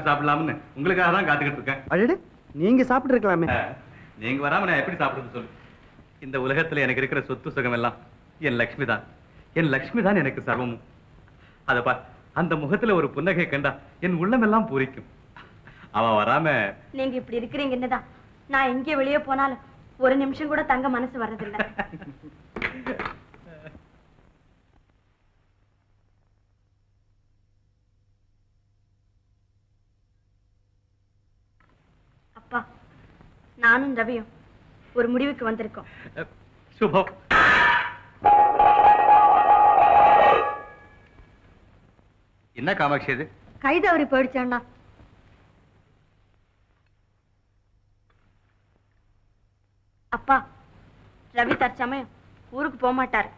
Coffee சாப்பிடலாம்னு உங்களுக்காக தான் காத்துக்கிட்டு இருக்கேன். நீங்க சாப்பிட்டு இருக்கலாமே. நீங்க வராம நான் எப்படி சாப்பிடுறது சொல்லு. இந்த உலகத்துல எனக்கு இருக்கிற சொத்து சுகம் எல்லாம் என் லக்ஷ்மி தான். என் லக்ஷ்மி தான் எனக்கு சர்வமும். அத பார் அந்த முகத்துல ஒரு புன்னகை கண்டா என் உள்ளமெல்லாம் பூரிக்கும். அவ வராம நீங்க இப்படி இருக்கிறீங்கன்னு தான் நான் எங்கே வெளியே போனாலும் ஒரு நிமிஷம் கூட தங்க மனசு வர்றதில்ல அப்பா நானும் ரவியும் ஒரு முடிவுக்கு வந்திருக்கோம். சுபம். என்ன காமாட்சி இது? கை தவறி போயிடுச்சேன்னா அப்பா ரவி தற்சமயம் ஊருக்கு போக மாட்டார்.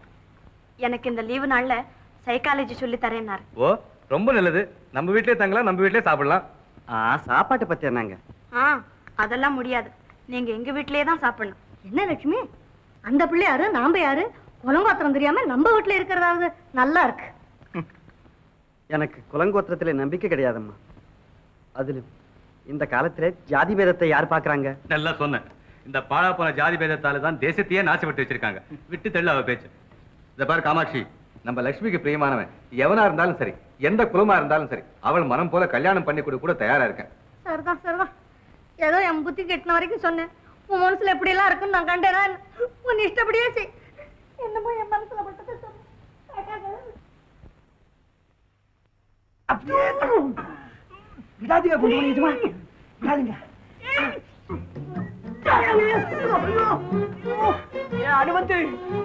எனக்கு இந்த லீவு நாள்ல சைக்காலஜி சொல்லி தரேன்னாரு. ஓ ரொம்ப நல்லது. நம்ம வீட்லயே தங்கலாம் நம்ம வீட்லயே சாப்பிடலாம். ஆ சாப்பாட்டை பத்தி என்னங்க? ஆ அதெல்லாம் முடியாது. நீங்க எங்க வீட்லயே தான் சாப்பிடணும். என்ன லட்சுமி? அந்த பிள்ளை யாரு? நாம யாரு? குலங்கோத்திரம் தெரியாம நம்ம வீட்டுல இருக்கிறதாவது நல்லா இருக்கு. எனக்கு குலங்கோத்திரத்துல நம்பிக்கை கிடையாதம்மா. அதிலும் இந்த காலத்துல ஜாதி பேதத்தை யார் பாக்குறாங்க நல்லா சொன்னேன் இந்த பாழா போன ஜாதி பேதத்தால தான் தேசத்தையே நாசப்பட்டு வச்சிருக்காங்க. விட்டு தெள்ள அவ பேச்சு. இந்த பாரு காமாட்சி நம்ம லட்சுமிக்கு பிரியமானவன். எவனா இருந்தாலும் சரி எந்த குலமா இருந்தாலும் சரி அவள் மனம் போல கல்யாணம் பண்ணி கொடு கூட தயாரா இருக்கேன். சரிதான் சரிதான் ஏதோ என் புத்தி கெட்டின வரைக்கும் சொன்னேன். உன் மனசுல எப்படி எல்லாம் இருக்குன்னு நான் கண்டேனா உன் இஷ்டப்படியே செய். என்னமோ என் மனசுல பட்டதை சொன்னேன். விடாதீங்க கொண்டு விடாதீங்க.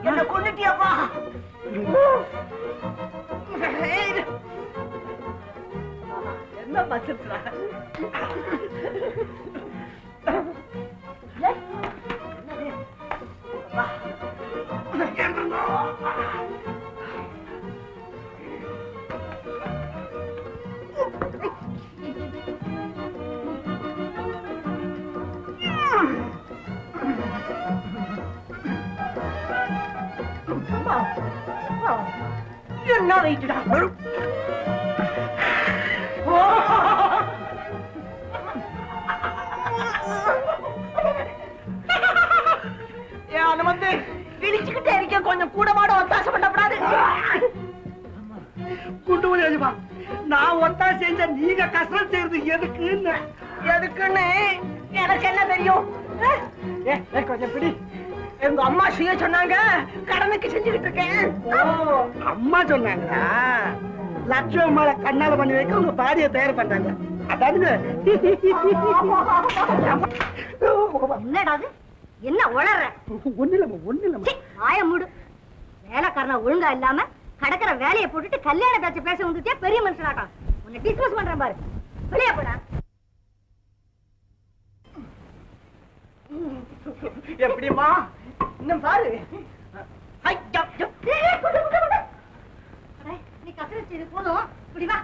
என்ன கொண்டுட்டியாப்பா என்ன பச்சத்துறா என்ன வெயிட்டுடா ஏன் இருக்க கொஞ்சம் கூட மாட ஒத்தாசம் பண்ணப்படாது குண்டு முடியாதுமா நான் ஒத்தா செஞ்ச நீங்க கஷ்டம் செய்யறது எதுக்குன்னு? எதுக்குன்னு? எனக்கு என்ன தெரியும்? கொஞ்சம் பிடி. எங்க அம்மா செய்ய சொன்னாங்க. கடனுக்கு செஞ்சுக்கிட்டு இருக்கேன். அம்மா சொன்னாங்களா? லட்சுமி மேல கண்ணால பண்ணி வைக்க உங்க பாடியை தயார் பண்றாங்க. அதானுங்க. என்னடா அது? என்ன உளற? ஒண்ணு இல்லம்மா ஒண்ணு இல்லம்மா ஆய மூடு. வேலைக்காரனா ஒழுங்கா இல்லாம கடக்கிற வேலையை போட்டுட்டு கல்யாண பேச்ச பேச வந்துட்டே பெரிய மனுஷனாட்டம். உன்னை டிஸ்கஸ் பண்றேன் பாரு. வெளியே போடா. எப்படிம்மா? இன்னும் பாரு. நீ கத்திரிச்சு இது போதும். இப்படி வா.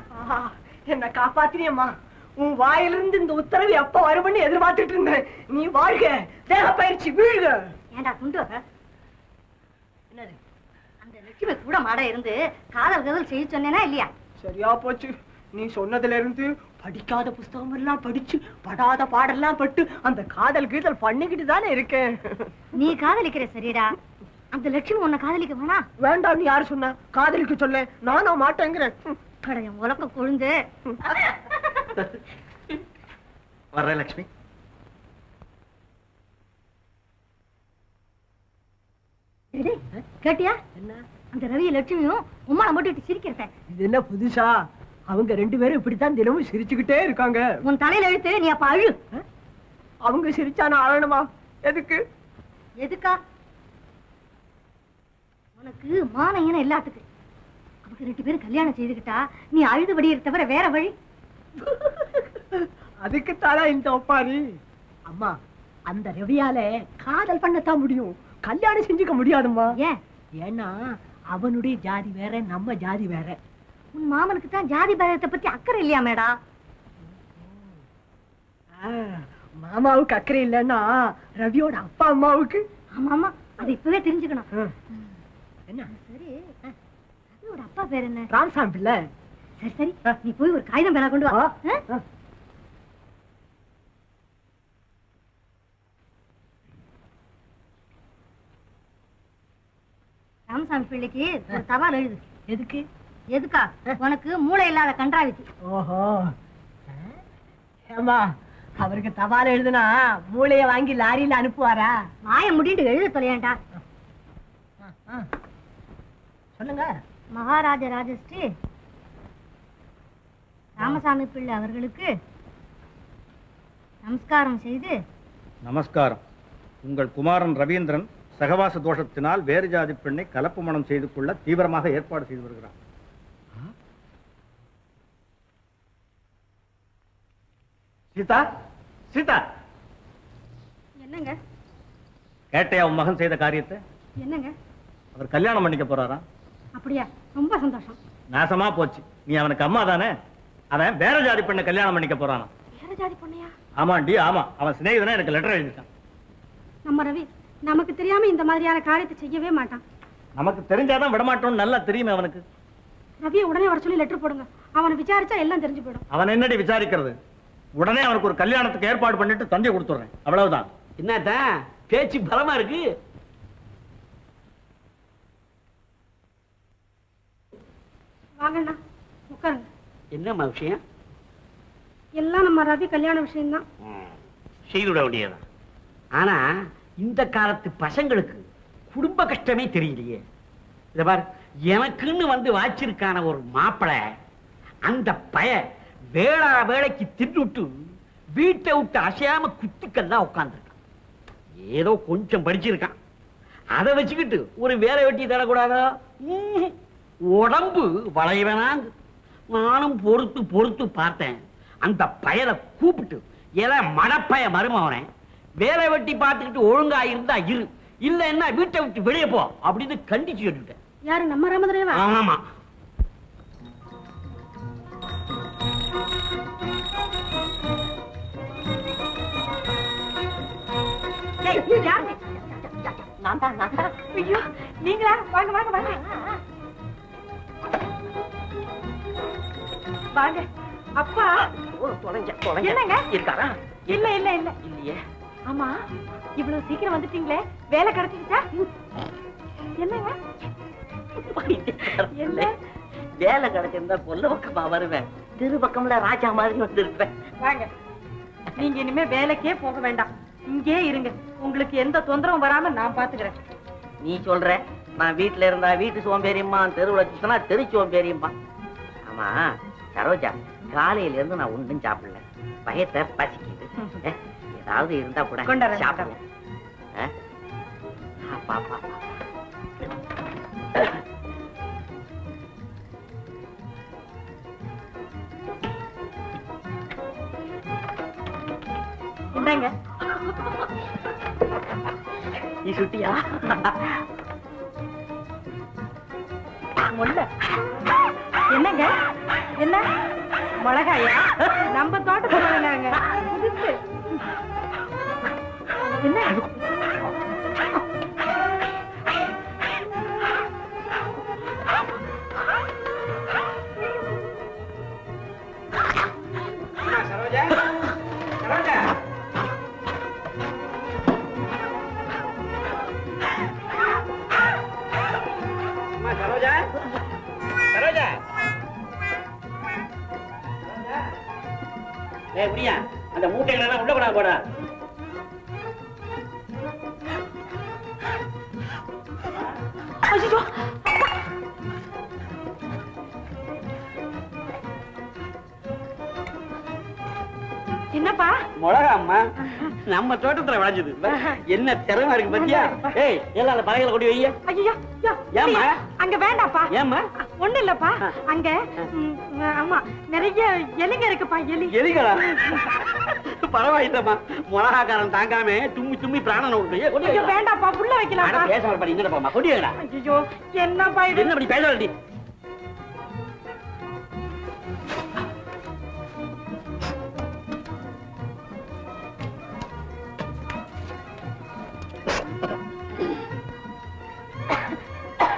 என்ன காப்பாத்தினியம்மா. உன் வாயிலிருந்து இந்த உத்தரவு எப்ப வரும்னு எதிர்பார்த்துட்டு இருந்தேன். நீ வாழ்க தேக பயிற்சி வீழ்க. ஏண்டா குண்டு? என்னது? அந்த லட்சுமி கூட மாட இருந்து காதல் கதல் செய்ய சொன்னேனா இல்லையா? சரியா போச்சு. நீ சொன்னதுல இருந்து படிக்காத புஸ்தகம் எல்லாம் படிச்சு படாத பாடெல்லாம் பட்டு அந்த காதல் கீதல் பண்ணிக்கிட்டு தானே இருக்கேன். நீ காதலிக்கிற சரிடா. அந்த லட்சுமி உன்னை காதலிக்க வேணா. வேண்டாம்னு யாரு சொன்னா? காதலிக்க சொல்ல நானும் மாட்டேங்கிறேன். படையம் உலக்க கொழுந்து. வர்றேன் டேய், கேட்டியா? என்ன? அந்த ரவி லட்சுமியும் உம்மாளை மட்டும் சிரிக்கிறத. இது என்ன புதுசா? அவங்க ரெண்டு பேரும் இப்படித்தான் தினமும் சிரிச்சுக்கிட்டே இருக்காங்க. உன் தலையில எழுத்து நீ அப்ப அழு. அவங்க சிரிச்சா நான் அழணுமா? எதுக்கு? எதுக்கா? உனக்கு மானையன எல்லாத்துக்கு ரெண்டு பேரும் கல்யாணம் செய்துக்கிட்டா நீ அழுதுபடி தவிர வேற வழி? அதுக்கு இந்த ஒப்பாரி? அம்மா அந்த ரவியால காதல் பண்ணத்தான் முடியும். கல்யாணம் செஞ்சுக்க முடியாதும்மா. ஏன்? ஏன்னா அவனுடைய ஜாதி வேற நம்ம ஜாதி வேற. உன் மாமனுக்கு தான் ஜாதி பேதத்தை பத்தி அக்கறை இல்லையா மேடா? மாமாவுக்கு அக்கறை இல்லைன்னா ரவியோட அப்பா அம்மாவுக்கு? ஆமா ஆமா. அது இப்பவே தெரிஞ்சுக்கணும். என்ன? ரவியோட அப்பா பேர் என்ன? ராமசாமி பிள்ளை. சரி சரி. நீ போய் ஒரு காகிதம் பேனா கொண்டு வா. ராமசாமி பிள்ளைக்கு ஒரு தபால் எழுது. எதுக்கு? எதுக்கா? உனக்கு மூளை இல்லாத கன்றாவிச்சு ஓஹோ. ஏமா அவருக்கு தபால் எழுதுனா மூளைய வாங்கி லாரியில அனுப்புவாரா? வாய முடிட்டு எழுத தொலையாண்டா. சொல்லுங்க. மகாராஜ ராஜஸ்ரீ ராமசாமி பிள்ளை அவர்களுக்கு நமஸ்காரம் செய்து நமஸ்காரம். உங்கள் குமாரன் ரவீந்திரன் சகவாச தோஷத்தினால் வேறு ஜாதி பெண்ணை கலப்பு மணம் செய்து கொள்ள தீவிரமாக ஏற்பாடு செய்து வருகிறான் சீதா சீதா. என்னங்க? கேட்டையா உன் மகன் செய்த காரியத்தை? என்னங்க? அவர் கல்யாணம் பண்ணிக்க போறாராம் அப்படியா? ரொம்ப சந்தோஷம். நாசமா போச்சு. நீ அவனுக்கு அம்மா தானே? அவன் வேற ஜாதி பெண்ணை கல்யாணம் பண்ணிக்க போறானா வேற ஜாதி பொண்ணையா? ஆமாண்டி ஆமா. அவன் சிநேகிதனா எனக்கு லெட்டர் எழுதிட்டான். நம்ம ரவி நமக்கு தெரியாம இந்த மாதிரியான காரியத்தை செய்யவே மாட்டான். நமக்கு தெரிஞ்சாதான் விடமாட்டோம்னு நல்லா தெரியுமே அவனுக்கு. ரவியை உடனே வர சொல்லி லெட்டர் போடுங்க. அவனை விசாரிச்சா எல்லாம் தெரிஞ்சு போயிடும். அவன் என்னடி விசாரிக்கிறது? உடனே அவனுக்கு ஒரு கல்யாணத்துக்கு ஏற்பாடு பண்ணிட்டு தந்தை கொடுத்துறேன் அவ்வளவுதான். என்னதான் பேச்சு பலமா இருக்கு. வாங்கண்ணா உட்காருங்க. என்னம்மா விஷயம்? எல்லாம் நம்ம ரவி கல்யாண விஷயம்தான். செய்துவிட வேண்டியதுதான். ஆனா இந்த காலத்து பசங்களுக்கு குடும்ப கஷ்டமே தெரியலையே. இத பாரு எனக்குன்னு வந்து வாச்சிருக்கான ஒரு மாப்பிளை அந்த பய வேளா வேலைக்கு தின்னுட்டு வீட்டை விட்டு அசையாம குத்துக்கெல்லாம் உட்காந்துருக்கான் ஏதோ கொஞ்சம் படிச்சிருக்கான். அதை வச்சுக்கிட்டு ஒரு வேலை வெட்டி தரக்கூடாதா. உடம்பு வளைவனாங்க நானும் பொறுத்து பொறுத்து பார்த்தேன். அந்த பயலை கூப்பிட்டு ஏல மடப்பய மருமவனே வேலை வெட்டி பார்த்துக்கிட்டு ஒழுங்கா இருந்தா இரு. இல்லைன்னா வீட்டை விட்டு வெளியே போ அப்படின்னு கண்டிச்சு விட்டுட்டேன் யாரு? நம்ம ராமதுரேவா? ஆமா நான் தான் நான் தான். ஐயோ நீங்களா? வாங்க வாங்க வாங்க. வாங்க. அப்பா. என்னங்க? இருக்காரா? இல்ல இல்ல இல்ல. இல்லையே. ஆமா. இவ்வளவு சீக்கிரம் வந்துட்டீங்களே. வேலை கிடைச்சிருச்சா என்னங்க? என்ன? வேலை கிடைச்சிருந்தா கொல்ல பக்கமா வருவேன். திரு பக்கம்ல ராஜா மாதிரி வந்திருப்பேன். வாங்க. நீங்க இனிமே வேலைக்கே போக வேண்டாம். இங்கே இருங்க. உங்களுக்கு எந்த தொந்தரவும் வராம நான் பாத்துக்கிறேன். நீ சொல்ற? நான் வீட்டுல இருந்தா வீட்டு சோம்பேறியம்மா தெருவுல சுத்தினா தெரு சோம்பேறியம்மா ஆமா சரோஜா காலையில இருந்து நான் ஒண்ணும் சாப்பிடல. பயத்தை பசிக்குது. ஏதாவது இருந்தா கூட சாப்பிடுவோம். நீ சுட்டியா? முல்லை. என்னங்க? என்ன? மிளகாயா? நம்ம தோட்டத்துல வேணாங்க என்ன? ஏய் புரியா அந்த மூட்டைகளை எல்லாம் உள்ள போடா. போடா என்னப்பா? மிளகா அம்மா நம்ம தோட்டத்துல விளைஞ்சது. என்ன திறமை இருக்கு பாத்தியா? ஏய் எல்லாம் அந்த பறவைகளை கொண்டு ஐயோ ஏம்மா? அங்க வேண்டாப்பா. ஏம்மா? ஒண்ணு இல்லப்பா. அங்க ம், ஆமா நிறைய எலிங்க இருக்குப்பா எலி. எலிகளா? பரவாயில்லம்மா. மிளகாக்காரன் தாங்காம தும்மி தும்மி பிராணனை விட்டு. வேண்டாப்பா புள்ள அட, வைக்கலாம்ப்பா பேச வரப்பா போம்மா கொண்டு வைடா ஐயோ என்னப்பா இது? என்ன இப்படி பேச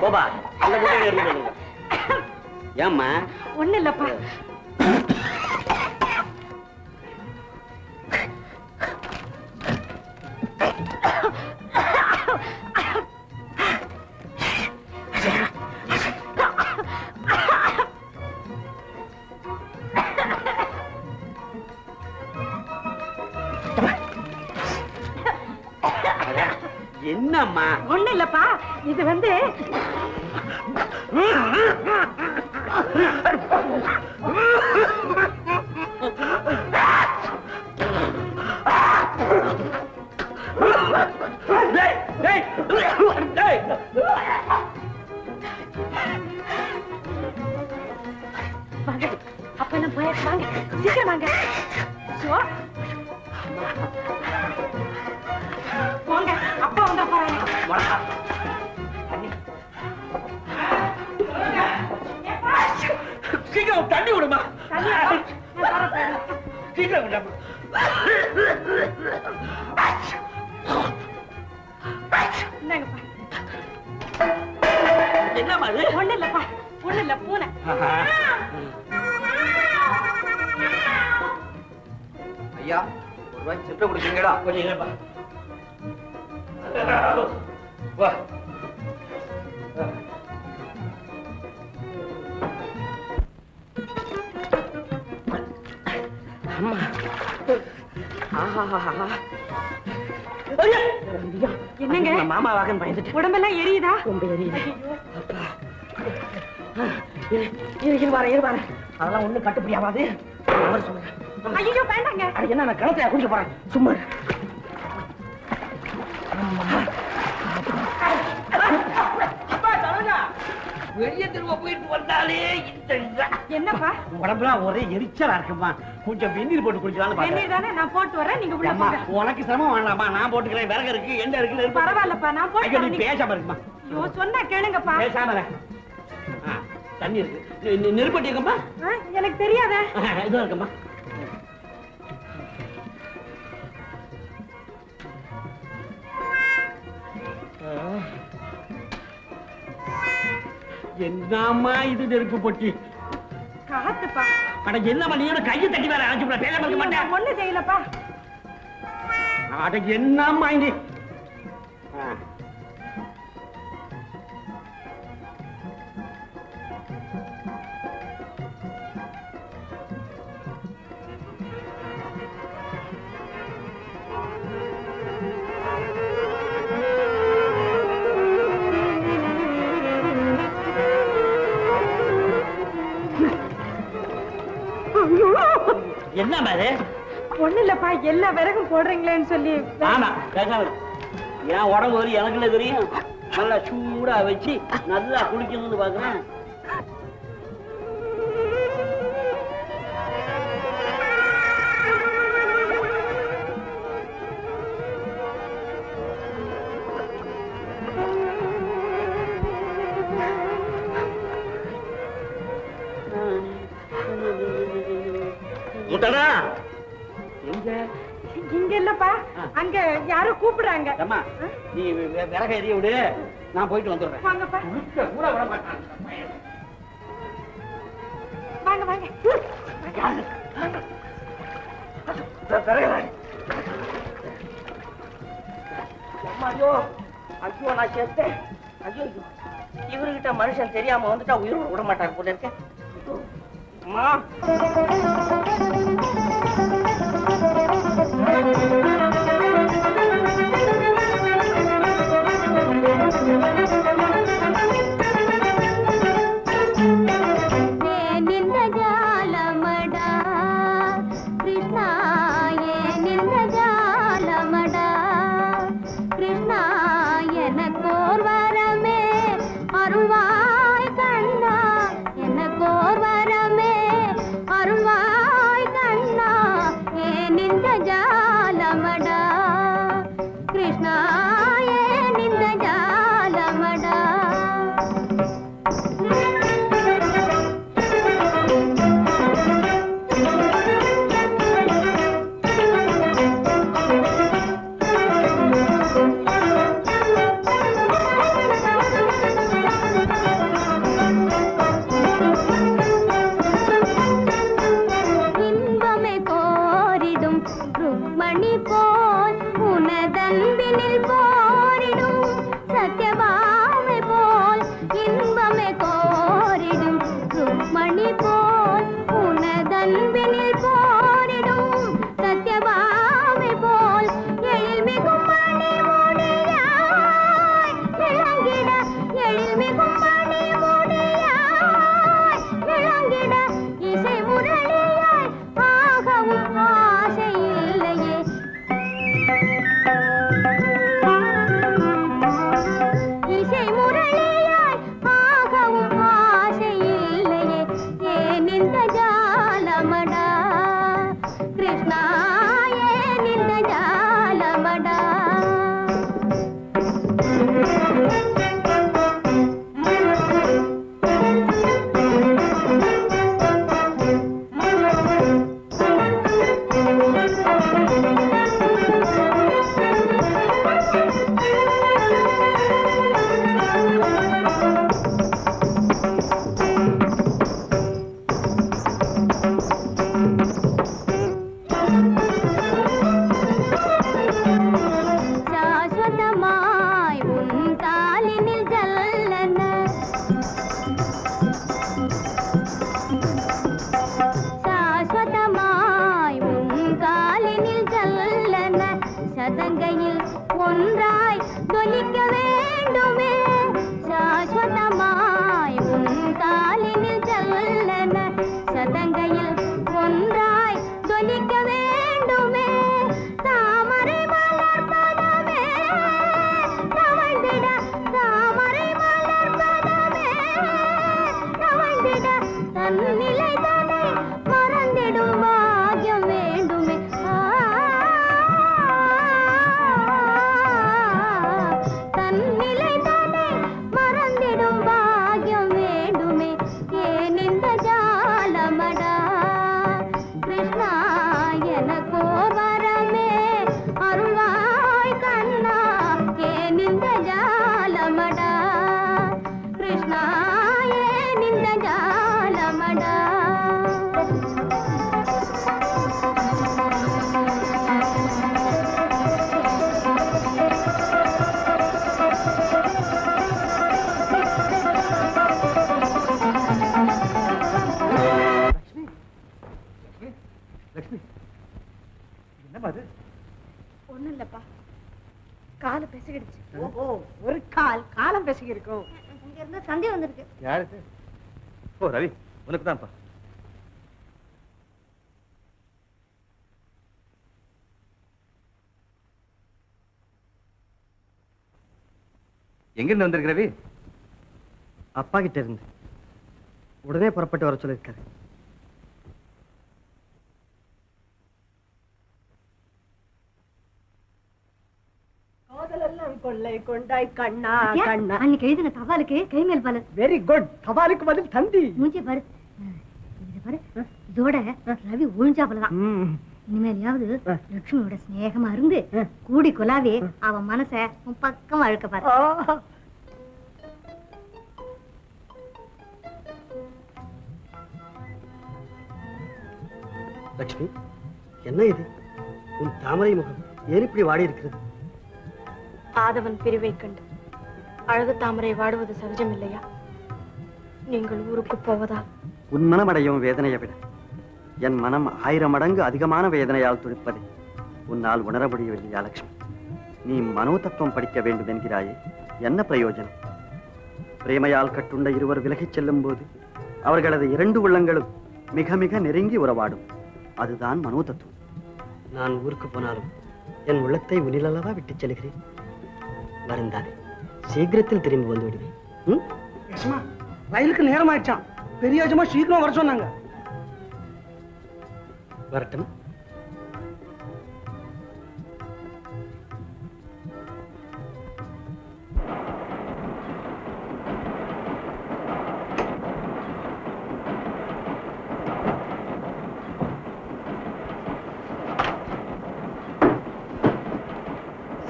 போபா அந்த முட்டையை எடுத்து வந்துருங்க. ஏம்மா? ஒண்ணு இல்லப்பா என்னம்மா ஒண்ணு இல்லப்பா. இது வந்து அப்ப என்ன போய் வாங்க. சீக்கிரம் வாங்க. சீக்கிரம் தண்ணி விடுமா சீக்கிரம் விடாம ஒண்ணு இல்லப்பா ஒண்ணு இல்ல பூனை ஐயா ஒரு ரூபாய் சில்லறை கொடுக்குறீங்களா? கொஞ்சம் இருப்பா வாகன் பயந்துட்டு உடம்பெல்லாம் எரியுதா? ரொம்ப எரியுது. இருவார இருவார அதெல்லாம் ஒண்ணும் கட்டுப்படி ஆகாது அவர் சொல்லுங்க ஐயோ வேண்டாங்க. அது என்ன நான் கிணத்துல குடிக்க போறேன்? சும்மா இரு. வெளிய திரும்ப போயிட்டு வந்தாலே. என்னப்பா? உடம்புலாம் ஒரே எரிச்சலா இருக்குமா? கொஞ்சம் வெந்நீர் போட்டு குடிக்கலாம்னு வெந்நீர் தானே? நான் போட்டு வரேன் நீங்க உள்ள போங்க. உனக்கு சிரமம் வேண்டாமா நான் போட்டுக்கிறேன். விறகு இருக்கு எண்ணெய் இருக்கு நெருப்பு இருக்கு. பரவாயில்லப்பா நான் போட்டு நீ. பேசாம இருக்குமா ஐயோ சொன்னா கேளுங்கப்பா. பேசாம தண்ணி இருக்கு. நெருப்பட்டி இருக்குமா எனக்கு தெரியாதே. இதுவும் இருக்குமா என்னம்மா இது நெருப்பு பொட்டி? காத்துப்பா. அட என்ன பண்ணி கையை தட்டி வேற அழைச்சு இருக்க மாட்டேன். நான் ஒண்ணு செய்யலப்பா. அட என்னம்மா இது ஆ. என்னம்மா இது ஒண்ணு இல்லப்பா எல்லா விறகும் போடுறீங்களேன்னு சொல்லி ஆமா பேசாம. என் உடம்பு வரி எனக்குள்ள தெரியும் நல்லா சூடா வச்சு நல்லா குளிக்கணும்னு பாக்குறேன் நீ விறக எரிய விடு. நான் போயிட்டு வந்துடுறேன். வாங்க வாங்க. ஐயோ ஐயோ நான் செத்தேன். ஐயோ இவர்கிட்ட மனுஷன் தெரியாம வந்துட்டா உயிரோட விட மாட்டாங்க போல உங்களுக்கு எங்கிருந்து வந்திருக்கிறவி அப்பா கிட்ட இருந்து. உடனே புறப்பட்டு வர சொல்லியிருக்காரு. கொள்ளை கொண்டாய் கண்ணா கண்ணா. அன்னைக்கு எழுதின தவாலுக்கு கைமேல் பாலன் வெரி குட் தவாலுக்கு பதில் தந்தி. மூஞ்சி பாரு. பாரு. இதோட ரவி ஒழிஞ்சாப்புலதான் இனிமேலையாவது லட்சுமியோட சிநேகமா இருந்து கூடி கொலாவே அவன் மனச பக்கம் அழுக்க பாரு. லட்சுமி என்ன இது? உன் தாமரை முகம் ஏறிப்படி வாடி இருக்கிறது ஆதவன் பிரிவை கண்டு அழகு தாமரை வாடுவது சகஜம் இல்லையா நீங்கள் ஊருக்கு போவதா உன் மனம் அடையும் வேதனையை விட என் மனம் ஆயிரம் மடங்கு அதிகமான வேதனையால் துடிப்பது உன்னால் உணர முடியவில்லையா லட்சுமி நீ மனோ தத்துவம் படிக்க வேண்டும் என்கிறாயே என்ன பிரயோஜனம்? பிரேமையால் கட்டுண்ட இருவர் விலகிச் செல்லும் போது அவர்களது இரண்டு உள்ளங்களும் மிக மிக நெருங்கி உறவாடும். அதுதான் மனோ தத்துவம் நான் ஊருக்கு போனாலும் என் உள்ளத்தை உன்னிலல்லவா விட்டுச் செல்கிறேன். வருந்தாதே சீக்கிரத்தில் திரும்பி வந்து விடுவேன். ரயிலுக்கு நேரம் ஆயிடுச்சான் பெரிய யஜமா சீக்கிரம் வர சொன்னாங்க. வரட்டும்.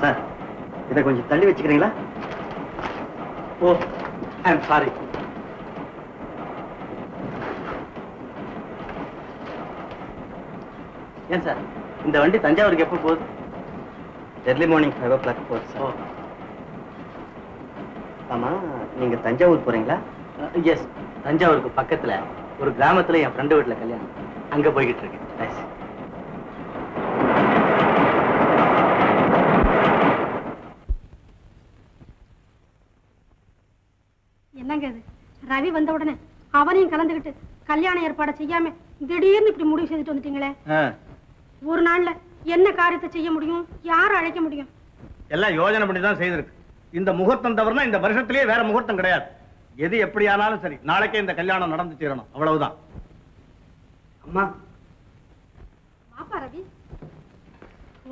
சார் இதை கொஞ்சம் தள்ளி வச்சுக்கிறீங்களா? ஓ ஐ எம் சாரி ஏன் சார்? இந்த வண்டி தஞ்சாவூருக்கு எப்போ போகுது? Early morning five o'clock போகுது சார். ஆமா நீங்க தஞ்சாவூர் போறீங்களா? எஸ் தஞ்சாவூருக்கு பக்கத்துல ஒரு கிராமத்துல என் ஃப்ரெண்டு வீட்டுல கல்யாணம். அங்க போய்கிட்டு இருக்கேன். Nice. என்னங்க இது? ரவி வந்த உடனே அவனையும் கலந்துக்கிட்டு கல்யாண ஏற்பாடை செய்யாம திடீர்னு இப்படி முடிவு செய்துட்டு வந்துட்டீங்களே? ஒரு நாள்ல என்ன காரியத்தை செய்ய முடியும்? யார அழைக்க முடியும்? எல்லாம் யோஜனை பண்ணி தான் செய்திருக்கு. இந்த முகூர்த்தம் தவிரனா இந்த வருஷத்திலேயே வேற முகூர்த்தம் கிடையாது. எது எப்படி ஆனாலும் சரி நாளைக்கே இந்த கல்யாணம் நடந்து தீரணும் அவ்வளவுதான். அம்மா. வாப்பா ரவி.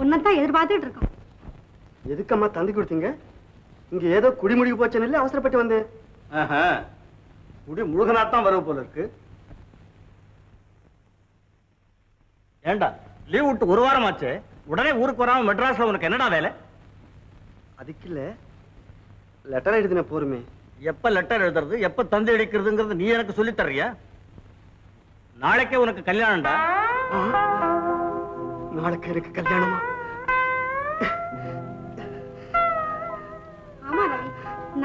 உன்னைத்தான் எதிர்பார்த்துட்டு இருக்கோம். எதுக்கம்மா தந்தி கொடுத்தீங்க? இங்க ஏதோ குடிமுடிவு போச்சேன்னு இல்ல அவசரப்பட்டு வந்து. ஆஹா. முடி முழுகனாத்தான் வரவு போல இருக்கு. ஏண்டா? லீவ் விட்டு ஒரு வாரம் ஆச்சு உடனே ஊருக்கு வராம மெட்ராஸ்ல உனக்கு என்னடா வேலை? அதுக்கு இல்ல லெட்டர் எழுதின போருமே. எப்ப லெட்டர் எழுதுறது எப்ப தந்தி அடிக்கிறதுங்கிறது நீ எனக்கு சொல்லித் தர்றியா? நாளைக்கே உனக்கு கல்யாணம்டா. நாளைக்கு எனக்கு கல்யாணமா?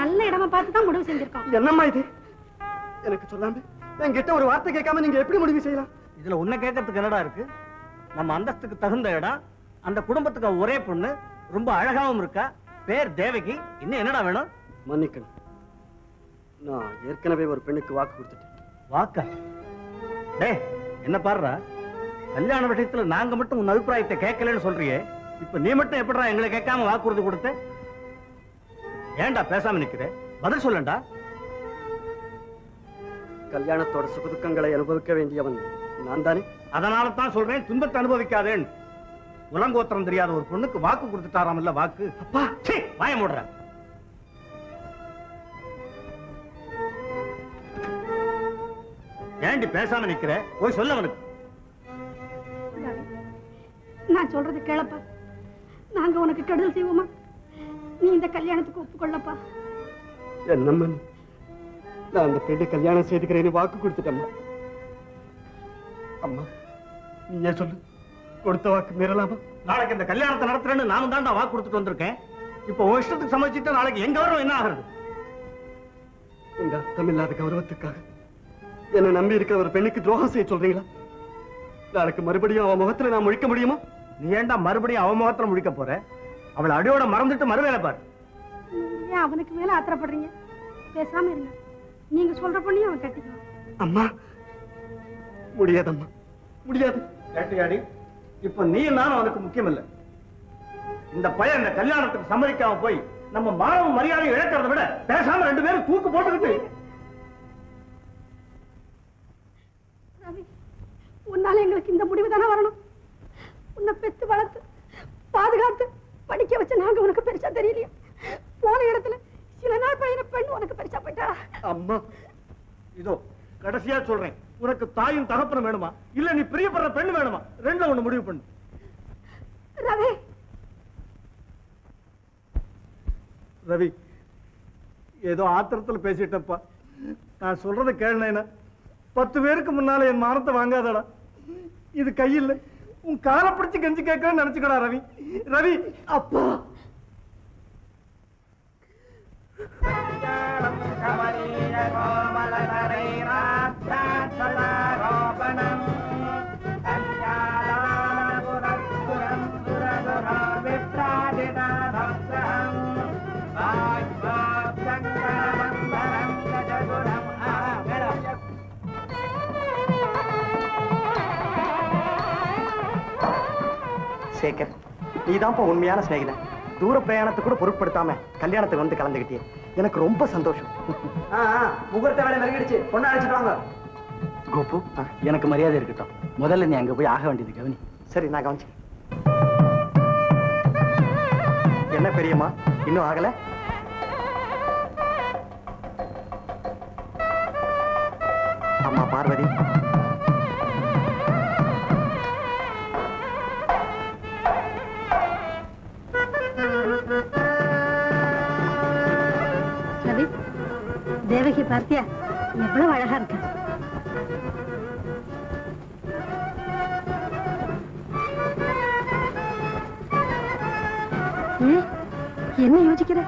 நல்ல இடமா பார்த்து தான் முடிவு செஞ்சிருக்கோம். என்னம்மா இது? எனக்கு சொல்லாம என்கிட்ட ஒரு வார்த்தை கேட்காம நீங்க எப்படி முடிவு செய்யலாம்? இதுல உன்னை கேட்கறதுக்கு என்னடா இருக்கு? நம்ம அந்தஸ்துக்கு தகுந்த இடம் அந்த குடும்பத்துக்கு ஒரே பொண்ணு ரொம்ப அழகாவும் இருக்கா பேர் தேவகி இன்னும் என்னடா வேணும்? மன்னிக்கணும். நான் ஏற்கனவே ஒரு பெண்ணுக்கு வாக்கு கொடுத்துட்டேன். வாக்கா? டேய் என்ன பாருடா கல்யாண விஷயத்துல நாங்க மட்டும் உன் அபிப்பிராயத்தை கேட்கலன்னு சொல்றியே. இப்ப நீ மட்டும் எப்படிடா எங்களை கேட்காம வாக்குறுதி கொடுத்த ஏன்டா பேசாம நிக்கிற? பதில் சொல்லண்டா. கல்யாணத்தோட சுகதுக்கங்களை அனுபவிக்க வேண்டியவன் நான் தானே அதனால தான் சொல்றேன் துன்பத்தை அனுபவிக்காதேன்னு உலங்கோத்திரம் தெரியாத ஒரு பொண்ணுக்கு வாக்கு கொடுத்துட்டாராம் இல்ல வாக்கு? அப்பா! வாய மூடுற. ஏண்டி பேசாம நிக்கிற? போய் சொல்ல அவனுக்கு. நான் சொல்றது கேளப்பா. நாங்க உனக்கு கெடுதல் செய்வோமா? நீ இந்த கல்யாணத்துக்கு ஒப்புக்கொள்ளப்பா. என்னம்மா? நான் அந்த பெண்ணை கல்யாணம் செய்துக்கிறேன்னு வாக்கு கொடுத்துட்டேம்மா அம்மா நீ ஏன் சொல்லு. கொடுத்த வாக்கு மீறலாமா? நாளைக்கு இந்த கல்யாணத்தை நடத்துறேன்னு நானும் தான்டா வாக்கு கொடுத்துட்டு வந்திருக்கேன். இப்போ உன் இஷ்டத்துக்கு சமைச்சிட்டு நாளைக்கு எங்க வரும் என்ன ஆகுறது? உங்க அர்த்தமில்லாத கௌரவத்துக்காக என்னை நம்பி இருக்கிற ஒரு பெண்ணுக்கு துரோகம் செய்ய சொல்றீங்களா? நாளைக்கு மறுபடியும் அவன் முகத்துல நான் முழிக்க முடியுமா? நீ ஏன்டா மறுபடியும் அவன் முகத்துல முழிக்க போற? அவளை அடியோட மறந்துட்டு மறுவேலை பாரு. ஏன் அவனுக்கு மேல ஆத்திரப்படுறீங்க? பேசாம இருங்க. நீங்க சொல்ற பொண்ணையும் அவன் கட்டிக்குவான் அம்மா முடியாதம்மா. முடியாது. கேட்டியாடி இப்ப நீ நானும் அவனுக்கு முக்கியம் இல்ல இந்த பையன் இந்த கல்யாணத்துக்கு சம்மதிக்காம போய் நம்ம மானவ மரியாதை இழக்கிறத விட பேசாம ரெண்டு பேரும் தூக்கு போட்டுக்கிட்டு. உன்னால எங்களுக்கு இந்த முடிவு தானே வரணும்? உன்னை பெத்து வளர்த்து பாதுகாத்து படிக்க வச்ச நாங்க உனக்கு பெருசா தெரியலையா. போன இடத்துல சில நாள் பையன பெண் உனக்கு பெருசா போயிட்டா அம்மா இதோ கடைசியா சொல்றேன். உனக்கு தாயும் தகப்பனும் வேணுமா? இல்ல நீ பிரியப்படுற பெண்ணு வேணுமா? ரெண்டுல ஒண்ணு முடிவு பண்ணு. ரவி. ரவி ஏதோ ஆத்திரத்துல பேசிட்டப்பா நான் சொல்றத கேளுனா பத்து பேருக்கு முன்னால என் மானத்தை வாங்காதடா. இது கையில் உன் காலை பிடிச்சு கெஞ்சி கேட்கறேன்னு நினைச்சுக்கடா ரவி. ரவி அப்பா. சேகர் நீதான்ப்பா உண்மையான சிநேகிதன். தூர பிரயாணத்தை கூட பொருட்படுத்தாம கல்யாணத்துக்கு வந்து கலந்துக்கிட்டே எனக்கு ரொம்ப சந்தோஷம். முகூர்த்த வேலை நெருங்கிடுச்சு பொண்ணு அழைச்சிட்டு வாங்க. கோபு எனக்கு மரியாதை இருக்கட்டும். முதல்ல நீ அங்க போய் ஆக வேண்டியது கவனி. சரி நான் கவனிச்சு என்ன பெரியம்மா? இன்னும் ஆகல? அம்மா பார்வதி. தேவகி பார்த்தியா எவ்வளவு அழகா இருக்க? என்ன யோசிக்கிற?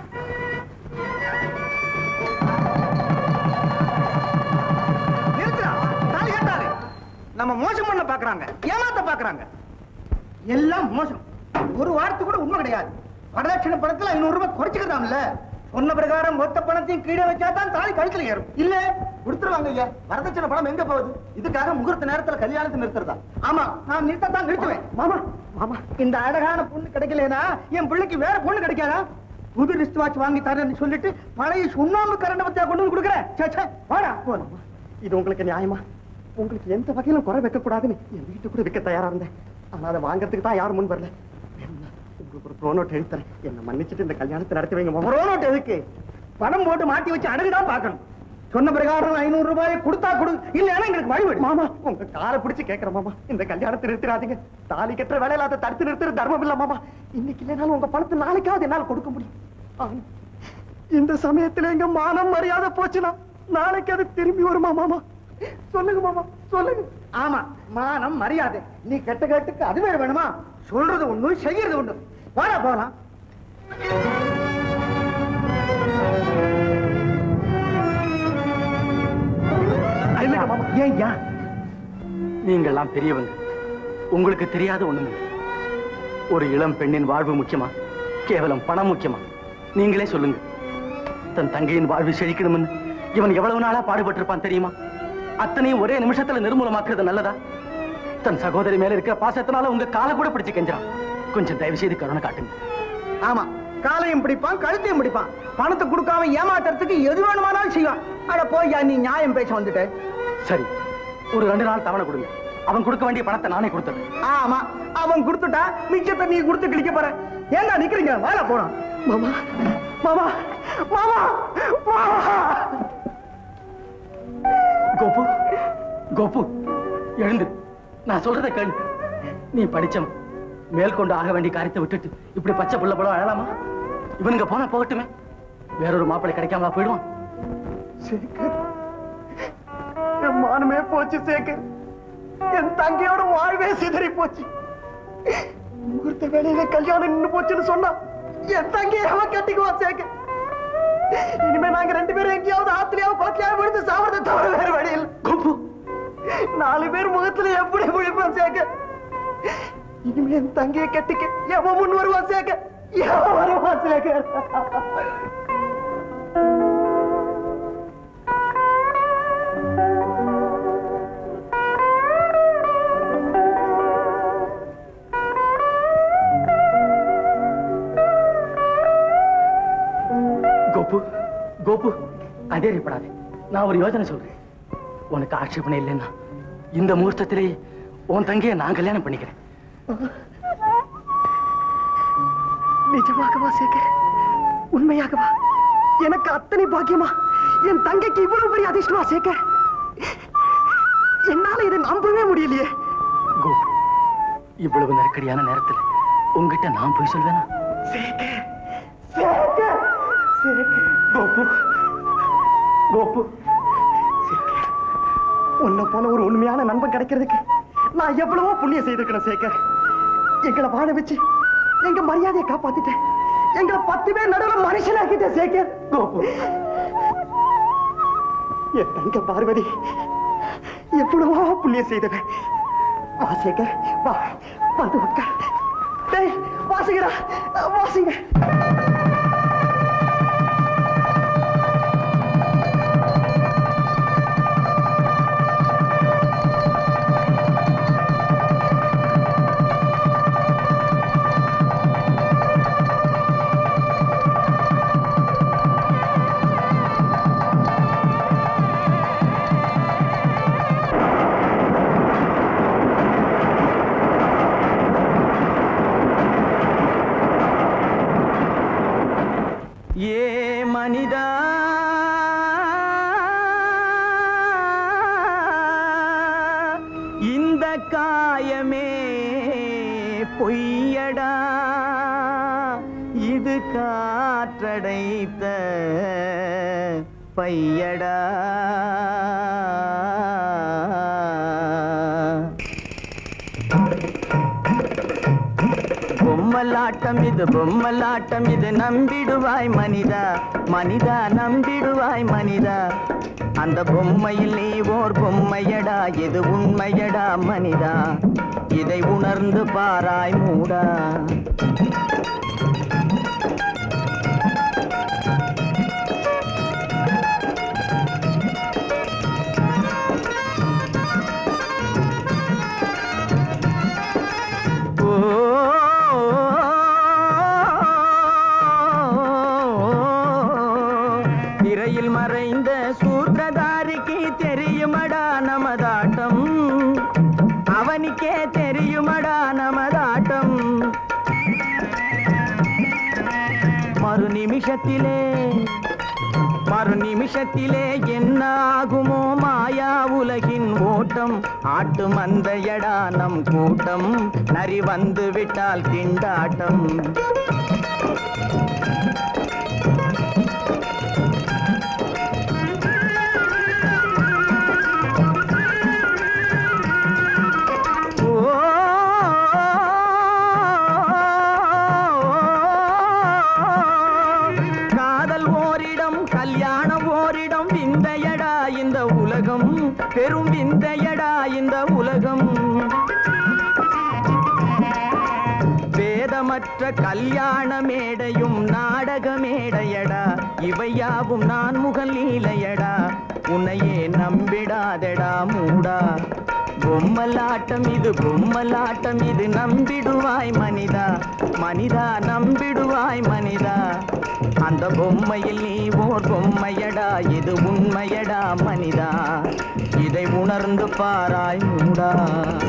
நம்ம மோசம் பண்ண பாக்குறாங்க. ஏமாத்த பாக்குறாங்க. எல்லாம் மோசம். ஒரு வாரத்துக்கு கூட உண்மை கிடையாது. வரதட்சணை படத்துல ஐநூறு ரூபாய் குறைச்சுக்கிறான்ல சொன்ன பிரகாரம் மொத்த பணத்தையும் கீழே வச்சா தான் தாலி கழுத்துல ஏறும். இல்ல கொடுத்துருவாங்க ஐயா. வரதட்சணை பணம் எங்க போகுது? இதுக்காக முகூர்த்த நேரத்துல கல்யாணத்தை நிறுத்துறதா? ஆமா நான் நிறுத்தத்தான் நிறுத்துவேன். மாமா மாமா. இந்த அழகான பொண்ணு கிடைக்கலனா என் பிள்ளைக்கு வேற பொண்ணு கிடைக்காதா? புது ரிஸ்ட் வாட்ச் வாங்கி தரேன்னு சொல்லிட்டு பழைய சுண்ணாம்பு கரண்ட பத்தியா கொண்டு வந்து கொடுக்குறேன். வாடா. போலாம் இது உங்களுக்கு நியாயமா? உங்களுக்கு எந்த வகையிலும் குறை வைக்க கூடாதுன்னு என் வீட்டு கூட விற்க தயாரா இருந்தேன். ஆனா அதை வாங்குறதுக்கு தான் யாரும் முன் வரல. ஒரு ப்ரோனோட் என்ன மன்னிச்சுட்டு இந்த கல்யாணத்தை நடத்தி வைங்க மாமா. ரோனோட் எதுக்கு? பணம் போட்டு மாட்டி வச்சு அடகுதான் பார்க்கணும். சொன்ன பிரகாரம் ஐநூறு ரூபாயை கொடுத்தா கொடு இல்லைன்னா எங்களுக்கு வழிவிடு. மாமா. உங்க காரை பிடிச்சு கேட்கிறேன் மாமா. இந்த கல்யாணத்தை நிறுத்திடாதீங்க. தாலி கட்டுற வேலையில அதை தடுத்து நிறுத்துற தர்மம் இல்ல மாமா. இன்னைக்கு இல்லைனாலும் உங்க பணத்தை நாளைக்காவது என்னால கொடுக்க முடியும். இந்த சமயத்துல எங்க மானம் மரியாதை போச்சுன்னா நாளைக்கு அது திரும்பி வருமா மாமா? சொல்லுங்க மாமா. சொல்லுங்க. ஆமா. மானம் மரியாதை. நீ கெட்ட கேட்டுக்கு அது வேற வேணுமா? சொல்றது ஒண்ணு செய்யறது ஒண்ணு வாடா மாமா. ஏன் யா நீங்கெல்லாம் பெரியவங்க. உங்களுக்கு தெரியாத ஒண்ணுமில்லை. ஒரு இளம் பெண்ணின் வாழ்வு முக்கியமா? கேவலம் பணம் முக்கியமா? நீங்களே சொல்லுங்க. தன் தங்கையின் வாழ்வு செழிக்கணும்னு இவன் எவ்வளவு நாளா பாடுபட்டிருப்பான் தெரியுமா? அத்தனையும் ஒரே நிமிஷத்துல நிர்மூலமாக்குறது நல்லதா? தன் சகோதரி மேல இருக்கிற பாசத்தினால உங்க காலை கூட பிடிச்சு கெஞ்சான் கொஞ்சம் தயவு செய்து கருணை காட்டுங்க. ஆமா காலையும் பிடிப்பான் கழுத்தையும் பிடிப்பான். பணத்தை கொடுக்காம ஏமாத்துறதுக்கு எது வேணுமானாலும் செய்வான். அட போய் நீ நியாயம் பேச வந்துட்ட. சரி ஒரு ரெண்டு நாள் தவணை கொடுங்க. அவன் கொடுக்க வேண்டிய பணத்தை நானே கொடுத்துறேன். ஆமா அவன் கொடுத்துட்டா மிச்சத்தை நீ கொடுத்து கிழிக்க போற. ஏன்டா நிக்கிறீங்க? வாழ போறான் மாமா மாமா மாமா மாமா. கோபு கோபு எழுந்து. நான் சொல்றதை கேளு. நீ படிச்சவன். மேற்கொண்டு ஆக வேண்டிய காரியத்தை விட்டுட்டு இப்படி பச்சை புள்ள படம் அழலாமா இவனுங்க போனா போகட்டுமே. வேறொரு மாப்பிள்ளை கிடைக்காமலா போயிடுவான். என் மானமே போச்சு சேகர். என் தங்கையோட வாழ்வே சிதறி போச்சு. முகூர்த்த வேலையில கல்யாணம் நின்னு போச்சுன்னு சொன்னா என் தங்கையை அவன் கட்டிக்குவா சேகர். இனிமே நாங்க ரெண்டு பேரும் எங்கேயாவது ஆத்திரியாவது கோத்தியாவது விழுந்து சாவறதை தவிர வேற வழி இல்லை. கோபு நாலு பேர் முகத்துல எப்படி முழிப்பான் சேகர்? இனிமே என் தங்கையை கட்டிக்க எவன் முன் வருவான் சேகர்? எவன் வருவான் சேகர்? கோபு கோபு அதேறிப்படாது நான் ஒரு யோசனை சொல்றேன். உனக்கு ஆட்சேபனை இல்லைன்னா இந்த முகூர்த்தத்திலே உன் தங்கையை நான் கல்யாணம் பண்ணிக்கிறேன். நிஜமாகவா சேகர்? உண்மையாகவா? எனக்கு அத்தனை பாக்கியமா? என் தங்கைக்கு இவ்வளவு பெரிய அதிர்ஷ்டமா சேகர்? என்னால இதை நம்பவே முடியலையே. கோபு இவ்வளவு நெருக்கடியான நேரத்துல உங்ககிட்ட நான் போய் சொல்வேனா? சேகர் சேகர் சேகர். கோபு கோபு. சேகர் உன்னை போல ஒரு உண்மையான நண்பன் கிடைக்கிறதுக்கு நான் எவ்வளவோ புண்ணியம் செய்திருக்கிறேன் சேகர். எங்களை வாழ வச்சு எங்க மரியாதையை காப்பாத்திட்டேன். எங்களை பத்து பேர் நடுவில் மனுஷனாக்கிட்டேன் சேகர் கோபு என் தங்க பார்வதி எவ்வளவோ புண்ணியம் செய்தவன். வா சேகர் வா வந்து உட்கார். டேய் வாசிங்க. இது பொம்மலாட்டம் இது நம்பிடுவாய் மனிதா. மனிதா நம்பிடுவாய் மனிதா. அந்த பொம்மையில் நீ ஓர் பொம்மையடா இது உண்மையடா மனிதா. இதை உணர்ந்து பாராய் மூடா. நிமிஷத்திலே மறு நிமிஷத்திலே என்ன மாயா உலகின் ஓட்டம். ஆட்டு எடா நம் கூட்டம். நரி வந்து விட்டால் திண்டாட்டம். கல்யாண மேடையும் நாடக மேடையடா இவையாவும் நான் முகல் லீலையடா. உன்னையே நம்பிடாதடா மூடா. பொம்மலாட்டம் இது பொம்மலாட்டம் இது நம்பிடுவாய் மனிதா. மனிதா நம்பிடுவாய் மனிதா. அந்த பொம்மையில் நீ ஓர் பொம்மையடா. இது உண்மையடா மனிதா. இதை உணர்ந்து பாராய் மூடா.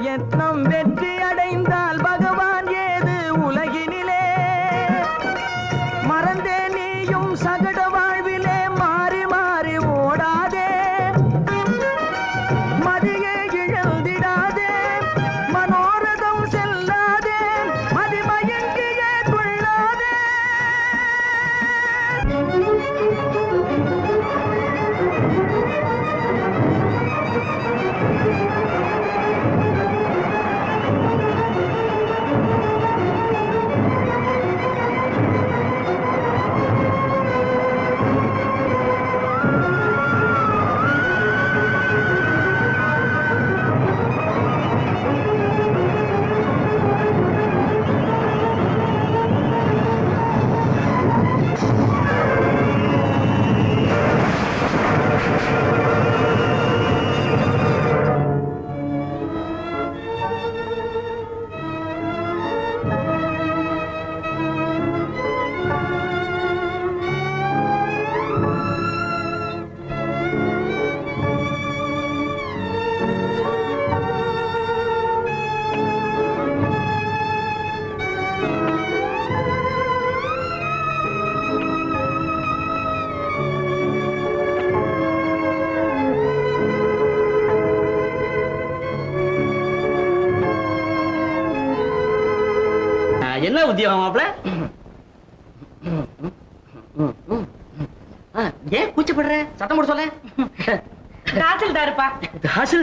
மனித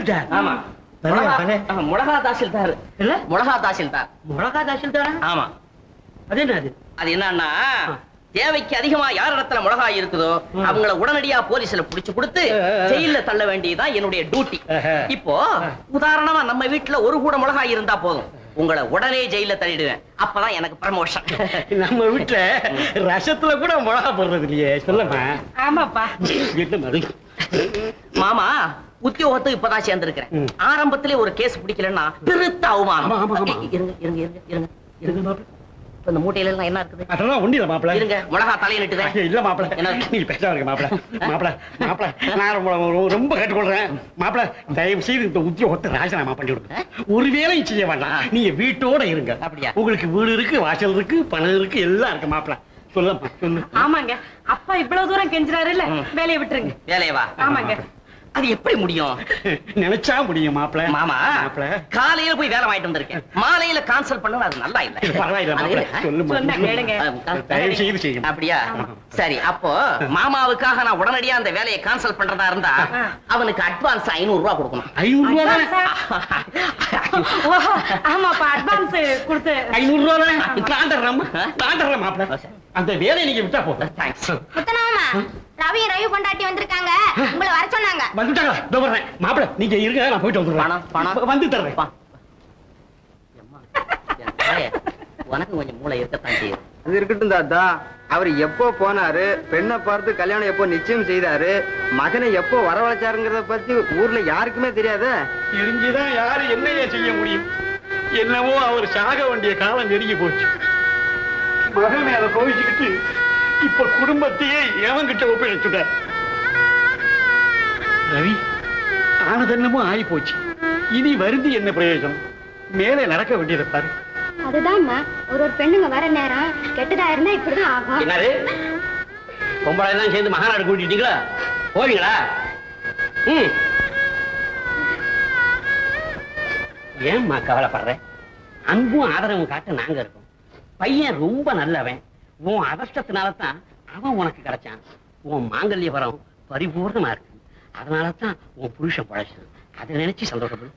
தாசில்தார் ஆமா. பலே, பலே. ஆமா, மிளகா தாசில்தார். இல்ல மிளகா தாசில்தார். முழகா தாசில்தாரா? ஆமா. அது என்னது அது? என்னன்னா தேவைக்கு அதிகமா யார் இடத்துல மிளகாய் இருக்குதோ அவங்கள உடனடியா போலீஸ்ல புடிச்சு கொடுத்து ஜெயில தள்ள வேண்டியதுதான் என்னுடைய டியூட்டி இப்போ உதாரணமா நம்ம வீட்டுல ஒரு கூட மிளகாய் இருந்தா போதும். உங்களை உடனே ஜெயில தள்ளிடுவேன். அப்பதான் எனக்கு ப்ரமோஷன் நம்ம வீட்டுல ரசத்துல கூட மிளகா போடுறது இல்லையே சொல்லுமா? ஆமாப்பா. மாமா உத்தியோகத்துக்கு இப்பதான் சேர்ந்திருக்கிறேன். ஆரம்பத்திலே ஒரு கேஸ் பிடிக்கலன்னா பெருத்த அவமானம். இருங்க இருங்க இருங்க இருங்க. இருங்க இந்த மூட்டையில எல்லாம் என்ன இருக்குது? அதெல்லாம் ஒண்ணு இல்ல மாப்பிள. இருங்க மிளகா தலையை நட்டுதேன் இல்ல மாப்பிள. என்ன? நீ இருக்க மாப்பிள. மாப்பிள மாப்பிள நான் ரொம்ப- ரொம்ப- கேட்டுக்கொள்றேன். மாப்பிள தயவு செய்து இந்த உத்தியோகத்தை ராஜினாமா பண்ணி விடுங்க ஒரு வேலையும் செய்ய வேண்டாம். நீங்க வீட்டோட இருங்க. அப்படியா? உங்களுக்கு வீடு இருக்கு வாசல் இருக்கு பணம் இருக்கு எல்லாம் இருக்கு மாப்பிள. சொல்லம்மா சொல்லு. ஆமாங்க. அப்பா இவ்வளவு தூரம் கெஞ்சுறாரு இல்ல வேலையை விட்டுருங்க. வேலையை வா. ஆமாங்க. அது எப்படி முடியும்? நினைச்சா முடியும் மாப்பிள. மாமா மாப்பிள. காலையில போய் வேலை வாங்கிட்டு வந்திருக்கேன். மாலையில கான்சல் பண்ண அது நல்லா இல்ல. பரவாயில்ல அப்படியா? சரி அப்போ மாமாவுக்காக நான் உடனடியா அந்த வேலையை கான்சல் பண்றதா இருந்தா அவனுக்கு அட்வான்ஸ் ஐநூறு ரூபாய் கொடுக்கணும் ஐநூறு ரூபா ஆமாப்பா அட்வான்ஸ் கொடுத்து. ஐநூறு ரூபா நான் தர்றேன் மாப்பிள. அந்த வேலையை நீங்க விட்டா போதும். தேங்க்ஸ் ரவி ரவி கொண்டாட்டி வந்திருக்காங்க. உங்களை வர சொன்னாங்க. வந்துட்டாங்களா? இதோ மாப்பிள நீங்க இருங்க நான் போயிட்டு பணம், வந்துடுறேன் பணம். வந்து தர்றேன். உனக்கு கொஞ்சம் மூளை இருக்கத்தான் செய்யுது. அது இருக்கட்டும் தாத்தா. அவர் எப்போ போனாரு பெண்ணை பார்த்து கல்யாணம் எப்போ நிச்சயம் செய்தாரு மகனை எப்போ வரவழைச்சாருங்கிறத பத்தி ஊர்ல யாருக்குமே தெரியாதே? தெரிஞ்சுதான் யாரு என்னைய செய்ய முடியும். என்னவோ அவர் சாக வேண்டிய காலம் நெருங்கி போச்சு. மகன் மேல கோவிச்சுக்கிட்டு இப்ப குடும்பத்தையே எவன்கிட்ட ஒப்படைச்சுட்டார் ரவி ஆனதென்னமோ ஆகி போச்சு இனி வருந்தி என்ன பிரயோஜனம்? மேலே நடக்க வேண்டியதை பாரு. அதுதான்மா ஒரு ஒரு பெண்ணுங்க வர நேரம் கெட்டதா இருந்தா இப்படிதான் ஆகும். என்னது? பொம்பளை எல்லாம் சேர்ந்து மகாநாடு கூட்டிட்டீங்களா? போவீங்களா? ம். ஏம்மா கவலைப்படுற? அன்பும் ஆதரவும் காட்ட நாங்க இருக்கோம். பையன் ரொம்ப நல்லவன். உன் அதர்ஷ்டத்தினால தான் அவன் உனக்கு கிடைச்சான். உன் மாங்கல்ய வரம் பரிபூர்ணமா இருக்கு. அதனால தான் உன் புருஷன் பழச்சான் அதை நினைச்சு சந்தோஷப்படும்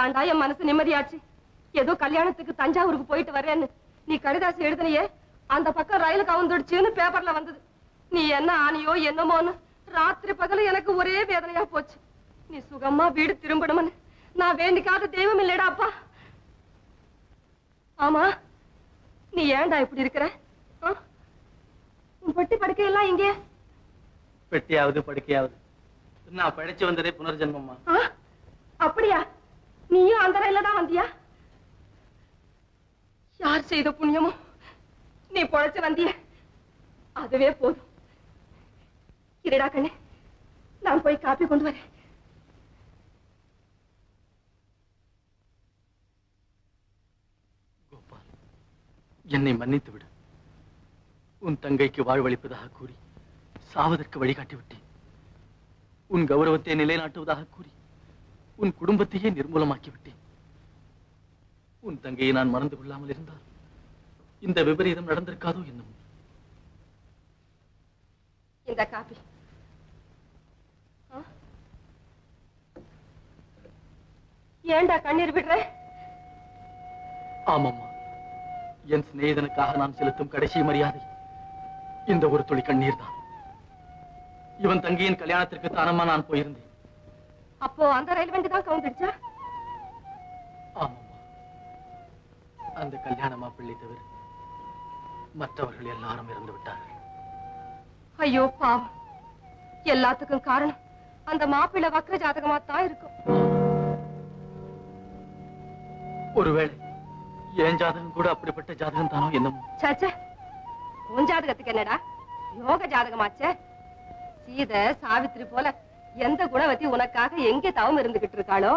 இப்பதான்டா என் மனசு நிம்மதியாச்சு. ஏதோ கல்யாணத்துக்கு தஞ்சாவூருக்கு போயிட்டு வரேன்னு நீ கடிதாசி எழுதுனியே அந்த பக்கம் ரயில் கவுந்துடுச்சுன்னு பேப்பர்ல வந்தது. நீ என்ன ஆனியோ என்னமோன்னு ராத்திரி பகல எனக்கு ஒரே வேதனையா போச்சு. நீ சுகமா வீடு திரும்பணும்னு. நான் வேண்டிக்காத தெய்வம் இல்லடா அப்பா. ஆமா நீ ஏன்டா இப்படி இருக்கிற? உன் பெட்டி படுக்கையெல்லாம் இங்கே. பெட்டியாவது படுக்கையாவது. நான் பழைச்சு வந்ததே புனர்ஜென்மம்மா? அப்படியா? நீயும் அந்த ரயில தான் வந்தியா? யார் செய்த புண்ணியமோ? நீ பொழைச்சு வந்திய அதுவே போதும். இருடா கண்ணு. நான் போய் காப்பி கொண்டு வரேன். என்னை மன்னித்து விடு. உன் தங்கைக்கு வாழ்வளிப்பதாக கூறி சாவதற்கு வழிகாட்டி விட்டேன். உன் கௌரவத்தை நிலைநாட்டுவதாக கூறி உன் குடும்பத்தையே நிர்மூலமாக்கி விட்டேன் உன் தங்கையை நான் மறந்து கொள்ளாமல் இருந்தால் இந்த விபரீதம் நடந்திருக்காதோ என்னும். இந்த காப்பி ஆ? ஏன்டா கண்ணீர் விடுற? ஆமாம்மா. என் சிநேகிதனுக்காக நான் செலுத்தும் கடைசி மரியாதை இந்த ஒரு துளி கண்ணீர் தான் இவன் தங்கையின் கல்யாணத்திற்கு தானமா நான் போயிருந்தேன். அப்போ அந்த ரயில் வண்டி தான் கவுந்துடுச்சா ஆமாம்மா. அந்த கல்யாண மாப்பிள்ளை தவிர மற்றவர்கள் எல்லாரும் இறந்து விட்டார்கள். ஐயோ பாவம். எல்லாத்துக்கும் காரணம் அந்த மாப்பிள்ளை வக்ர ஜாதகமா தான் இருக்கும். ஒருவேளை என் ஜாதகம் கூட அப்படிப்பட்ட ஜாதகம் தானோ என்னமோ? சாச்சே உன் ஜாதகத்துக்கு என்னடா? யோக ஜாதகமாச்சே. சீதை சாவித்திரி போல எந்த குணவதி உனக்காக எங்கே தவம் இருந்துகிட்டு இருக்காளோ?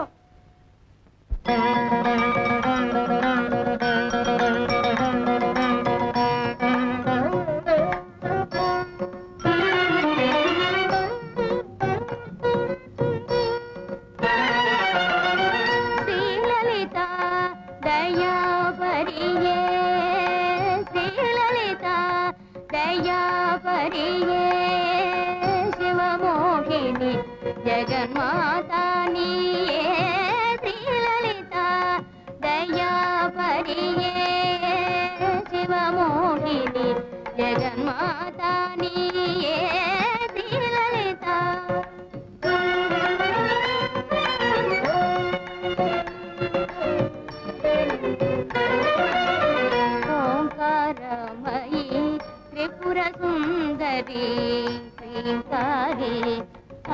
ஜெகன்மாதா நீயே ஸ்ரீலலிதா ஓங்காரமயி திரிபுர சுந்தரி ஸ்ரீகாரி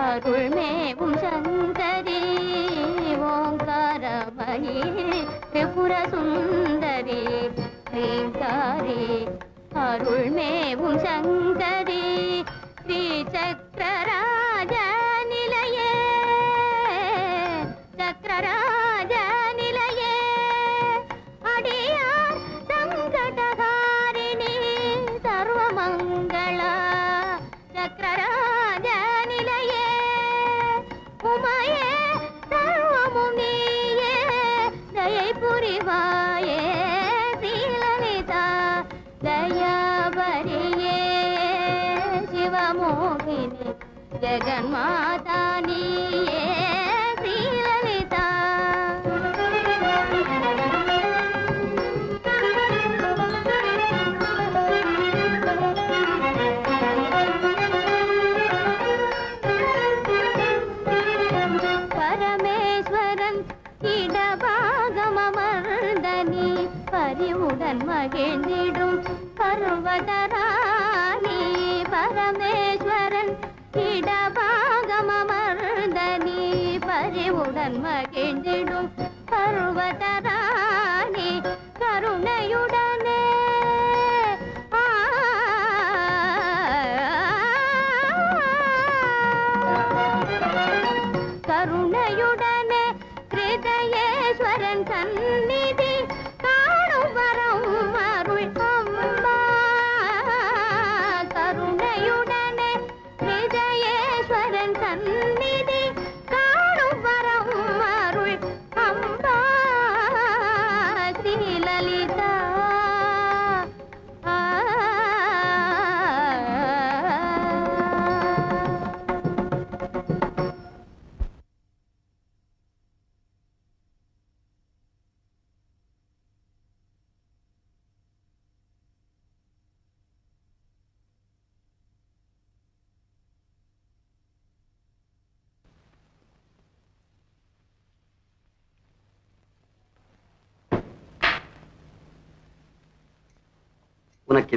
அருள்மேவும் சங்கரி ஓங்காரமயி திரிபுர சுந்தரி ஸ்ரீகாரி அருள்மேவும் சங்கரி ஸ்ரீ சக்கரராஜ நிலையே. சக்கரராஜ ஜெகன்மாதா நீயே ஸ்ரீலலிதா பரமேஸ்வரன் இடபாகமர்ந்தனி பரிவுடன் மகிழ்ந்திடும் பரிவுடன் மகிழ்ந்திடும் பர்வதராணி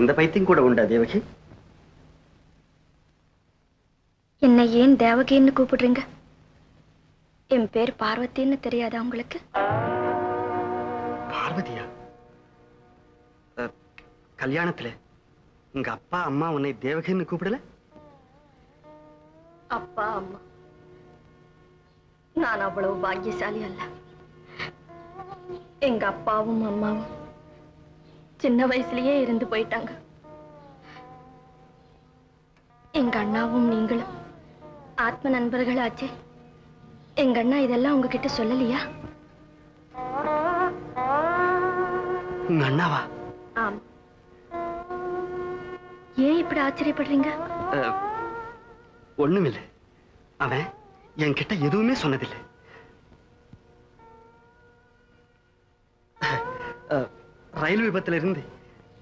இந்த பைத்தியம் கூட உண்டா தேவகி? என்னை ஏன் தேவகின்னு கூப்பிடுறீங்க? என் பேர் பார்வதின்னு தெரியாதா உங்களுக்கு? பார்வதியா? கல்யாணத்துல உங்க அப்பா அம்மா உன்னை தேவகின்னு கூப்பிடல? அப்பா அம்மா. நான் அவ்வளவு பாக்கியசாலி அல்ல. எங்க அப்பாவும் அம்மாவும். சின்ன வயசுலயே இருந்து போயிட்டாங்க. எங்க அண்ணாவும் நீங்களும் ஆத்ம நண்பர்களாச்சே. எங்க அண்ணா இதெல்லாம் உங்ககிட்ட சொல்லலையா? உங்க அண்ணாவா? ஆமா. ஏன் இப்படி ஆச்சரியப்படுறீங்க? அஹ், ஒண்ணுமில்லை. அவன் என்கிட்ட எதுவுமே சொன்னதில்லை. ரயில் விபத்துல இருந்து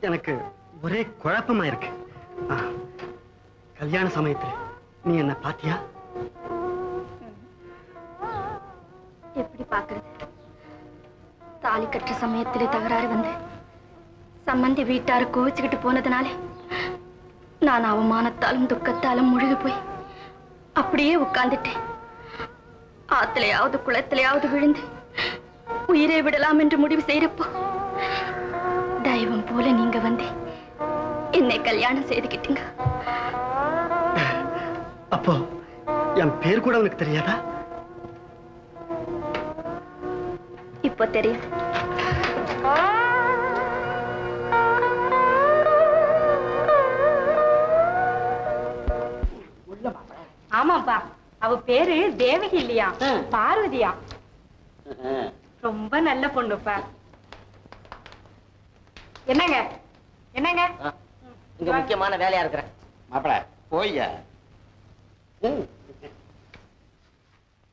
எனக்கு ஒரே குழப்பமா இருக்கு கல்யாண சமயத்துல நீ என்ன பாத்தியா? எப்படி பாக்குறது? தாலி கட்டுற சமயத்திலே தகராறு வந்து சம்மந்தி வீட்டாரு கோவிச்சுக்கிட்டு போனதுனாலே நான் அவமானத்தாலும் துக்கத்தாலும் முழுகி போய் அப்படியே உட்கார்ந்துட்டேன். ஆத்திலையாவது குளத்திலேயாவது விழுந்து உயிரை விடலாம் என்று முடிவு செய்யறப்போ போல நீங்க வந்து என்னை கல்யாணம் செய்துக்கிட்டீங்க. அப்போ என் பேர் கூட உனக்கு தெரியாதா? இப்போ தெரியுது ஆமாப்பா அவ பேரு தேவகி இல்லையா? பார்வதியா? ரொம்ப நல்ல பொண்ணுப்பா. என்னங்க? என்னங்க? இங்க முக்கியமான வேலையா இருக்கிறேன். மாப்பிள போய்யா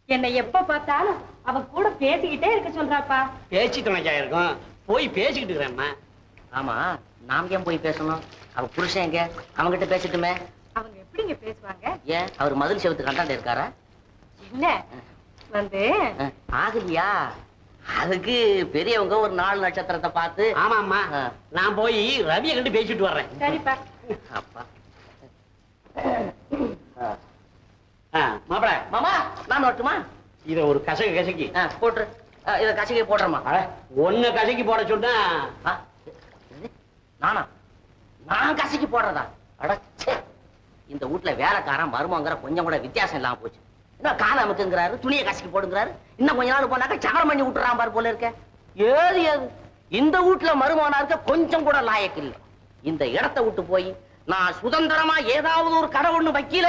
என்னை எப்ப பார்த்தாலும் அவ கூட பேசிக்கிட்டே இருக்க சொல்றாப்பா. பேச்சு துணைக்கா இருக்கும்? போய் பேசிக்கிட்டு இருக்கிறேம்மா. ஆமா நாம் ஏன் போய் பேசணும்? அவ புருஷன் எங்க? அவங்கிட்ட பேசட்டுமே. அவங்க எப்படிங்க பேசுவாங்க? ஏன்? அவர் மதில் செவத்து கண்டாண்ட இருக்காரா? இல்ல வந்து ஆகலையா அதுக்கு பெரியவங்க ஒரு நாலு நட்சத்திரத்தை பார்த்து ஆமா அம்மா நான் போய் ரவியை கண்டு பேசிட்டு வர்றேன். சரிப்பா. அப்பா. ஆ, மாப்பிள. மாமா நான் வரட்டுமா? இத ஒரு கசக்கு கசக்கி. போட்டுரு. இத கசக்கி போடுறேம்மா ஒன்னு கசக்கி போட சொன்னா? நானா? நான் கசக்கி போடுறதா? அட ச்சே. இந்த வீட்டுல வேலைக்காரன் வருமாங்கிற கொஞ்சம் கூட வித்தியாசம் இல்லாம போச்சு. கால அமுக்குங்கிறாரு? துணியை கசக்கி போடுங்கிறாரு. இன்னும் கொஞ்ச நாள் போனாக்க சகரம் பண்ணி விட்டுறான் பாரு போல இருக்க. ஏது ஏது? இந்த வீட்டுல மருமகனா இருக்க கொஞ்சம் கூட லாயக்கு இல்லை. இந்த இடத்தை விட்டு போய் நான் சுதந்திரமா ஏதாவது ஒரு கடை ஒண்ணு வைக்கல.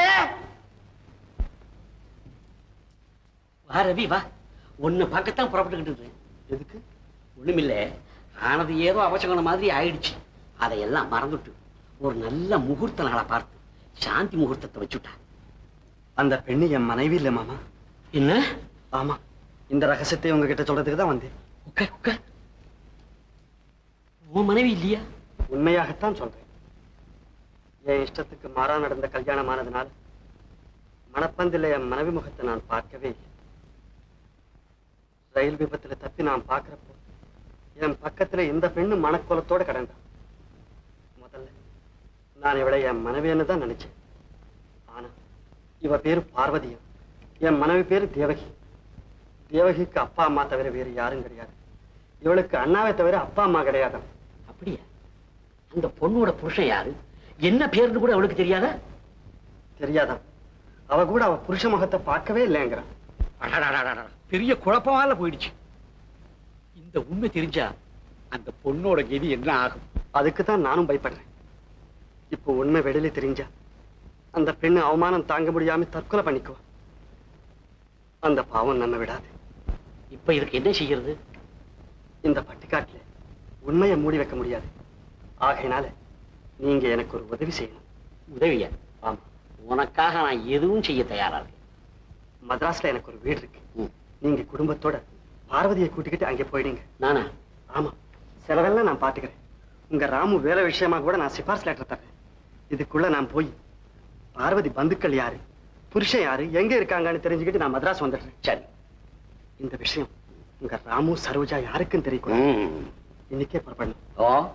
வா ரவி வா. ஒன்னு பக்கத்தான் புறப்பட்டுக்கிட்டு இருக்கேன் எதுக்கு? ஒண்ணுமில்ல. ஆனது ஏதோ அவசரம் மாதிரி ஆயிடுச்சு. அதையெல்லாம் மறந்துட்டு ஒரு நல்ல முகூர்த்த நாளை பார்த்து சாந்தி முகூர்த்தத்தை வச்சுட்டா அந்த பெண்ணு என் மனைவி இல்ல மாமா. என்ன? ஆமா. இந்த ரகசியத்தை உங்ககிட்ட சொல்றதுக்கு தான் வந்தேன். உட்கார் உட்கார் உன் மனைவி இல்லையா? உண்மையாகத்தான் சொல்றேன். என் இஷ்டத்துக்கு மாறா நடந்த கல்யாணமானதுனால மணப்பந்தில என் மனைவி முகத்தை நான் பார்க்கவே இல்லை. ரயில் விபத்துல தப்பி நான் பார்க்கிறப்போ என் பக்கத்துல இந்த பெண்ணு மணக்கோலத்தோட கடந்தான் முதல்ல நான் இவளை என் மனைவின்னு தான் நினைச்சேன். இவ பேரு பார்வதியா என் மனைவி பேரு தேவகி. தேவகிக்கு அப்பா அம்மா தவிர வேறு யாரும் கிடையாது. இவளுக்கு அண்ணாவை தவிர அப்பா அம்மா கிடையாது. அப்படியா? அந்த பொண்ணோட புருஷன் யாரு? என்ன பேருன்னு கூட அவளுக்கு தெரியாதா? தெரியாதான் அவ கூட அவ புருஷ முகத்தை பார்க்கவே இல்லைங்கிறான் பெரிய குழப்பமால போயிடுச்சு. இந்த உண்மை தெரிஞ்சா அந்த பொண்ணோட கதி என்ன ஆகும்? அதுக்கு தான் நானும் பயப்படுறேன். இப்போ உண்மை வெளியில தெரிஞ்சா அந்த பெண்ணு அவமானம் தாங்க முடியாம தற்கொலை பண்ணிக்குவா அந்த பாவம் நம்ம விடாது. இப்ப இதுக்கு என்ன செய்யறது? இந்த பட்டிக்காட்டுல உண்மையை மூடி வைக்க முடியாது. ஆகையினால நீங்க எனக்கு ஒரு உதவி செய்யணும். உதவியா? ஆமா. உனக்காக நான் எதுவும் செய்ய தயாரா இருக்கேன். மദ്രാஸ்ல எனக்கு ஒரு வீடு இருக்கு. நீங்க குடும்பத்தோட பார்வதியை கூட்டிக்கிட்டு அங்கே போயிடுங்க. நானா? ஆமா. செலவெல்லாம் நான் பாத்துக்கிறேன் உங்க ராமு வேலை விஷயமா கூட நான் சிபார்சு லெட்டர் தரேன் இதுக்குள்ள நான் போய் பார்வதி பந்துக்கள் யாரு? புருஷன் யாரு? எங்க இருக்காங்கன்னு தெரிஞ்சுக்கிட்டு நான் மദ്രാஸ் வந்துடுறேன். சரி. இந்த விஷயம் உங்க ராமு சரோஜா யாருக்கும் தெரியக்கூடாது இன்னைக்கே புறப்படணும்.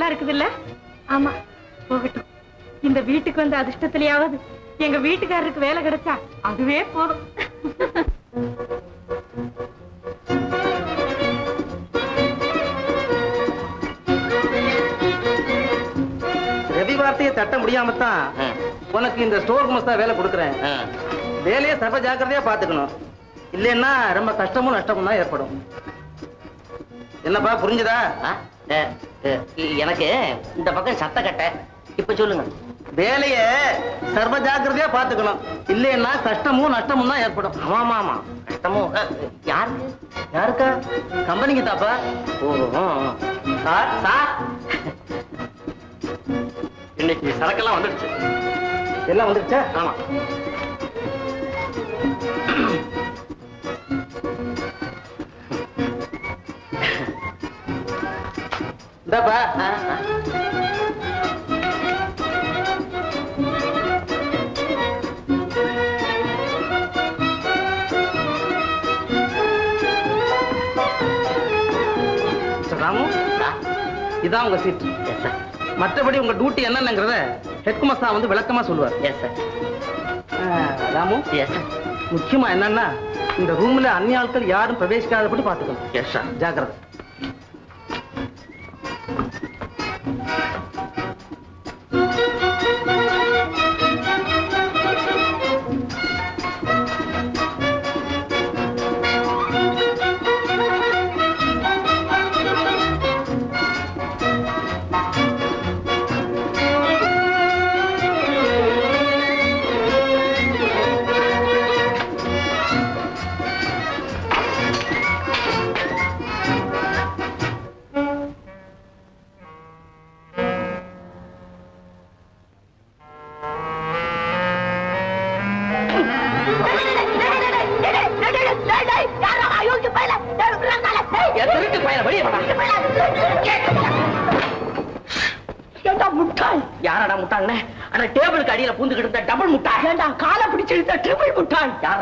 நல்லா இருக்குதுல்ல? ஆமா போகட்டும். இந்த வீட்டுக்கு வந்த அதிர்ஷ்டத்திலேயாவது எங்க வீட்டுக்காரருக்கு வேலை கிடைச்சா அதுவே போதும். ரவி வார்த்தையை தட்ட முடியாம தான் உனக்கு இந்த ஸ்டோர் வேலை கொடுக்குறேன். வேலையை சர்வ ஜாக்கிரதையா பாத்துக்கணும் இல்லைன்னா ரொம்ப கஷ்டமும் நஷ்டமும் தான் ஏற்படும். என்னப்பா புரிஞ்சுதா? எனக்கு இந்த பக்கம் சத்த கட்ட. இப்ப சொல்லுங்க. வேலைய சர்வ ஜாக்கிரதையா பாத்துக்கணும். இல்லைன்னா கஷ்டமும் நஷ்டமும் தான் ஏற்படும். ஆமா ஆமா கஷ்டமும். அஹ், யாருக்கு? கம்பெனிக்கு தாப்பா சார் சார் இன்னைக்கு சரக்கெல்லாம் வந்துடுச்சு. எல்லாம் வந்துருச்சா ஆமா. இந்தாப்பா. ராமு? இதான் உங்க சீட் மற்றபடி உங்க டியூட்டி என்னங்கிறத ஹெட் குமஸ்தா வந்து விளக்கமா சொல்லுவார். Yes sir Ramu? Yes sir முக்கியமா என்னன்னா இந்த ரூம்ல அந்நிய ஆட்கள் யாரும் பிரவேசிக்காதபடி பாத்துக்கணும் எஸ் சார் ஜாக்கிரதை.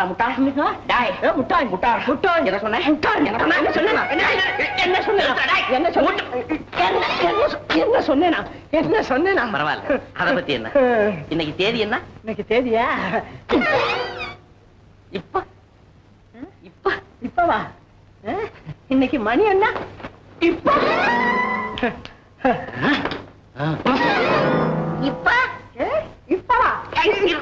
முட்டாள் முட்டாள் டாய் முட்டாள். முட்டாள். முட்டாள். என்ன சொன்ன? முட்டாள். என்ன சொன்ன? என்ன சொன்னேனா என்ன சொன்னேனா என்ன சொன்ன? என்ன என்ன சொன்னேனா? என்ன சொன்னேனா? பரவாயில்ல. அத பத்தி என்ன? இன்னைக்கு தேதி என்ன? இன்னைக்கு தேதியா? இப்ப? இப்ப? இப்பவா? இன்னைக்கு மணி என்ன? இப்ப? இப்ப? இப்பவா? வாய நீ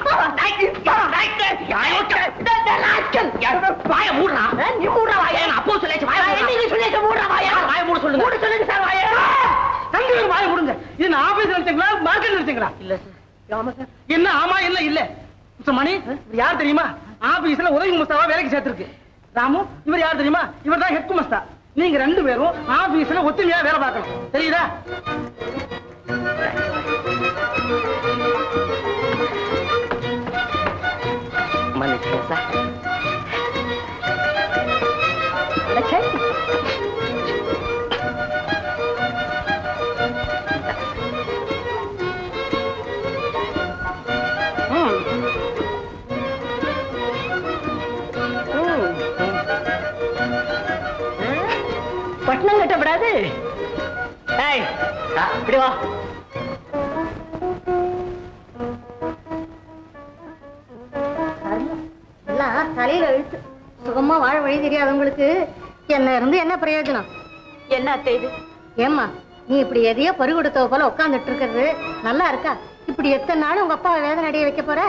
அப்போ நீங்க மூட சொல்லுங்க சொல்லுங்க சார் இது நான் இல்ல. ஆமா என்ன ஆமா இல்ல. இல்ல மணி யார் தெரியுமா ஆபீஸ்ல உதவி குமஸ்தாவா வேலைக்கு சேர்த்திருக்கு ராமு இவர் யார் தெரியுமா இவர் தான் ஹெட் குமஸ்தா நீங்க ரெண்டு பேரும் ஆபீஸ்ல ஒத்துமையா வேலை பார்க்கணும் தெரியுதா மன்னிச்சுங்க சார். பட்டணம் கட்டப்படாது. ஏய் ஆ, இப்படி வா. தலையில இழுத்து. சுகமா வாழ வழி தெரியாதவங்களுக்கு என்ன இருந்து என்ன பிரயோஜனம்? என்ன அத்தை இது? ஏம்மா நீ இப்படி எதையோ பறி கொடுத்தவ போல உட்காந்துட்டு இருக்கிறது. நல்லா இருக்கா? இப்படி எத்தனை நாள் உங்க அப்பாவை வேதனை அடைய வைக்க போற?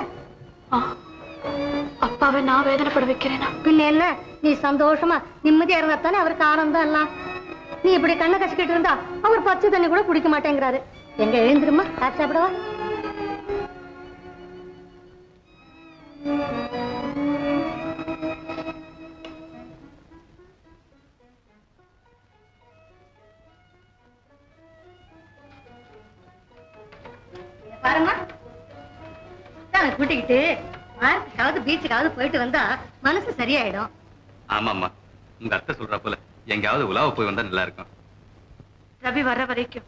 அப்பாவை நான் வேதனைப்பட வைக்கிறேனா? பின்ன என்ன? நீ சந்தோஷமா நிம்மதியா இருந்தா தானே அவருக்கு ஆனந்தம் எல்லாம்? நீ இப்படி கண்ணை கசிக்கிட்டு இருந்தா அவர் பச்சை தண்ணி கூட குடிக்க மாட்டேங்கிறாரு. எங்க எழுந்திருமா காசு சாப்பிடவா? பாருங்க நான் கூட்டிக்கிட்டு பார்க்குக்காவது பீச்சுக்காவது போயிட்டு வந்தா மனசு சரியாயிடும். ஆமாம்மா. உங்க அத்தை சொல்றா போல எங்கேயாவது உலாவ போய் வந்தா நல்லா இருக்கும் ரவி வர்ற வரைக்கும்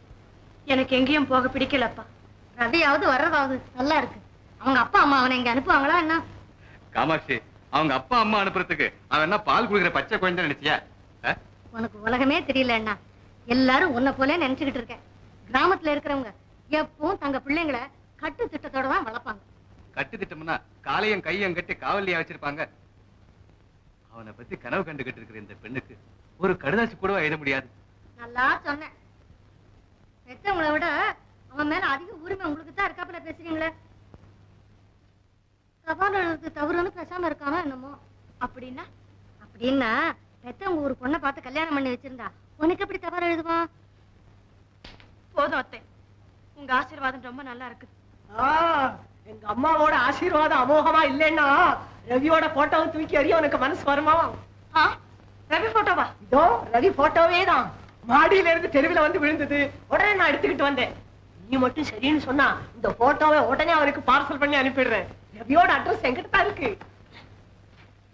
எனக்கு எங்கேயும் போக பிடிக்கலப்பா. ரவியாவது வர்றதாவது நல்லா இருக்கு அவங்க அப்பா அம்மா அவனை இங்க அனுப்புவாங்களா என்ன? காமாட்சி அவங்க அப்பா அம்மா அனுப்புறதுக்கு அவன் என்ன பால் குடிக்கிற பச்சை குழந்தை நினைச்சியா? உனக்கு உலகமே தெரியல அண்ணா. எல்லாரும் உன்னை போல நினைச்சுக்கிட்டு இருக்கேன். கிராமத்துல இருக்கிறவங்க எப்பவும் தங்க பிள்ளைங்களை கட்டு திட்டத்தோட தான் வளர்ப்பாங்க. கட்டு திட்டம்னா காலையும் கையும் கட்டி காவலியா வச்சிருப்பாங்க. அவனை பத்தி கனவு கண்டுகிட்டு இருக்கிற இந்த பெண்ணுக்கு ஒரு கடுதாசி கூடவா எழுத முடியாது. நல்லா சொன்னேன். பெத்தவங்கள விட அவன் மேல அதிக உரிமை உங்களுக்கு தான் இருக்காப்புல பேசுறீங்களே? எழுதுறது தவறுன்னு பேசாம இருக்காம என்னமோ? அப்படின்னா? அப்படின்னா பெத்தவங்க ஒரு பொண்ணை பார்த்து கல்யாணம் பண்ணி வச்சிருந்தா உனக்கு எப்படி தபால் எழுதுவான்? போதும் அத்தை. உங்க ஆசீர்வாதம் ரொம்ப நல்லா இருக்கு. ஆ, எங்க அம்மாவோட ஆசீர்வாதம் அமோகமா இல்லைன்னா ரவியோட போட்டோவை தூக்கி எறிய உனக்கு மனசு வருமா? ரவி போட்டோவா இதோ ரவி போட்டோவே தான். மாடியில இருந்து தெருவில் வந்து விழுந்தது. உடனே நான் எடுத்துக்கிட்டு வந்தேன். நீ மட்டும் சரின்னு சொன்னா இந்த போட்டோவை உடனே அவருக்கு பார்சல் பண்ணி அனுப்பிடுறேன். ரவியோட அட்ரஸ் எங்கிட்ட தான் இருக்கு.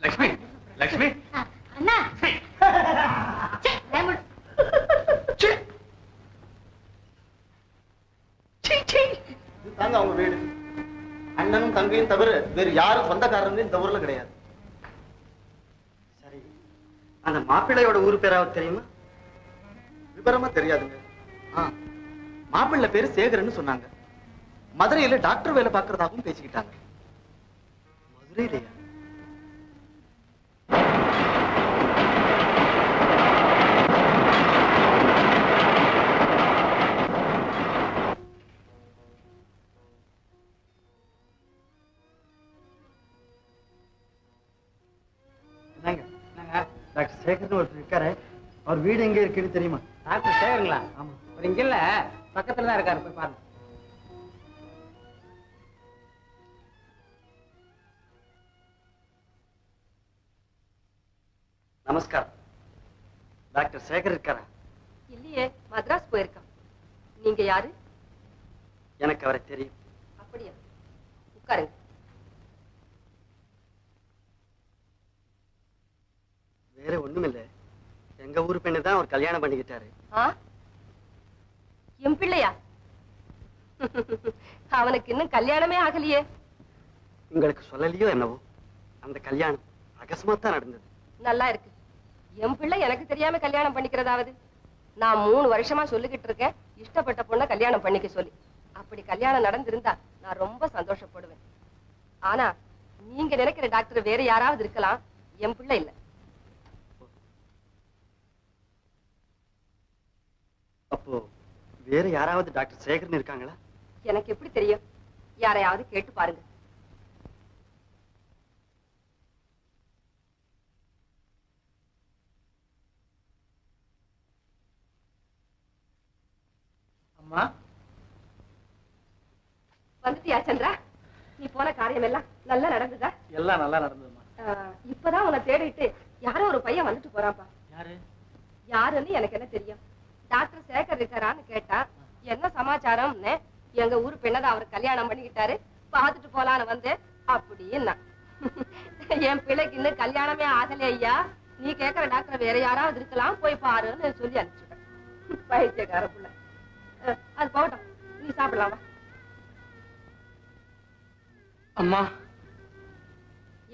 லக்ஷ்மி லக்ஷ்மி. அண்ணா. தாங்க அவங்க வீடு. அண்ணனும் தங்கையும் தவிர வேறு யாரும் சொந்தக்காரங்க இந்த ஊர்ல கிடையாது. சரி அந்த மாப்பிள்ளையோட ஊர் பேராவது தெரியுமா? விவரமா தெரியாதுங்க. மாப்பிள்ளை பேரு சேகர்னு சொன்னாங்க. மதுரையில டாக்டர் வேலை பார்க்கறதாகவும் பேசிக்கிட்டாங்க. மதுரையிலையா? அவர் வீடு எங்க இருக்குன்னு தெரியுமா? டாக்டர் சேகருங்களா? ஆமா. அவர் இங்க இல்ல. பக்கத்துல தான் இருக்காரு. போய் பாருங்க. நமஸ்காரம். டாக்டர் சேகர் இருக்காரா? இல்லையே மദ്രാஸ் போயிருக்கான். நீங்க யாரு? எனக்கு அவரை தெரியும். அப்படியா? உட்காருங்க. வேற ஒண்ணுமில்ல. எங்க ஊர் பெண்ணு தான் அவர் கல்யாணம் பண்ணிக்கிட்டாரு. என் பிள்ளையா? அவனுக்கு இன்னும் கல்யாணமே ஆகலையே. உங்களுக்கு சொல்லலையோ என்னவோ? அந்த கல்யாணம் அகஸ்மாத்தான் நடந்தது. நல்லா இருக்கு. என் பிள்ளை எனக்கு தெரியாம கல்யாணம் பண்ணிக்கிறதாவது. நான் மூணு வருஷமா சொல்லிக்கிட்டு இருக்கேன். இஷ்டப்பட்ட பொண்ணை கல்யாணம் பண்ணிக்க சொல்லி. அப்படி கல்யாணம் நடந்திருந்தா நான் ரொம்ப சந்தோஷப்படுவேன். ஆனா நீங்க நினைக்கிற டாக்டர் வேற யாராவது இருக்கலாம். என் பிள்ளை இல்ல. அப்போ வேற யாராவது டாக்டர் சேகர்னு இருக்காங்களா? எனக்கு எப்படி தெரியும்? யாரையாவது கேட்டு பாருங்க. அம்மா? வந்துட்டியா சந்திரா? நீ போன காரியம் எல்லாம் நல்லா நடந்ததா? எல்லாம் நல்லா நடந்ததுமா இப்பதான் உன்னை தேடிட்டு யாரோ ஒரு பையன் வந்துட்டு போறான்ப்பா. யாரு? யாருன்னு எனக்கு என்ன தெரியும்? டாக்டர் சேகர் இருக்காரான்னு கேட்டா என்ன சமாச்சாரம்னு? எங்க ஊர் பெண்ணதான் அவர் கல்யாணம் பண்ணிக்கிட்டாரு. பார்த்துட்டு போலான்னு வந்து அப்படின்னா. என் பிள்ளைக்கு இன்னும் கல்யாணமே ஆகல ஐயா. நீ கேக்குற டாக்டர் வேற யாராவது இருக்கலாம் போய் பாருன்னு சொல்லி அனுப்பிச்சுட்டேன். பைத்தியக்கார புள்ள. அது போகட்டும். நீ சாப்பிடலாம் அம்மா.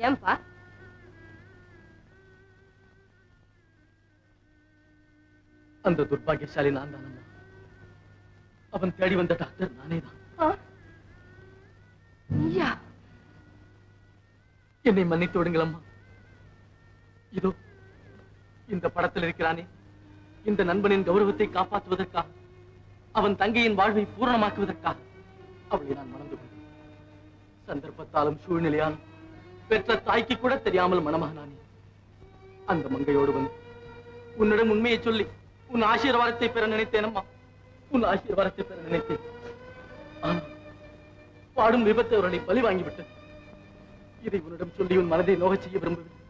ஏன்பா? அந்த துர்பாகியசாலி நான் தானம்மா அவன் தேடி வந்த டாக்டர் நானே தான். ஆ? நீயா என்னை மன்னித்து விடுங்கள் அம்மா. இதோ இந்த படத்தில் இருக்கிறானே. இந்த நண்பனின் கௌரவத்தை காப்பாற்றுவதற்காக அவன் தங்கையின் வாழ்வை பூரணமாக்குவதற்காக அவளை நான் மணந்து கொண்டேன் சந்தர்ப்பத்தாலும் சூழ்நிலையாலும் பெற்ற தாய்க்கு கூட தெரியாமல் மணமானானே. அந்த மங்கையோடு வந்து உன்னிடம் உண்மையை சொல்லி உன் ஆசீர்வாதத்தை பெற நினைத்தேன் அம்மா உன் ஆசீர்வாதத்தை பெற நினைத்தேன். பாடும் விபத்து அவர்களை பழி வாங்கிவிட்டது. இதை உன்னிடம் சொல்லி உன் மனதை நோக செய்ய விரும்புகிறேன்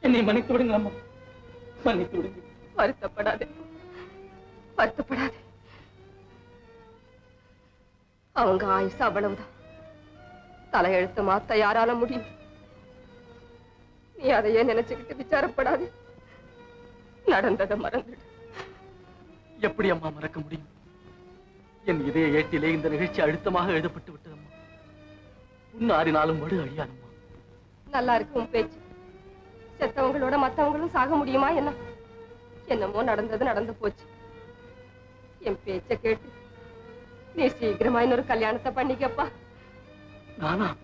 என்னை மன்னித்து விடுங்கள் அம்மா. மன்னித்து விடுங்கள். வருத்தப்படாதே. வருத்தப்படாதே. அவங்க ஆயுசு அவ்வளவுதான். தலையெழுத்து மாத்த யாரால முடியும்? நீ அதையே நினைச்சுக்கிட்டு விசாரப்படாதே. நடந்ததை மறந்துடு. எப்படி அம்மா மறக்க முடியும்? என் இதய ஏட்டிலே இந்த நிகழ்ச்சி அழுத்தமாக எழுதப்பட்டு விட்டது அம்மா உன்னாரினாலும் வடு அழியாதம்மா. நல்லா இருக்கு உன் பேச்சு. செத்தவங்களோட மத்தவங்களும் சாக முடியுமா என்ன? என்னமோ நடந்தது நடந்து போச்சு. என் பேச்ச கேட்டு நீ சீக்கிரமா இன்னொரு கல்யாணத்தை பண்ணிக்கப்பா. நானா?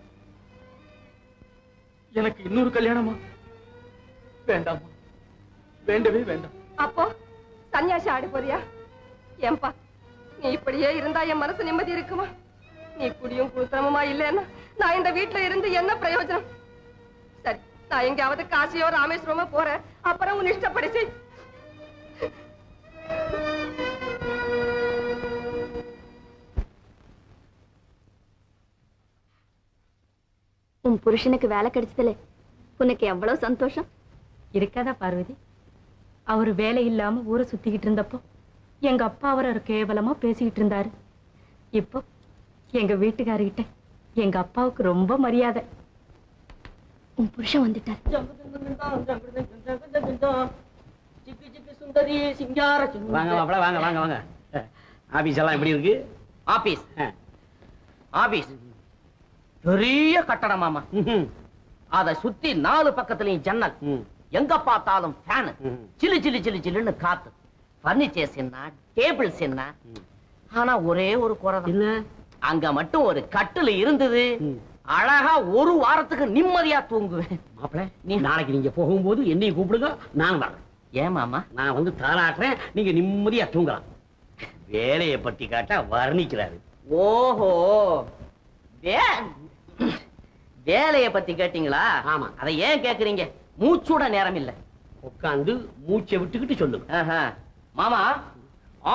எனக்கு இன்னொரு கல்யாணமா? வேண்டாமா வேண்டவே வேண்டாம். அப்போ சன்னியாசி ஆடி போறியா? ஏன்பா நீ இப்படியே இருந்தா என் மனசு நிம்மதி இருக்குமா? நீ குடியும் குடுத்தனமுமா இல்லைன்னா நான் இந்த வீட்டுல இருந்து என்ன பிரயோஜனம்? சரி நான் எங்கேயாவது காசியோ ராமேஸ்வரமோ போறேன். அப்புறம் உன் இஷ்டப்படி செய். உன் புருஷனுக்கு வேலை கிடைச்சதுல உனக்கு எவ்வளவு சந்தோஷம்? இருக்காதா பார்வதி? அவரு வேலை இல்லாம ஊரை சுத்திக்கிட்டு இருந்தப்போ எங்க அப்பா அவரை கேவலமா பேசிக்கிட்டு இருந்தாரு. இப்போ எங்க வீட்டுக்காரர்கிட்ட எங்க அப்பாவுக்கு ரொம்ப மரியாதை. உன் புருஷன் வந்துட்டார். வாங்க மாப்பிள வாங்க வாங்க வாங்க. ஆபீஸ் எல்லாம் எப்படி இருக்கு? ஆபீஸ். ஆபீஸ். பெரிய கட்டடம் மாமா அத சுத்தி நாலு பக்கத்துலயும் ஜன்னல். எங்க பார்த்தாலும் ஃபேன் சிலு சிலு சிலு சிலுன்னு காத்து. பர்னிச்சர்ஸ் என்ன டேபிள்ஸ் என்ன ஆனா ஒரே ஒரு குறை என்ன? அங்க மட்டும் ஒரு கட்டில் இருந்தது. அழகா ஒரு வாரத்துக்கு நிம்மதியா தூங்குவேன். மாப்பிள நீ? நாளைக்கு நீங்க போகும்போது என்னையும் கூப்பிடுங்க நான் வரேன். ஏன் மாமா? நான் வந்து தாளாட்டுறேன் நீங்க நிம்மதியா தூங்கலாம். வேலையை பத்தி காட்டா வர்ணிக்கிறாரு. ஓஹோ. வேலைய பத்தி கேட்டீங்களா? ஆமா. அதை ஏன் கேக்குறீங்க? மூச்சூட நேரம் இல்ல. உட்காந்து மூச்சை விட்டுக்கிட்டு சொல்லுங்க. மாமா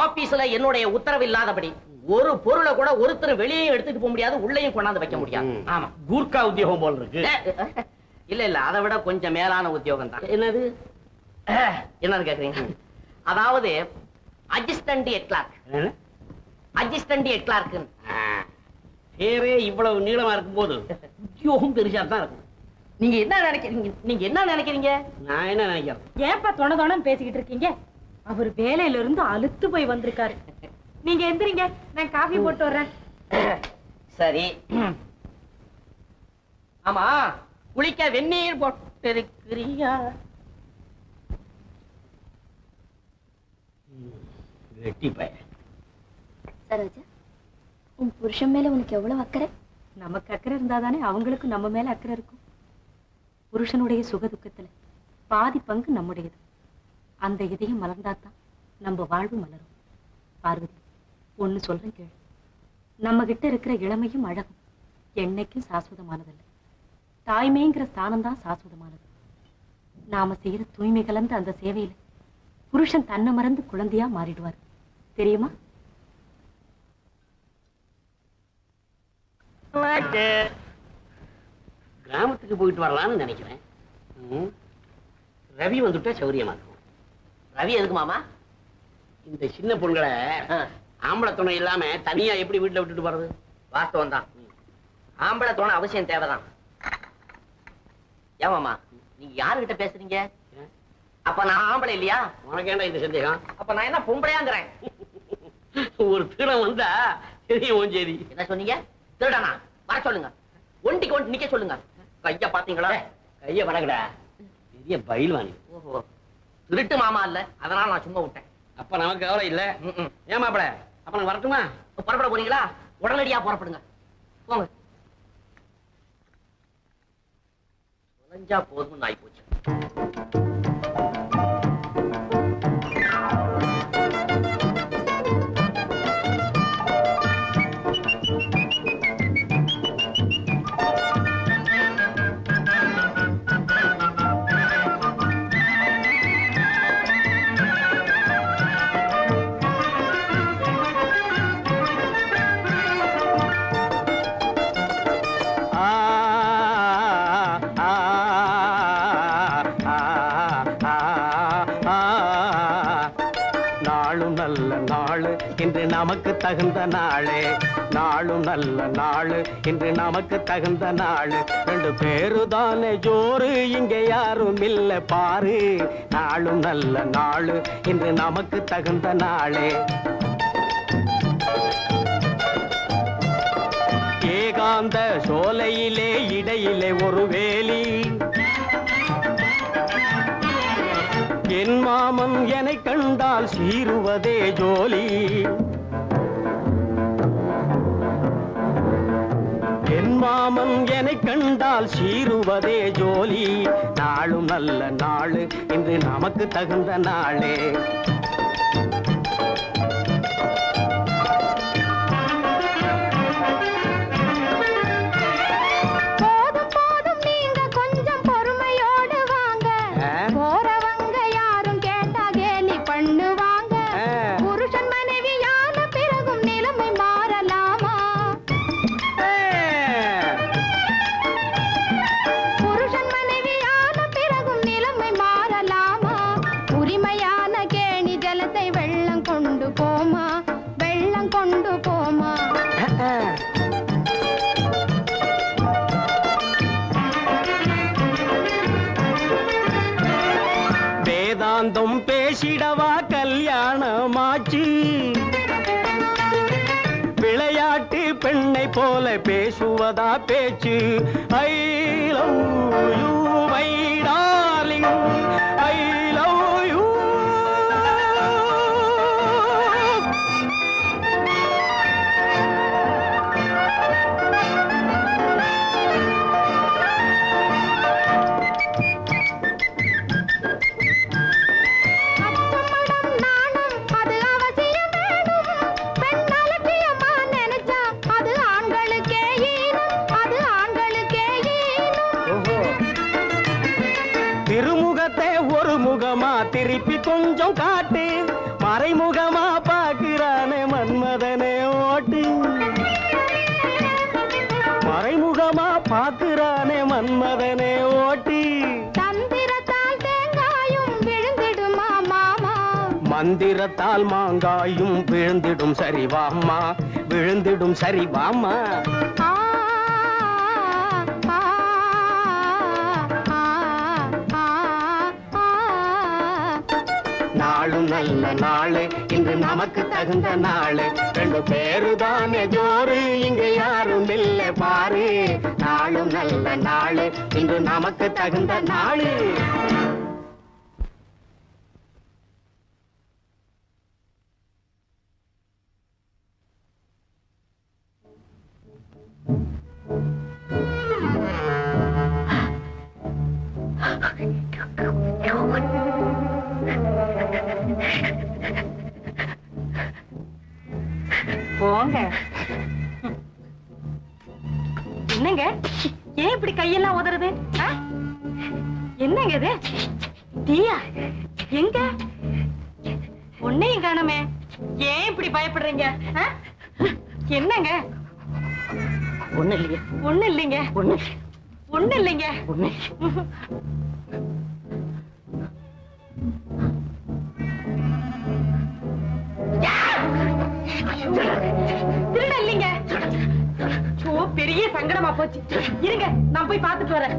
ஆபீஸ்ல என்னுடைய உத்தரவு இல்லாதபடி ஒரு பொருளை கூட ஒருத்தர் வெளியே எடுத்துட்டு போக முடியாது உள்ளேயும் கொண்டாந்து வைக்க முடியாது. ஆமா. கூர்க்கா உத்தியோகம் போல இருக்கு. இல்ல இல்ல அதை விட கொஞ்சம் மேலான உத்தியோகம் தான். என்னது? என்னன்னு கேக்குறீங்க? அதாவது அசிஸ்டன்ட் கிளார்க். என்ன? அசிஸ்டன்ட் கிளார்க் ஆ, பேரே இவ்வளவு நீளமா இருக்கும்போது உத்தியோகம் பெருசா தான் இருக்கும். நீங்க என்ன நினைக்கிறீங்க நீங்க என்ன நினைக்கிறீங்க? நான் என்ன நினைக்கிறேன்? ஏன்பா தொண தொணன்னு பேசிக்கிட்டு இருக்கீங்க? அவர் வேலையில இருந்து அலுத்து போய் வந்திருக்காரு. நீங்க எந்திரிங்க நான் காஃபி போட்டு வர்றேன். சரி. ஆமா குளிக்க வெந்நீர் போட்டிருக்கிறியா? வெட்டி பைய சரோஜா உன் புருஷன் மேல உனக்கு எவ்வளவு அக்கறை? நமக்கு அக்கறை இருந்தாதானே அவங்களுக்கு நம்ம மேல அக்கறை இருக்கும். புருஷனுடைய சுக துக்கத்துல பாதி பங்கு நம்முடையது. அந்த இதயம் மலர்ந்தாதான் நம்ம வாழ்வு மலரும். பார்வதி ஒன்னு சொல்றேன் கேள். நம்ம கிட்ட இருக்கிற இளமையும் அழகும் என்னைக்கும் சாஸ்வதமானதல்ல. தாய்மைங்கிற ஸ்தானம் தான் சாஸ்வதமானது. நாம செய்யற தூய்மை கலந்த அந்த சேவையில புருஷன் தன்னை மறந்து குழந்தையா மாறிடுவார். தெரியுமா? கிராமத்துக்கு போயிட்டு வரலாம்னு நினைக்கிறேன். ரவி வந்துட்டா சௌரியமா இருக்கும். ரவி எதுக்கு மாமா? இந்த சின்ன பொண்களை ஆம்பளை துணை இல்லாம தனியா எப்படி வீட்டுல விட்டுட்டு போறது? வாஸ்தவம் தான். ஆம்பளை தோண அவசியம் தேவைதான். ஏன் மாமா? நீங்க யாருகிட்ட பேசுறீங்க? அப்ப நான் ஆம்பளை இல்லையா? உனக்கு ஏன்டா இந்த சந்தேகம்? அப்ப நான் என்ன பொம்பளையாங்கிறேன்? ஒரு திருடம் வந்தா தெரியும் சரி என்ன சொன்னீங்க? திருடனா? வர சொல்லுங்க. ஒண்டிக்கு ஒண்டி நிக்க சொல்லுங்க. கைய பாத்தீங்களா கைய வடகடா பெரிய பயில்வாணி ஓஹோ. திருட்டு மாமா இல்ல. அதனால நான் சும்மா விட்டேன். அப்ப நமக்கு கவலை இல்ல. ஏமாப்பட அப்ப நான் வரட்டுமா? புறப்பட போறீங்களா? உடனடியா புறப்படுங்க. போங்க. தொலைஞ்சா போதும்னு ஆகி தகுந்த நாளே. நாளும் நல்ல நாளு. இன்று நமக்கு தகுந்த நாள். ரெண்டு பேரு தானே ஜோறு. இங்க யாரும் இல்ல பாரு. நாளும் நல்ல நாள். இன்று நமக்கு தகுந்த நாளே. ஏகாந்த சோலையிலே இடையிலே ஒரு வேலி. என் மாமன் என்னை கண்டால் சீருவதே ஜோலி. மாமன் என கண்டால் சீருவதே ஜோலி. நாளும் நல்ல நாள் இன்று நமக்கு தகுந்த நாளே. பேசுவதா பேச்சு? ஐ லவ் யூ மந்திரத்தால் மாங்காயும் விழுந்திடும் சரி வாம்மா விழுந்திடும் சரி வாம்மா ஆ, ஆ, ஆ, ஆ, ஆ. நாளும் நல்ல நாளு இன்று நமக்கு தகுந்த நாளு. ரெண்டு பேரு தானே ஜோறு இங்க யாரும் இல்ல பாரு. நாளும் நல்ல நாளு இன்று நமக்கு தகுந்த நாளு. கையெல்லாம் உதறது? என்னங்க இது? தீயா எங்க? உன்னையும் காணுமே. ஏன் இப்படி பயப்படுறீங்க? என்னங்க? ஒண்ணு இல்லையா. ஒண்ணு இல்லைங்க. ஒண்ணு ஒண்ணு இல்லைங்க. ஒண்ணு இல்லைங்க சோ பெரிய சங்கடமா போச்சு. இருங்க நான் போய் பார்த்துட்டு வரேன்.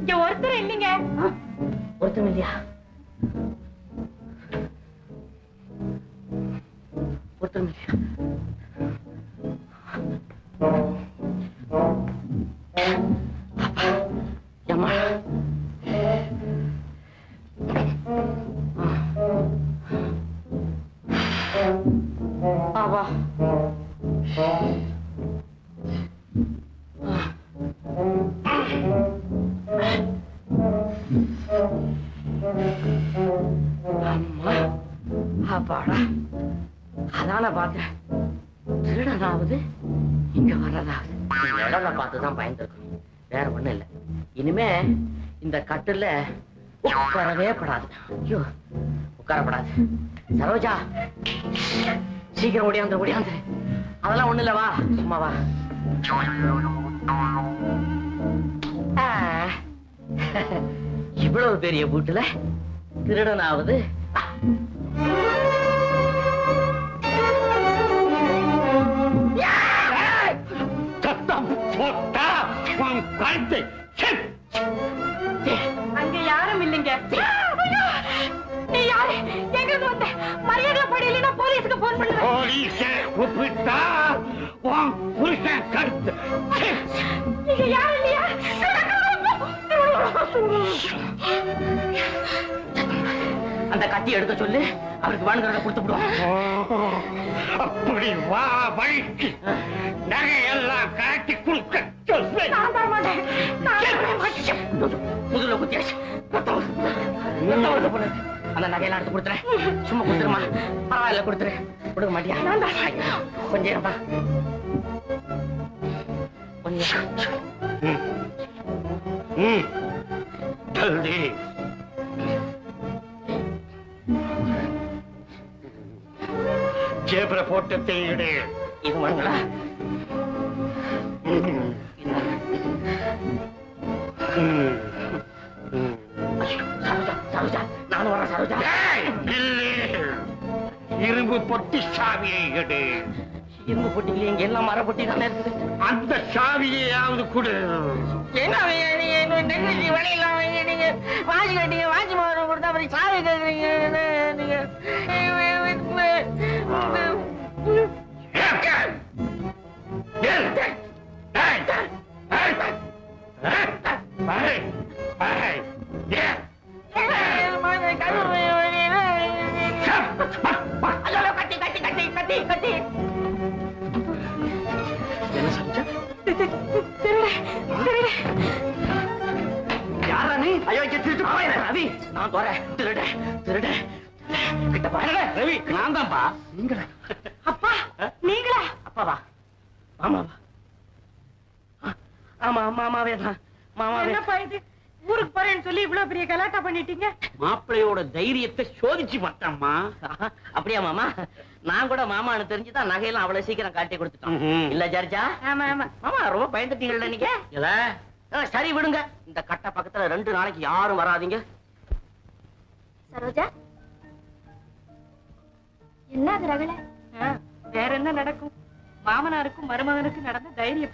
இங்க ஒருத்தர் இல்லைங்க. ஒருத்தம் இல்லையா? ஒருத்தம் இல்லையா? பார்த்து தான் பயந்துருக்கணும். வேற ஒண்ணும் இல்ல. இனிமே இந்த கட்டுல உட்காரவே படாது. ஐயோ உட்காரப்படாது. சரோஜா சீக்கிரம் ஓடியாந்து ஓடியாந்து அதெல்லாம் ஒண்ணு இல்ல வா சும்மா வா. இவ்வளவு பெரிய வீட்டுல திருடனாவது. போட்டா உன் கழுத்தை அங்க யாரும் இல்லைங்க. நீ யாரு? எங்க இருந்து வந்த? மரியாதை படி இல்லைன்னா போலீஸுக்கு போன் பண்ணுவேன். போலீஸை கூப்பிட்டா உன் புருஷன் கழுத்து நீங்க யாரும் இல்லையா? அந்த கத்தி எடுக்க சொல்லு. அவருக்கு வாங்குறத கொடுத்து விடுவோம். அப்படி வா வழிக்கு. நகையெல்லாம் காட்டி கொடுக்க சொல்லு. முதுகுல குத்தியாச்சு. அந்த நகையெல்லாம் எடுத்து கொடுத்துறேன். சும்மா கொடுத்துருமா? பரவாயில்ல கொடுத்துரு கொடுக்க மாட்டியா? கொஞ்சம் இருப்பா. கொஞ்சம். ம். ஜல்தி ஜேபர போட்டு தேயிடு. சரோஜா நானும் வரேன் சரோஜா. இரும்பு பொட்டி சாவியை எடு. இரும்பு பொட்டிங்களே இங்க எல்லாம் மர பொட்டி தானே இருக்குது அந்த சாவியையாவது கொடு என்ன நெஞ்சு வழியில வாங்கி நீங்க வாங்கி கட்டிங்க வாங்கி மாறு கொடுத்தா அப்புறம் சாவி கேக்குறீங்க என்ன நீங்க கட்டி கட்டி கட்டி கட்டி யாரா நீ? ஐயோ இங்க திருட்டு போய் ரவி. நான் தோற திருட திருட. கிட்ட பாருங்க ரவி நான் தான்ப்பா நீங்களா? அப்பா நீங்களா? அப்பாவா? ஆமா மாமாவே தான். மாமாவே. என்னப்பா இது? ஊருக்கு போறேன்னு சொல்லி இவ்வளவு பெரிய கலாட்டா பண்ணிட்டீங்க? மாப்பிள்ளையோட தைரியத்தை சோதிச்சு பார்த்தாம்மா அப்படியா மாமா? நான் கூட மாமான்னு தெரிஞ்சுதான் நகையெல்லாம் அவ்வளவு சீக்கிரம் காட்டி கொடுத்துட்டோம். இல்ல ஜர்ஜா? ஆமா ஆமா. மாமா ரொம்ப பயந்துட்டீங்கல்ல நீங்க? சரி விடுங்க. இந்த கட்ட பக்கத்துல ரெண்டு நாளைக்கு யாரும் வராதீங்க. சரோஜா? என்ன வேற என்ன நடக்கும்? மாமனாருக்கும் மருமகனுக்கும் நடந்த தைரிய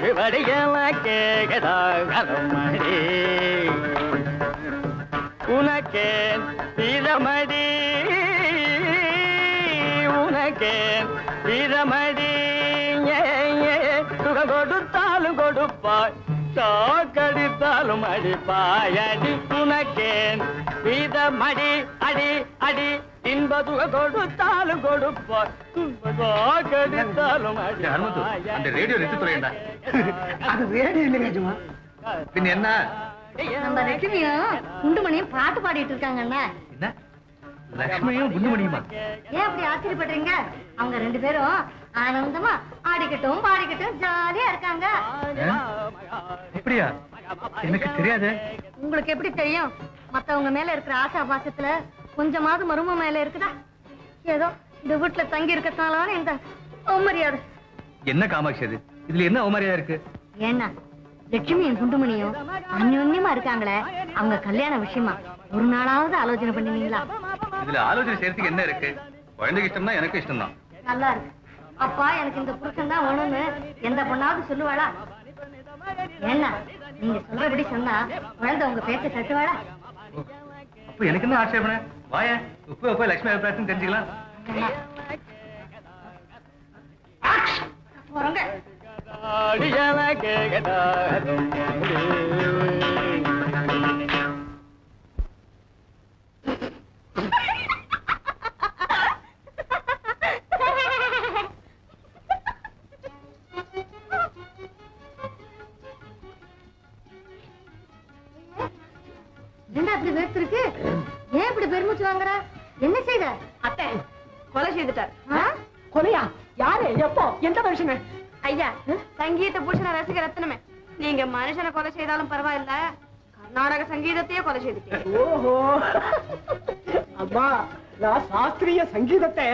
பரீட்சை உனக்கே பிரமடி உனக்கே பிரமடி சுகம் கொடுத்தாலும் கொடுப்பாய். சாக்கடித்தாலும் அடிப்பாய். அடி உனக்கேன் பிரமடி அடி அடி. இன்ப சுக கொடுத்தாலும் கொடுப்பாய் துன்ப சாக்கடித்தாலும் அடிப்பாய் அந்த ரேடியோ நிறுத்தி துறையண்டா அது ரேடியோ இல்லைங்க ஜுமா பின் என்ன? நம்ம லட்சுமியும் குண்டுமணியும் பாட்டு பாடிட்டு இருக்காங்கண்ணா என்ன? லக்ஷ்மியும் குண்டுமணியுமா? ஏன் அப்படி ஆச்சரியப்படுறீங்க? அவங்க ரெண்டு பேரும் ஆனந்தமா ஆடிக்கட்டும் பாடிக்கட்டும் ஜாலியா இருக்காங்க. அப்படியா? எனக்கு தெரியாது. உங்களுக்கு எப்படி தெரியும்? மத்தவங்க மேல இருக்கிற ஆசா பாசத்துல கொஞ்சமாவது மரும மேல இருக்குதா? ஏதோ இந்த வீட்டுல தங்கி இருக்கத்தாலும் இந்த மரியாதை என்ன காமாட்சி அது? இதுல என்ன அவமரியா இருக்கு? ஏன்னா லட்சுமியும் குண்டுமணியும் அந்யோன்யமா இருக்காங்களே அவங்க கல்யாண விஷயமா. ஒரு நாளாவது ஆலோசனை பண்ணுவீங்களா? இதுல ஆலோசனை செய்யறதுக்கு என்ன இருக்கு? குழந்தைக்கு இஷ்டம்னா எனக்கு இஷ்டம் தான் நல்லா இருக்கு. அப்பா எனக்கு இந்த புருஷன் தான் வேணும்னு எந்த பொண்ணாவது சொல்லுவாளா? ஏன்னா நீங்க சொல்றபடி சொன்னா குழந்தை உங்க பேச்ச தட்டுவாளா? அப்ப எனக்கு என்ன ஆட்சேபனை? வாய உப்பு உப்பு லட்சுமி அபிப்பிராயத்தையும் தெரிஞ்சுக்கலாம். போறங்க கொலை செய்துட்டார். கொலையா? யாரு? எப்போ? எந்த மனுஷங்க? ஐயா சங்கீத பூஷண ரசிக ரத்னமே நீங்க மனுஷனை கொலை செய்தாலும் பரவாயில்ல. கர்நாடக சங்கீதத்தையே கொலை செய்துட்டீங்க. ஓஹோ. அம்மா நான் சாஸ்திரிய சங்கீதத்தை.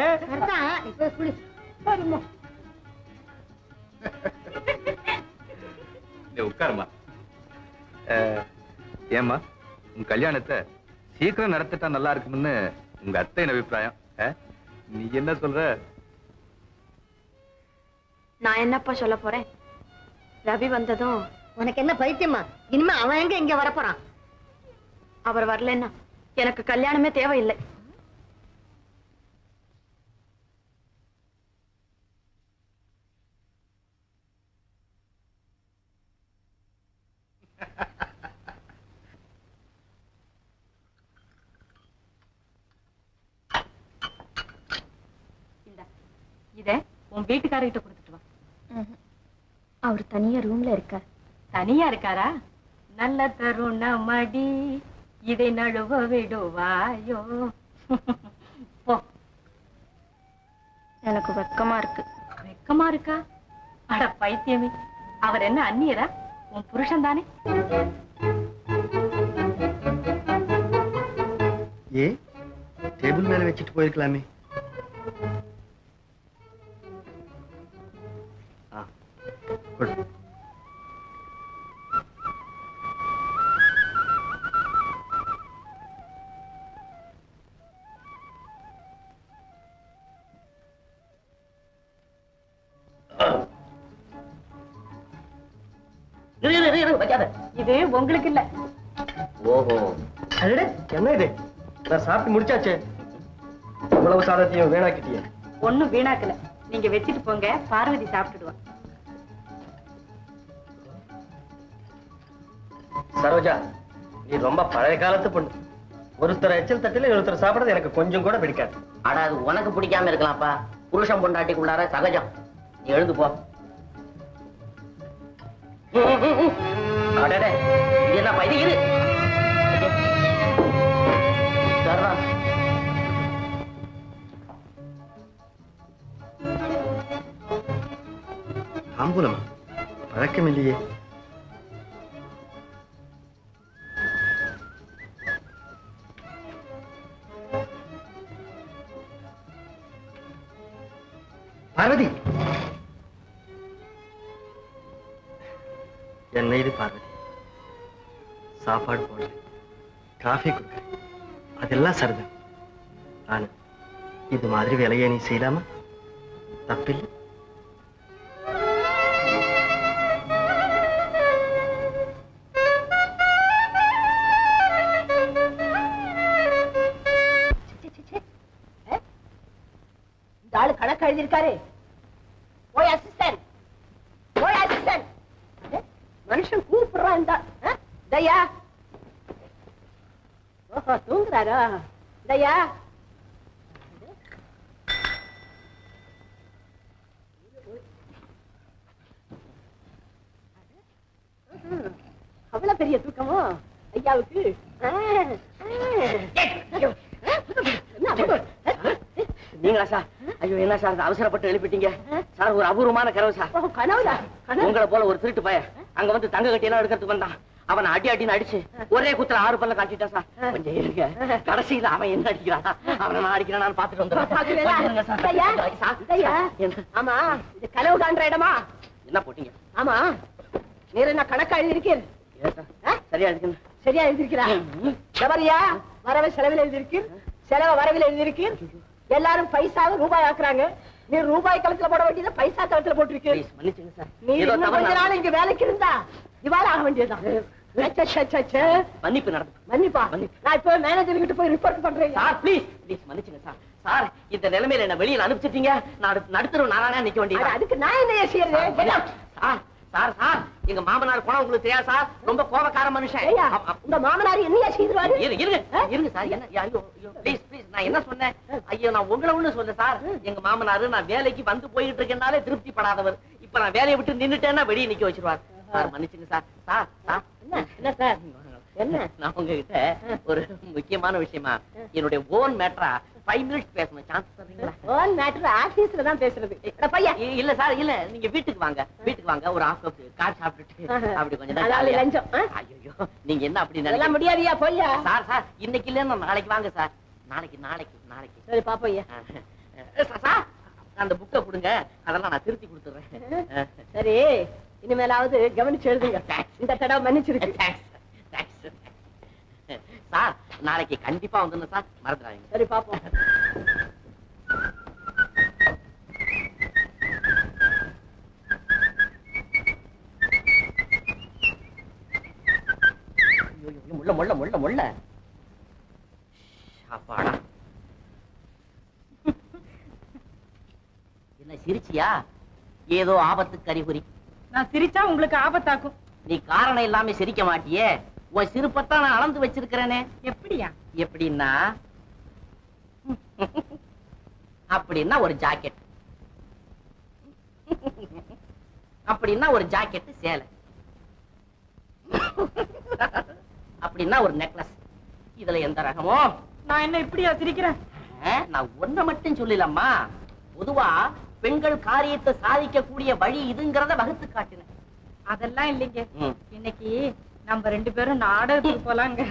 உட்காருமா அஹ், ஏம்மா உன் கல்யாணத்தை சீக்கிரம் நடத்திட்டா நல்லா இருக்கும்னு உங்க அத்தையின் அபிப்பிராயம்? நீ என்ன சொல்ற? நான் என்னப்பா சொல்ல போறேன்? ரவி வந்ததும் உனக்கு என்ன பைத்தியமா? இனிமே அவன் எங்க இங்க வரப்போறான்? அவர் வரலன்னா எனக்கு கல்யாணமே தேவையில்லை இத உன் வீட்டுக்காரர்கிட்ட கொடுத்துட்டு வா. அவர் தனியா ரூம்ல இருக்கார். தனியா இருக்காரா? நல்ல தருணமடி இதை நழுவ விடுவாயோ? போ. எனக்கு வெக்கமா இருக்கு. வெக்கமா இருக்கா? அட பைத்தியமே. அவர் என்ன அந்நியரா? உன் புருஷன் தானே? ஏ டேபிள் மேல வச்சுட்டு போயிருக்கலாமே. உங்களுக்கு இல்ல ஓஹோ. அடடே என்ன இது? நான் சாப்பிட்டு முடிச்சாச்சே. இவ்வளவு சாதத்தையும் வீணாக்கிட்டியே. ஒண்ணும் வீணாக்கல. நீங்க வச்சுட்டு போங்க பார்வதி சாப்பிட்டுடுவா. சரோஜா நீ ரொம்ப பழைய காலத்து பொண்ணு. ஒருத்தர் எச்சல் தட்டில ஒருத்தர் சாப்பிடுறது எனக்கு கொஞ்சம் கூட பிடிக்காது. அட அது உனக்கு பிடிக்காம இருக்கலாம்ப்பா. புருஷன் பொண்டாட்டிக்குள்ளார சகஜம். நீ எழுந்து போ. அடடே இது என்னப்பா இது பழக்கம் இல்லையே. காஃபி கொடுக்குறேன் அதெல்லாம் சரிதான். ஆனா இது மாதிரி வேலையை நீ செய்யலாமா? தப்பில்லை. இந்த ஆளு கணக்கு எழுதியிருக்காரு ஓய் அசிஸ்டன்ட் ஓய் அசிஸ்டன்ட் மனுஷன் கூப்பிடுறான் இந்த ஆ? தயா ஓஹோ தயா. அவ்வளவு பெரிய தூக்கமோ? ஐயாவுக்கு? நீங்களா சார்? ஐயோ என்ன சார் அவசரப்பட்டு எழுப்பிட்டீங்க? சார் ஒரு அபூர்வமான கனவு சார். கனவுல? கனவு? உங்களை போல ஒரு திருட்டு பையன் அங்க வந்து தங்க கட்டி எல்லாம் எடுக்கிறதுக்கு வந்தான். அவனை அடி அடின்னு அடிச்சு ஒரே குத்துல ஆறு பல்ல காட்டிட்டான் சார். கொஞ்சம் இருங்க. கடைசியில அவன் என்ன அடிக்கிறான்? அவனை நான் அடிக்கிறான் பாத்துட்டு வந்துடுறேன்? ஆமா இது கனவு காண்ற இடமா? என்ன போட்டீங்க? ஆமா. நீர் என்ன கணக்கா சார்? சரியா இருக்குன்னு சரியா எழுதியிருக்கிறா? எவரியா? வரவு செலவில் எழுதியிருக்கீர் செலவு வரவில் எழுதியிருக்கீர் எல்லாரும் பைசாவை ரூபாய் ஆக்குறாங்க. நீ ரூபாய் கலத்துல போட வேண்டியதை பைசா மன்னிச்சுங்க சார். நீ இன்னும் கொஞ்ச நாள் இங்க வேலைக்கு இருந்தா திவால் ஆக வேண்டியதுதான். மன்னிப்பு நடந்து. மன்னிப்பா. நான் இப்போ மேனேஜர் கிட்ட போய் ரிப்போர்ட் பண்றேன். சார் ப்ளீஸ் ப்ளீஸ் மன்னிச்சுங்க சார். சார் இந்த நிலைமையில என்ன வெளியில அனுப்பிச்சிட்டீங்க. நான் நடுத்தரும் நானே நிக்க வேண்டியது அதுக்கு நான் என்ன செய்யறது? சார் சார் சார் எங்க மாமனார் போனா உங்களுக்கு தெரியாது சார்? ரொம்ப கோபக்கார மனுஷன். உங்க மாமனார் என்னையா செய்திருவாரு? இரு இருங்க இருங்க சார் என்ன? ஐயோ ப்ளீஸ் ப்ளீஸ் நான் என்ன சொன்னேன்? ஐயோ நான் உங்களை ஒண்ணு சொல்றேன் சார். எங்க மாமனாரு நான் வேலைக்கு வந்து போயிட்டு இருக்கேன்னாலே திருப்தி படாதவர் இப்ப நான் வேலையை விட்டு நின்னுட்டேன்னா வெளியே நிக்க வச்சிருவார். சார் மன்னிச்சுங்க சார். Sir sir. என்ன என்ன சார்? என்ன? நான் உங்ககிட்ட ஒரு முக்கியமான விஷயமா என்னுடைய ஓன் மேட்டரா ஃபைவ் மினிட்ஸ் பேசணும். சான்ஸ் தரீங்களா ஓன் மேட்டர் ஆபீஸ்ல தான் பேசுறது. பையா. இல்ல சார் இல்ல. நீங்க வீட்டுக்கு வாங்க. வீட்டுக்கு வாங்க. ஒரு ஹாஃப் கப் கார் சாப்பிட்டுட்டு அப்படி கொஞ்சம் லஞ்சம்? ஐயோ நீங்க என்ன அப்படி நினைக்கிறீங்க? முடியாதியா போய்யா? சார் சார் இன்னைக்கு இல்ல நாளைக்கு வாங்க சார். நாளைக்கு நாளைக்கு நாளைக்கு. சரி பாப்போய்யா சார், சார் அந்த புக்கை கொடுங்க. அதெல்லாம் நான் திருத்தி கொடுத்துறேன் சரி. இனிமேலாவது கவனிச்சு எழுதுங்க. இந்த தடவை மன்னிச்சிருக்கு. சார் நாளைக்கு கண்டிப்பா வந்துடணும் சார். மறந்துடாதீங்க. சரி பாப்போம். முள்ள முள்ள முள்ள முள்ள. என்ன சிரிச்சியா? ஏதோ ஆபத்துக்கு அறிகுறி. நான் சிரிச்சா உங்களுக்கு ஆபத்தாக்கும். நீ காரணம் இல்லாம சிரிக்க மாட்டியே? உன் சிரிப்பத்தான் நான் அளந்து வச்சிருக்கிறேனே. எப்படியா? எப்படின்னா அப்படின்னா ஒரு ஜாக்கெட் அப்படின்னா ஒரு ஜாக்கெட் சேலை. அப்படின்னா ஒரு நெக்லஸ் இதுல எந்த ரகமோ? நான் என்ன இப்படியா சிரிக்கிறேன்? நான் ஒன்ன மட்டும் சொல்லலம்மா. பொதுவா பெண்கள் காரியத்தை சாதிக்கக்கூடிய வழி இதுங்கிறத வகுத்து காட்டினேன் அதெல்லாம் இல்லைங்க. இன்னைக்கு நம்ம ரெண்டு பேரும் நாடகத்துக்கு போலாங்க.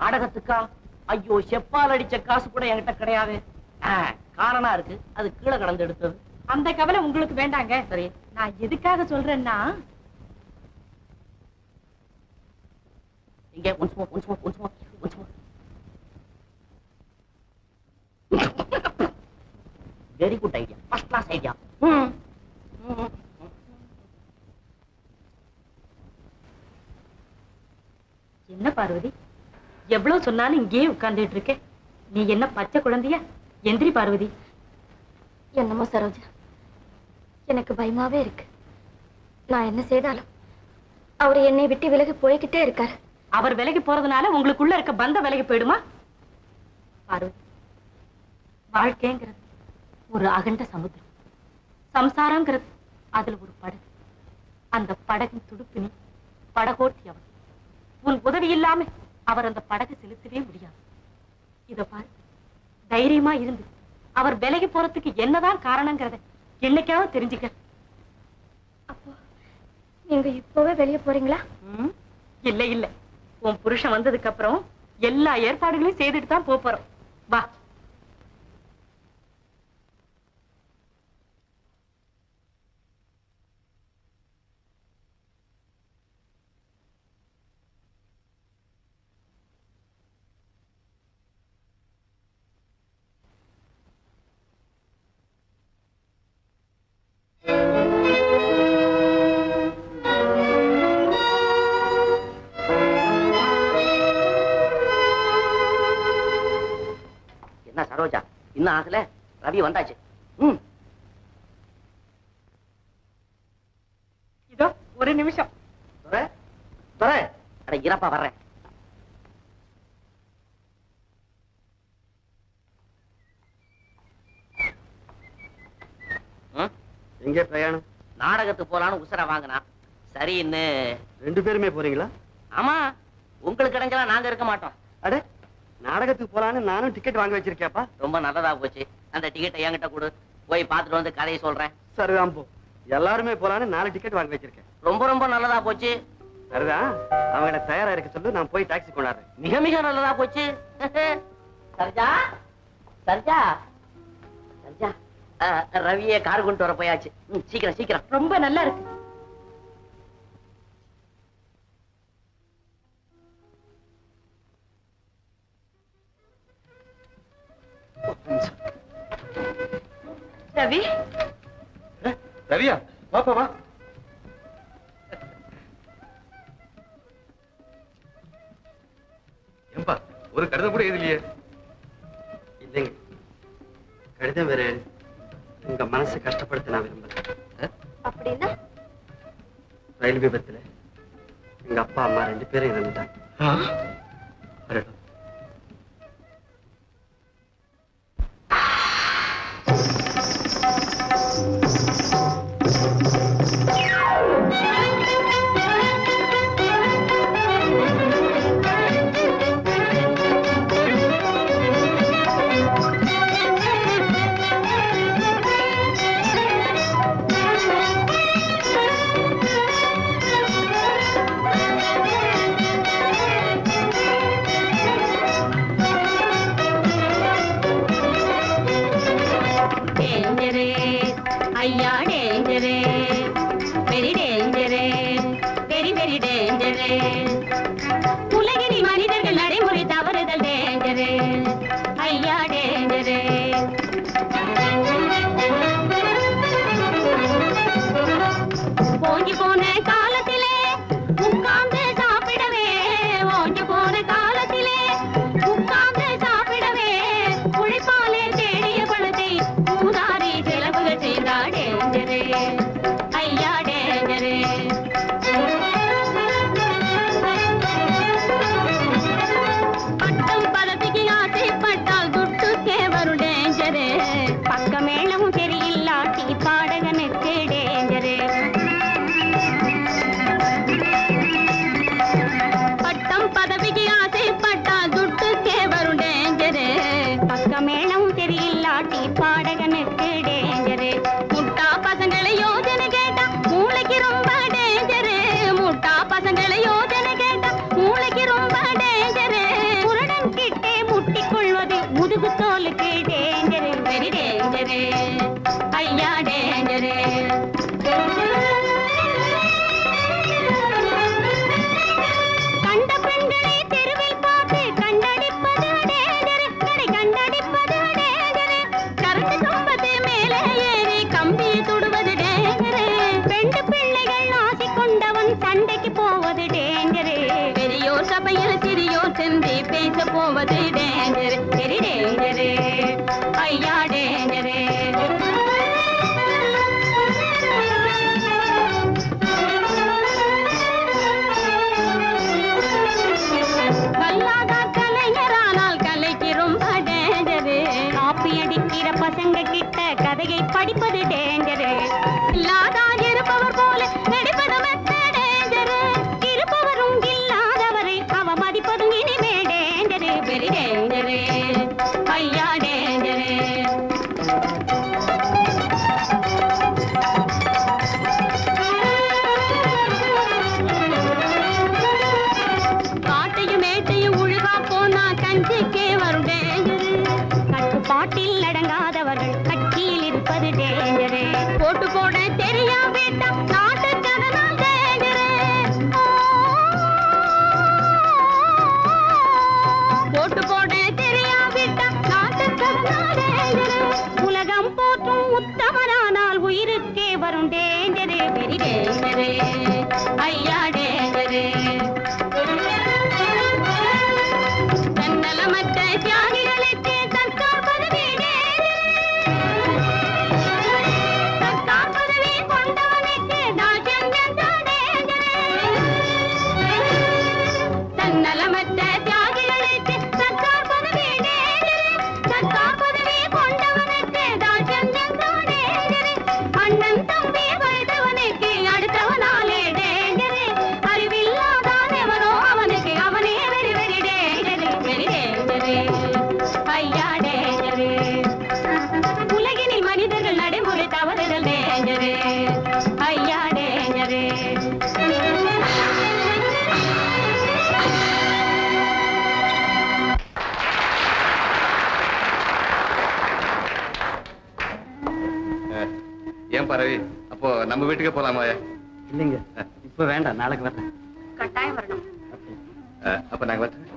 நாடகத்துக்கா? ஐயோ செப்பால் அடிச்ச காசு கூட என்கிட்ட கிடையாது. ஆ, காரணம் இருக்கு. அது கீழே கடந்து எடுத்தது. அந்த கவலை உங்களுக்கு வேண்டாங்க. சரி. நான் எதுக்காக சொல்றேன்னா இங்க once more once more once more once more. Very good idea first class idea என்ன பார்வதி? எவ்வளவு சொன்னாலும் இங்கேயே உட்கார்ந்துட்டு இருக்க. நீ என்ன பச்சை குழந்தையா? எந்திரி பார்வதி. என்னமோ சரோஜா. எனக்கு பயமாவே இருக்கு. நான் என்ன செய்தாலும் அவர் என்னை விட்டு விலகி போய்கிட்டே இருக்காரு. அவர் விலகி போறதுனால உங்களுக்குள்ள இருக்க பந்த விலகி போயிடுமா? பார்வதி வாழ்க்கைங்கிறது ஒரு அகண்ட சமுத்திரம். சம்சாரங்கிறது அதுல ஒரு படகு. அந்த படகின் துடுப்பு நீ படகோட்டி அவர் உன் உதவி இல்லாம அவர் அந்த படகை செலுத்தவே முடியாது. இத பாரு தைரியமா இருந்து அவர் விலகி போறதுக்கு என்னதான் காரணங்கிறத என்னைக்காவது தெரிஞ்சுக்க. நீங்க இப்பவே வெளியே போறீங்களா? இல்ல இல்ல. உன் புருஷன் வந்ததுக்கு அப்புறம் எல்லா ஏற்பாடுகளையும் செய்துட்டு தான் போறோம். வா. இன்னும் ஆகல ரவி வந்தாச்சு. ம். இதோ ஒரு நிமிஷம். அட இறப்பா வர்றேன். ம்? எங்கே பிரயாணம்? நாடகத்துக்கு போலான்னு உசர வாங்கினா. சரின்னு. ரெண்டு பேருமே போறீங்களா? ஆமா. உங்களுக்கு இடைஞ்சலா நாங்க இருக்க மாட்டோம். அட நாடகத்துக்கு போலான்னு நானும் டிக்கெட் வாங்கி வச்சிருக்கேப்பா ரொம்ப நல்லதா போச்சு. அந்த டிக்கெட்டை என்கிட்ட கொடு. போய் பார்த்துட்டு வந்து கதையை சொல்றேன். சரிதான் போ. எல்லாருமே போலான்னு நாலு டிக்கெட் வாங்கி வச்சிருக்கேன். ரொம்ப ரொம்ப நல்லதா போச்சு. சரிதான் அவங்கள தயாரா இருக்க சொல்லு நான் போய் டாக்ஸி கொண்டாடுறேன். மிக மிக நல்லதா போச்சு. சர்ஜா? சர்ஜா? சர்ஜா? ரவியை கார் கொண்டு வர போயாச்சு. சீக்கிரம் சீக்கிரம். ரொம்ப நல்லா இருக்கு. ரவி? ரவியா வாப்பா வா. ஏம்பா ஒரு கடிதம் கூட எழுதலையே. இல்லைங்க. கடிதம் வேற உங்க மனசை கஷ்டப்படுத்த நான் விரும்பல. அப்படின்னா? ரயில் விபத்துல எங்க அப்பா அம்மா ரெண்டு பேரும் இறந்துட்டாங்க. கோயிலுக்கு போலாமா இல்லைங்க. இப்ப வேண்டாம் நாளைக்கு வரேன். கட்டாயம் வரணும். அப்ப நாங்க வரேன்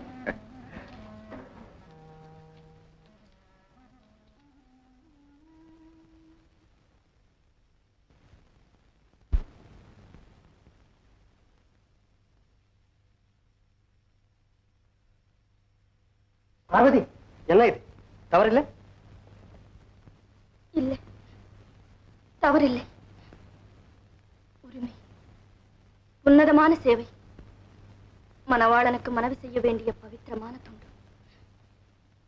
பார்வதி என்ன இது? தவறில்லை? இல்லை. தவறில்லை. உன்னதமான சேவை. மணவாளனுக்கு மனவு செய்ய வேண்டிய பவித்திரமான தொண்டு.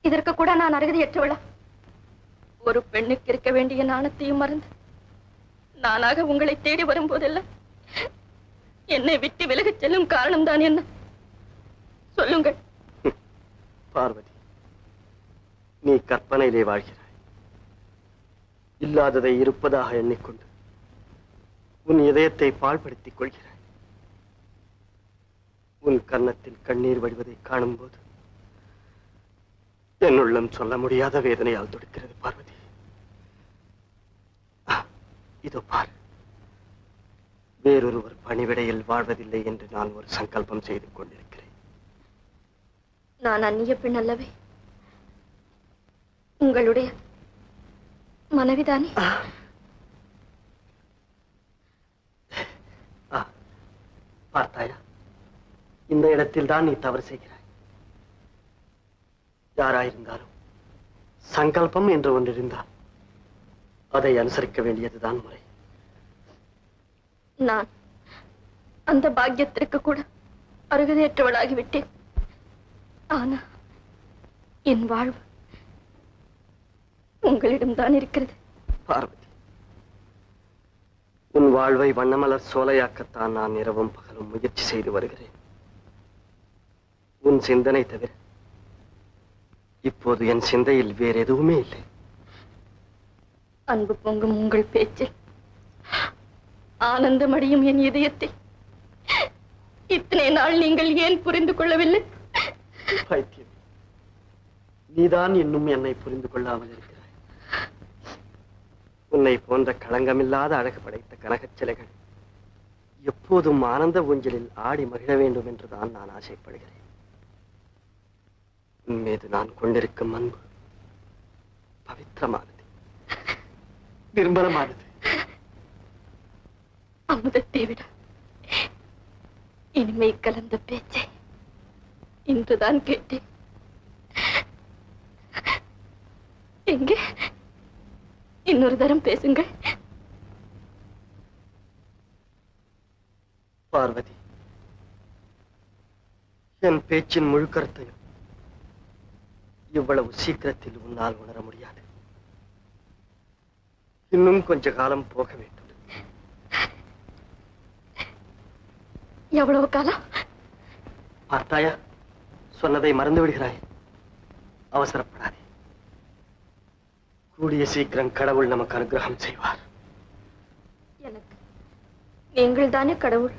இதற்கு கூட நான் அருகதையற்றவளா? ஒரு பெண்ணுக்கு இருக்க வேண்டிய நாணத்தையும் மறந்து நானாக உங்களை தேடி வரும்போதெல்லாம் என்னை விட்டு விலகச் செல்லும் காரணம் தான் என்ன? சொல்லுங்கள். பார்வதி நீ கற்பனையிலே வாழ்கிறாய். இல்லாததை இருப்பதாக எண்ணிக்கொண்டு உன் இதயத்தை பால்படுத்திக் கொள்கிறாய். உன் கன்னத்தில் கண்ணீர் வடிவதை காணும்போது என் உள்ளம் சொல்ல முடியாத வேதனையால் தொடுக்கிறது பார்வதி. இதோ பார். வேறொருவர் பணிவிடையில் வாழ்வதில்லை என்று நான் ஒரு சங்கல்பம் செய்து கொண்டிருக்கிறேன். நான் அந்நிய பெண் அல்லவே. உங்களுடைய மனைவிதானே? பார்த்தாயா? இந்த இடத்தில் தான் நீ தவறு செய்கிறாய். யாராயிருந்தாலும் சங்கல்பம் என்று ஒன்று இருந்தால் அதை அனுசரிக்க வேண்டியதுதான் முறை. நான் அந்த பாக்கியத்திற்கு கூட அருகதையற்றவளாகிவிட்டேன். ஆனா என் வாழ்வு உங்களிடம்தான் இருக்கிறது. பார்வதி உன் வாழ்வை வண்ணமலர் சோலையாக்கத்தான் நான் இரவும் பகலும் முயற்சி செய்து வருகிறேன். உன் சிந்தனை தவிர இப்போது என் சிந்தையில் வேற எதுவுமே இல்லை. அன்பு பொங்கும் உங்கள் பேச்சில் ஆனந்தமடியும் என் இதயத்தை இத்தனை நாள் நீங்கள் ஏன் புரிந்து கொள்ளவில்லை? பைத்தியம் நீதான் இன்னும் என்னை புரிந்து கொள்ளாமல் இருக்கிறாய். உன்னை போன்ற களங்கமில்லாத அழகு படைத்த கனகச் சிலைகள் எப்போதும் ஆனந்த ஊஞ்சலில் ஆடி மகிழ வேண்டும் என்றுதான் நான் ஆசைப்படுகிறேன். உன் மீது நான் கொண்டிருக்கும் அன்பு பவித்திரமானது. நிர்மலமானது அமுதத்தை விட இனிமை கலந்த பேச்சை இன்றுதான் கேட்டேன். எங்கே? இன்னொரு தரம் பேசுங்கள். பார்வதி என் பேச்சின் முழு கருத்தையும் இவ்வளவு சீக்கிரத்தில் உன்னால் உணர முடியாது. இன்னும் கொஞ்ச காலம் போக வேண்டும். எவ்வளவு காலம்? பார்த்தாயா சொன்னதை மறந்து விடுகிறாய். அவசரப்படாதே. கூடிய சீக்கிரம் கடவுள் நமக்கு அனுகிரகம் செய்வார். எனக்கு நீங்கள் தானே கடவுள்?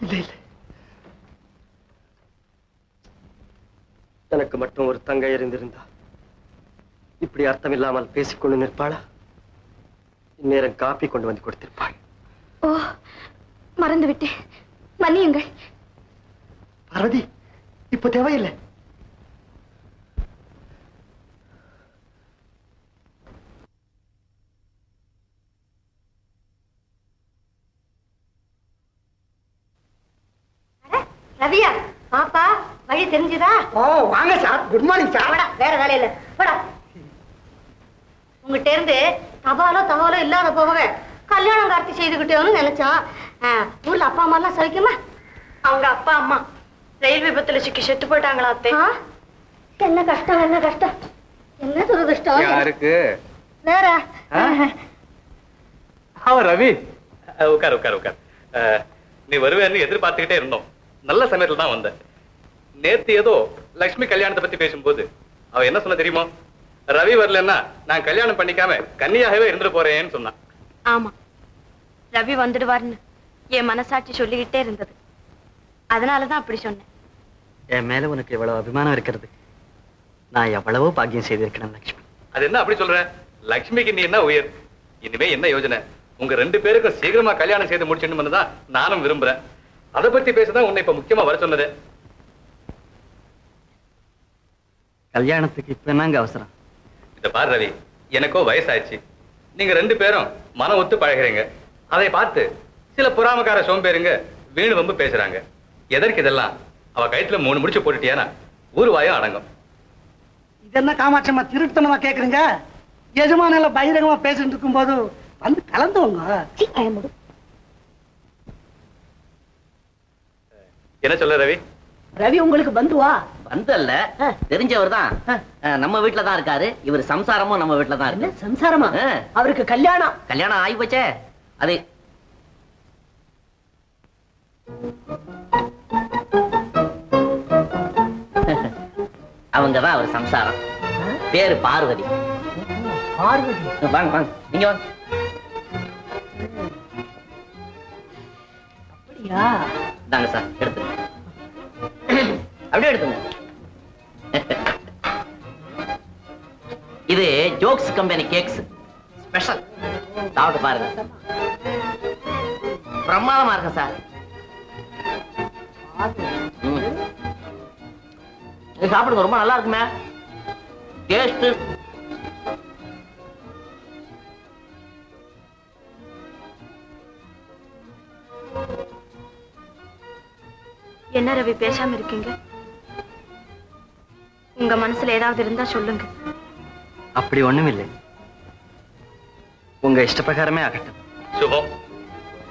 இல்லை இல்லை. எனக்கு மட்டும் ஒரு தங்கை இருந்திருந்தால் இப்படி அர்த்தமில்லாமல் பேசிக்கொண்டு நிற்பாளா? இந்நேரம் காப்பி கொண்டு வந்து கொடுத்திருப்பாள். ஓ மறந்து விட்டேன் மன்னியுங்கள். பார்வதி இப்ப தேவையில்லை. ரவியா பாப்பா. வழி தெரிஞ்சுதா? ஓ வாங்க சார். குட் மார்னிங் சார் வாடா, வேற வேலை இல்ல போடா உங்ககிட்ட இருந்து தபாலோ தபாலோ இல்லாத போக கல்யாணம் கார்த்தி செய்துக்கிட்டோன்னு நினைச்சோம் ஊர்ல அப்பா அம்மா எல்லாம் சவிக்குமா அவங்க அப்பா அம்மா ரயில் விபத்துல சிக்கி செத்து போயிட்டாங்களா அத்தை? என்ன கஷ்டம் என்ன கஷ்டம்? என்ன துரதிருஷ்டம்? யாருக்கு? வேற? அவ ரவி. உட்கார் உட்கார் உட்கார். நீ வருவேன்னு எதிர்பார்த்துக்கிட்டே இருந்தோம். நல்ல சமயத்துல தான் வந்த நேத்து ஏதோ லக்ஷ்மி கல்யாணத்தை பத்தி பேசும்போது அவ என்ன சொன்ன தெரியுமா? ரவி வரலன்னா நான் கல்யாணம் பண்ணிக்காம கன்னியாகவே இருந்துட்டு போறேன்னு சொன்னான் ஆமா. ரவி வந்துடுவார்னு என் மனசாட்சி சொல்லிக்கிட்டே இருந்தது. அதனாலதான் அப்படி சொன்னேன். என் மேல உனக்கு எவ்வளவு அபிமானம் இருக்கிறது. நான் எவ்வளவோ பாக்கியம் செய்திருக்கிறேன் லட்சுமி அது என்ன அப்படி சொல்ற? லக்ஷ்மிக்கு நீ என்ன உயர்? இனிமே என்ன யோசனை உங்க ரெண்டு பேருக்கும் சீக்கிரமா கல்யாணம் செய்து முடிச்சிடணும்னு தான் நானும் விரும்புறேன். அதை பத்தி பேசதான் உன்னை இப்ப முக்கியமா வர சொன்னது. கல்யாணத்துக்கு இப்ப என்னங்க அவசரம்? இத பாரு ரவி எனக்கோ வயசாச்சு நீங்க ரெண்டு பேரும் மனம் ஒத்து பழகுறீங்க. அதை பார்த்து சில புறாமக்கார சோம்பேருங்க வீணு வம்பு பேசுறாங்க. எதற்கு இதெல்லாம்? அவ கயித்துல மூணு முடிச்சு போட்டுட்டியானா? ஊர் வாயும் அடங்கும். இது என்ன காமாட்சம்மா திருத்தனமா கேக்குறீங்க? எஜமான எல்லாம் பகிரங்கமா பேசிட்டு இருக்கும் போது வந்து கலந்துவங்க என்ன சொல்ல ரவி? ரவி உங்களுக்கு பந்துவா? வந்தல்ல தெரிஞ்சவர் தான் நம்ம வீட்டுல தான் இருக்காரு. இவர் சம்சாரமும் நம்ம வீட்டுல தான் இருக்கு. சம்சாரமா? அவருக்கு கல்யாணம். கல்யாணம் ஆகி போச்சே. அது. அவங்க தான் அவர் சம்சாரம். பேரு பார்வதி. பார்வதி. வாங்க வாங்க. நீங்க வாங்க. அப்படியா? இந்தாங்க சார் எடுத்துங்க அப்படியே எடுத்துங்க. இது ஜோக்ஸ் கம்பெனி கேக்ஸ். ஸ்பெஷல். சாப்பிட்டு பாருங்க. பிரமாதமா இருக்கும் சார். இது சாப்பிடுங்க ரொம்ப நல்லா இருக்குமே. டேஸ்ட் என்ன ரவி பேசாம இருக்கீங்க? உங்க மனசுல ஏதாவது இருந்தா சொல்லுங்க. அப்படி ஒண்ணும் இல்லை உங்க இஷ்டப்பிரகாரமே ஆகட்டும். சுபம்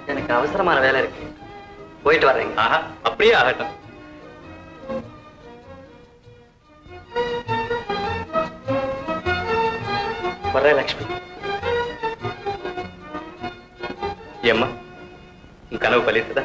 எனக்கு அவசரமான வேலை இருக்கு. போயிட்டு வர்றீங்க. ஆஹா அப்படியே ஆகட்டும். வர்றேன் லக்ஷ்மி. ஏம்மா உன் கனவு பழித்ததா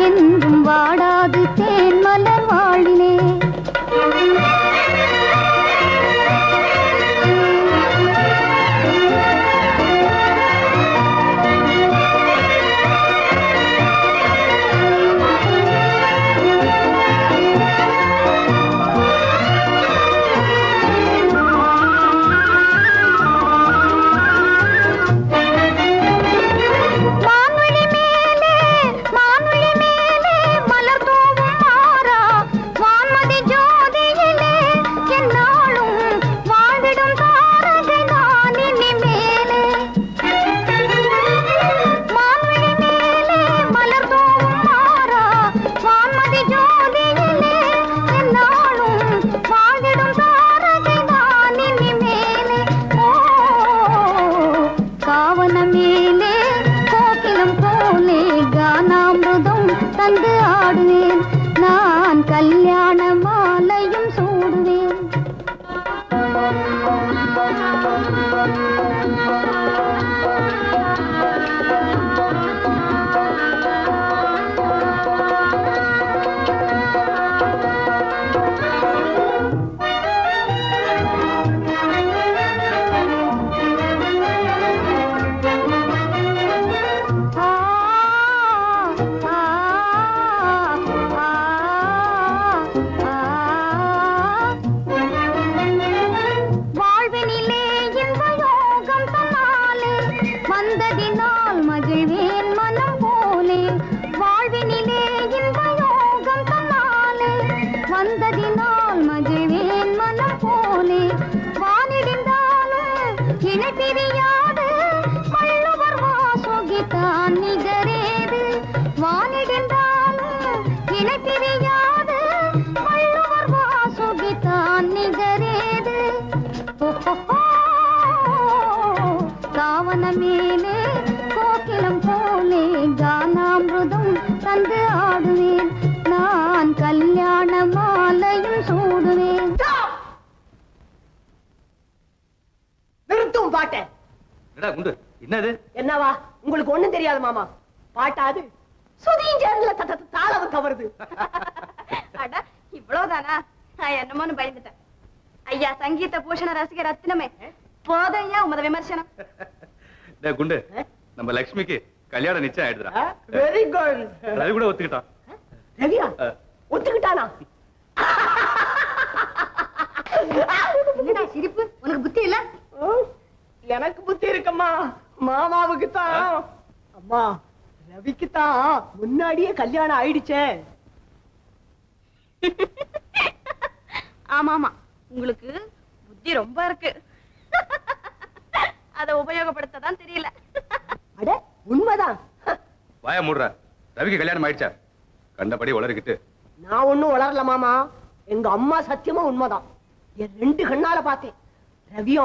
என்றும் வாடாது தேன் மலர் வாழினே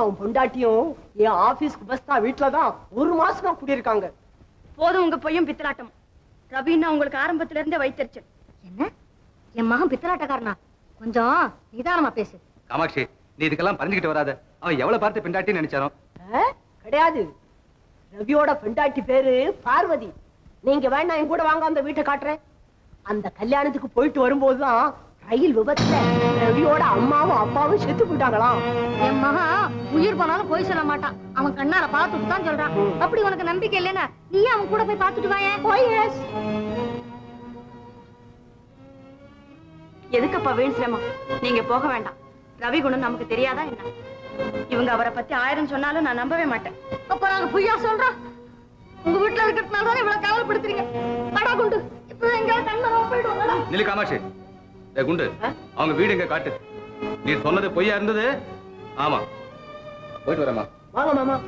அவன் பொண்டாட்டியும் என் ஆபீஸ்க்கு பஸ் தான் வீட்டுல தான் ஒரு மாசமா குடியிருக்காங்க. போதும் உங்க பொய்யும் பித்தலாட்டம். ரவின்னா உங்களுக்கு ஆரம்பத்துல இருந்தே வைத்தறிச்சல். என்ன? என் மகன் பித்தலாட்டக்காரனா? கொஞ்சம் நிதானமா பேசு. காமாட்சி நீ இதுக்கெல்லாம் பறிஞ்சுக்கிட்டு வராத. அவன் எவ்வளவு பார்த்து பெண்டாட்டி நினைச்சாரோ ஆ? கிடையாது. ரவியோட பெண்டாட்டி பேரு பார்வதி. நீங்க வேணா என் கூட வாங்க அந்த வீட்டை காட்டுறேன். அந்த கல்யாணத்துக்கு போயிட்டு வரும்போதுதான் ரயில் விபத்துல ரவியோட அம்மாவும் அப்பாவும் செத்து போயிட்டாங்களாம் என் மகன் உயிர் போனாலும் போய் சொல்ல மாட்டான். அவன் கண்ணால பார்த்துட்டு தான் சொல்றான். அப்படி உனக்கு நம்பிக்கை இல்லைன்னா நீயே அவன் கூட போய் பார்த்துட்டு வாயேன் போய் எதுக்கப்பா வீண் சிரமம்? நீங்க போக வேண்டாம். ரவி குணம் நமக்கு தெரியாதா என்ன? இவங்க அவரை பத்தி ஆயிரம் சொன்னாலும் நான் நம்பவே மாட்டேன். அப்ப நாங்க பொய்யா சொல்றோம்? உங்க வீட்டுல இருக்கிறதுனால தான் இவ்வளவு கவலைப்படுத்துறீங்க? அடா குண்டு. இப்ப நில்லு காமாட்சி. ஏய் குண்டு. அவங்க வீடு எங்க காட்டு? நீ சொன்னது பொய்யா இருந்தது? ஆமா. போயிட்டு வரேம்மா. வாங்க மாமா.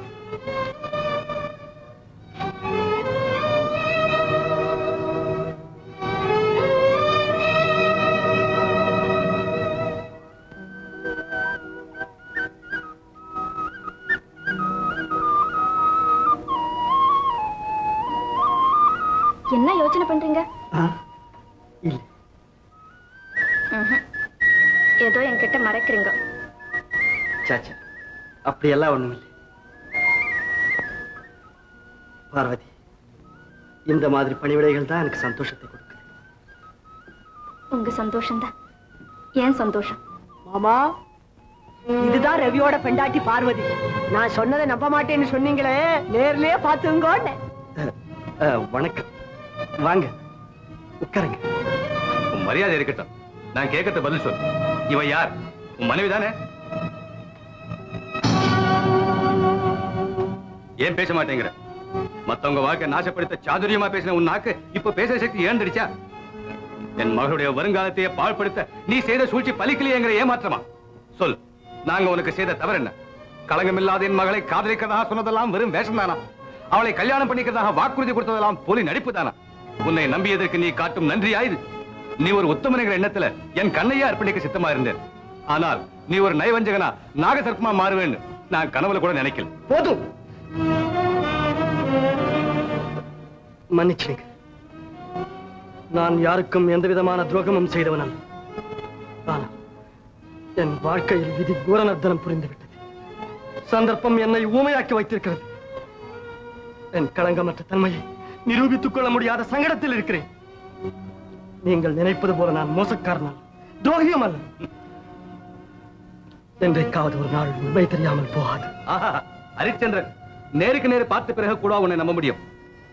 அப்படியெல்லாம் ஒண்ணும் இல்லை பார்வதி இந்த மாதிரி பணிவிடைகள் தான் எனக்கு சந்தோஷத்தை கொடுக்கும் உங்க சந்தோஷம்தான். ஏன் சந்தோஷம்? மாமா இதுதான் ரவியோட பெண்டாட்டி பார்வதி. நான் சொன்னதை நம்ப மாட்டேன்னு சொன்னீங்களே நேர்லயே பாத்துங்கோன்னு அஹ், வணக்கம். வாங்க உட்காருங்க. உன் மரியாதை இருக்கட்டும். நான் கேட்கறது பதில் சொல் இவ யார்? உன் மனைவி தானே ஏன் பேச மாட்டேங்கிற? மத்தவங்க வாழ்க்கை நாசப்படுத்த சாதுரியமா பேசின உன் நாக்கு இப்ப பேசுற சக்தி ஏந்திருச்சா? என் மகளுடைய வருங்காலத்தையே பாழ்படுத்த நீ செய்த சூழ்ச்சி பலிக்கலையேங்கிற ஏமாற்றமா? சொல் நாங்க உனக்கு செய்த தவறு என்ன? களங்கமில்லாத என் மகளை காதலிக்கிறதாக சொன்னதெல்லாம் வெறும் வேஷம் தானா? அவளை கல்யாணம் பண்ணிக்கிறதாக வாக்குறுதி கொடுத்ததெல்லாம் போலி நடிப்பு தானா? உன்னை நம்பியதற்கு நீ காட்டும் நன்றி ஆயுது. நீ ஒரு உத்தமனுங்கிற எண்ணத்துல என் கண்ணையே அர்ப்பணிக்க சித்தமா இருந்தேன். ஆனால் நீ ஒரு நயவஞ்சகனா நாகசர்ப்பமா மாறுவேன்னு நான் கனவுல கூட நினைக்கல. போதும். மன்னிச்சிடுங்க நான் யாருக்கும் எந்த விதமான துரோகமும் செய்தவன் அல்ல ஆனால் என் வாழ்க்கையில் விதி கோரநர்த்தனம் புரிந்துவிட்டது. சந்தர்ப்பம் என்னை ஊமையாக்கி வைத்திருக்கிறது. என் களங்கமற்ற தன்மையை நிரூபித்துக் கொள்ள முடியாத சங்கடத்தில் இருக்கிறேன். நீங்கள் நினைப்பது போல நான் மோசக்காரன் துரோகியம் அல்ல. என்றைக்காவது ஒரு நாள் உண்மை தெரியாமல் போகாது. ஆஹா ஹரிச்சந்திரன் நேருக்கு நேரு பார்த்த பிறகு கூட உன்னை நம்ப முடியும்.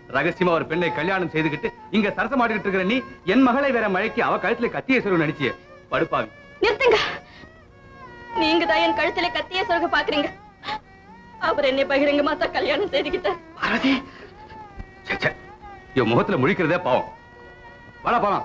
ரகசியமா ஒரு பெண்ணை கல்யாணம் செய்துகிட்டு இங்க சரசமாடிக்கிட்டு இருக்கிற நீ என் மகளை வேற மழைக்கு அவ கழுத்துல கத்திய சொல்லு நினைச்சிய. படுப்பாவி. நிறுத்துங்க. நீங்க தான் என் கழுத்துல கத்திய சொருக பாக்குறீங்க அவர் என்னை பகிரங்கமா தான் கல்யாணம் செய்துக்கிட்டார் ச்சே, ச்சே. இவன் முகத்துல முழிக்கிறதே பாவம். வாடா போலாம்.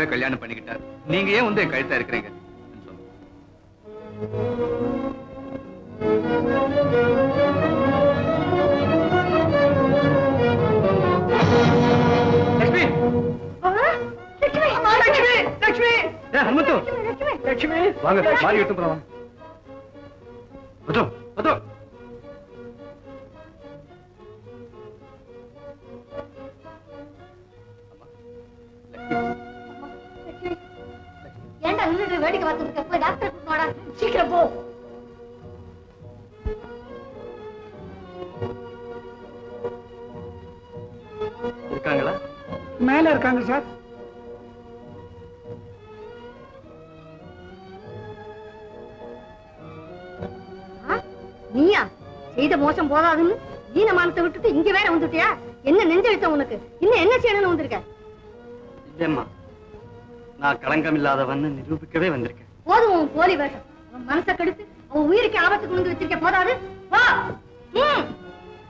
பகிரங்கமாகவே கல்யாணம் பண்ணிக்கிட்டார். நீங்க ஏன் வந்து கழுத்தா இருக்கிறீங்க? வாங்க மாறி விட்டு போலாம். நான் களங்கம் இல்லாதவன்னு நிரூபிக்கவே வந்திருக்கேன். போதும் உன் போலி வேஷம். உன் மனசை கெடுத்து அவன் உயிருக்கு ஆபத்து கொண்டு வச்சிருக்க போதாது. வா.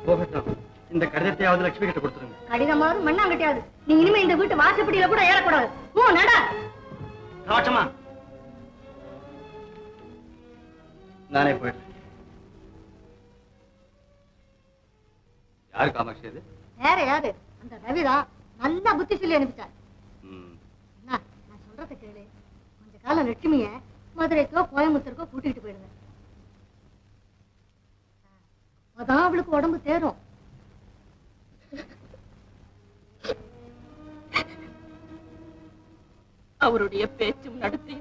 போகட்டும். இந்த கடிதத்தையாவது லட்சுமி கிட்ட கொடுத்துருங்க. கடிதமாவது மண்ணாங்கட்டியாவது. நீ இனிமே இந்த வீட்டு வாசப்படியில கூட ஏறக்கூடாது. ஓ நட. காட்டமா நானே போயிடுறேன் யாரு காமாட்சி அது? வேற யாரு? அந்த ரவிதான் நல்லா புத்தி சொல்லி அனுப்பிச்சார். சொல்றத கேளு. கொஞ்ச காலம் லட்சுமிய மதுரைக்கோ கோயம்புத்தூருக்கோ கூட்டிட்டு போயிடுங்க. அதான் அவளுக்கு உடம்பு தேரும். அவருடைய பேச்சும் நடத்தி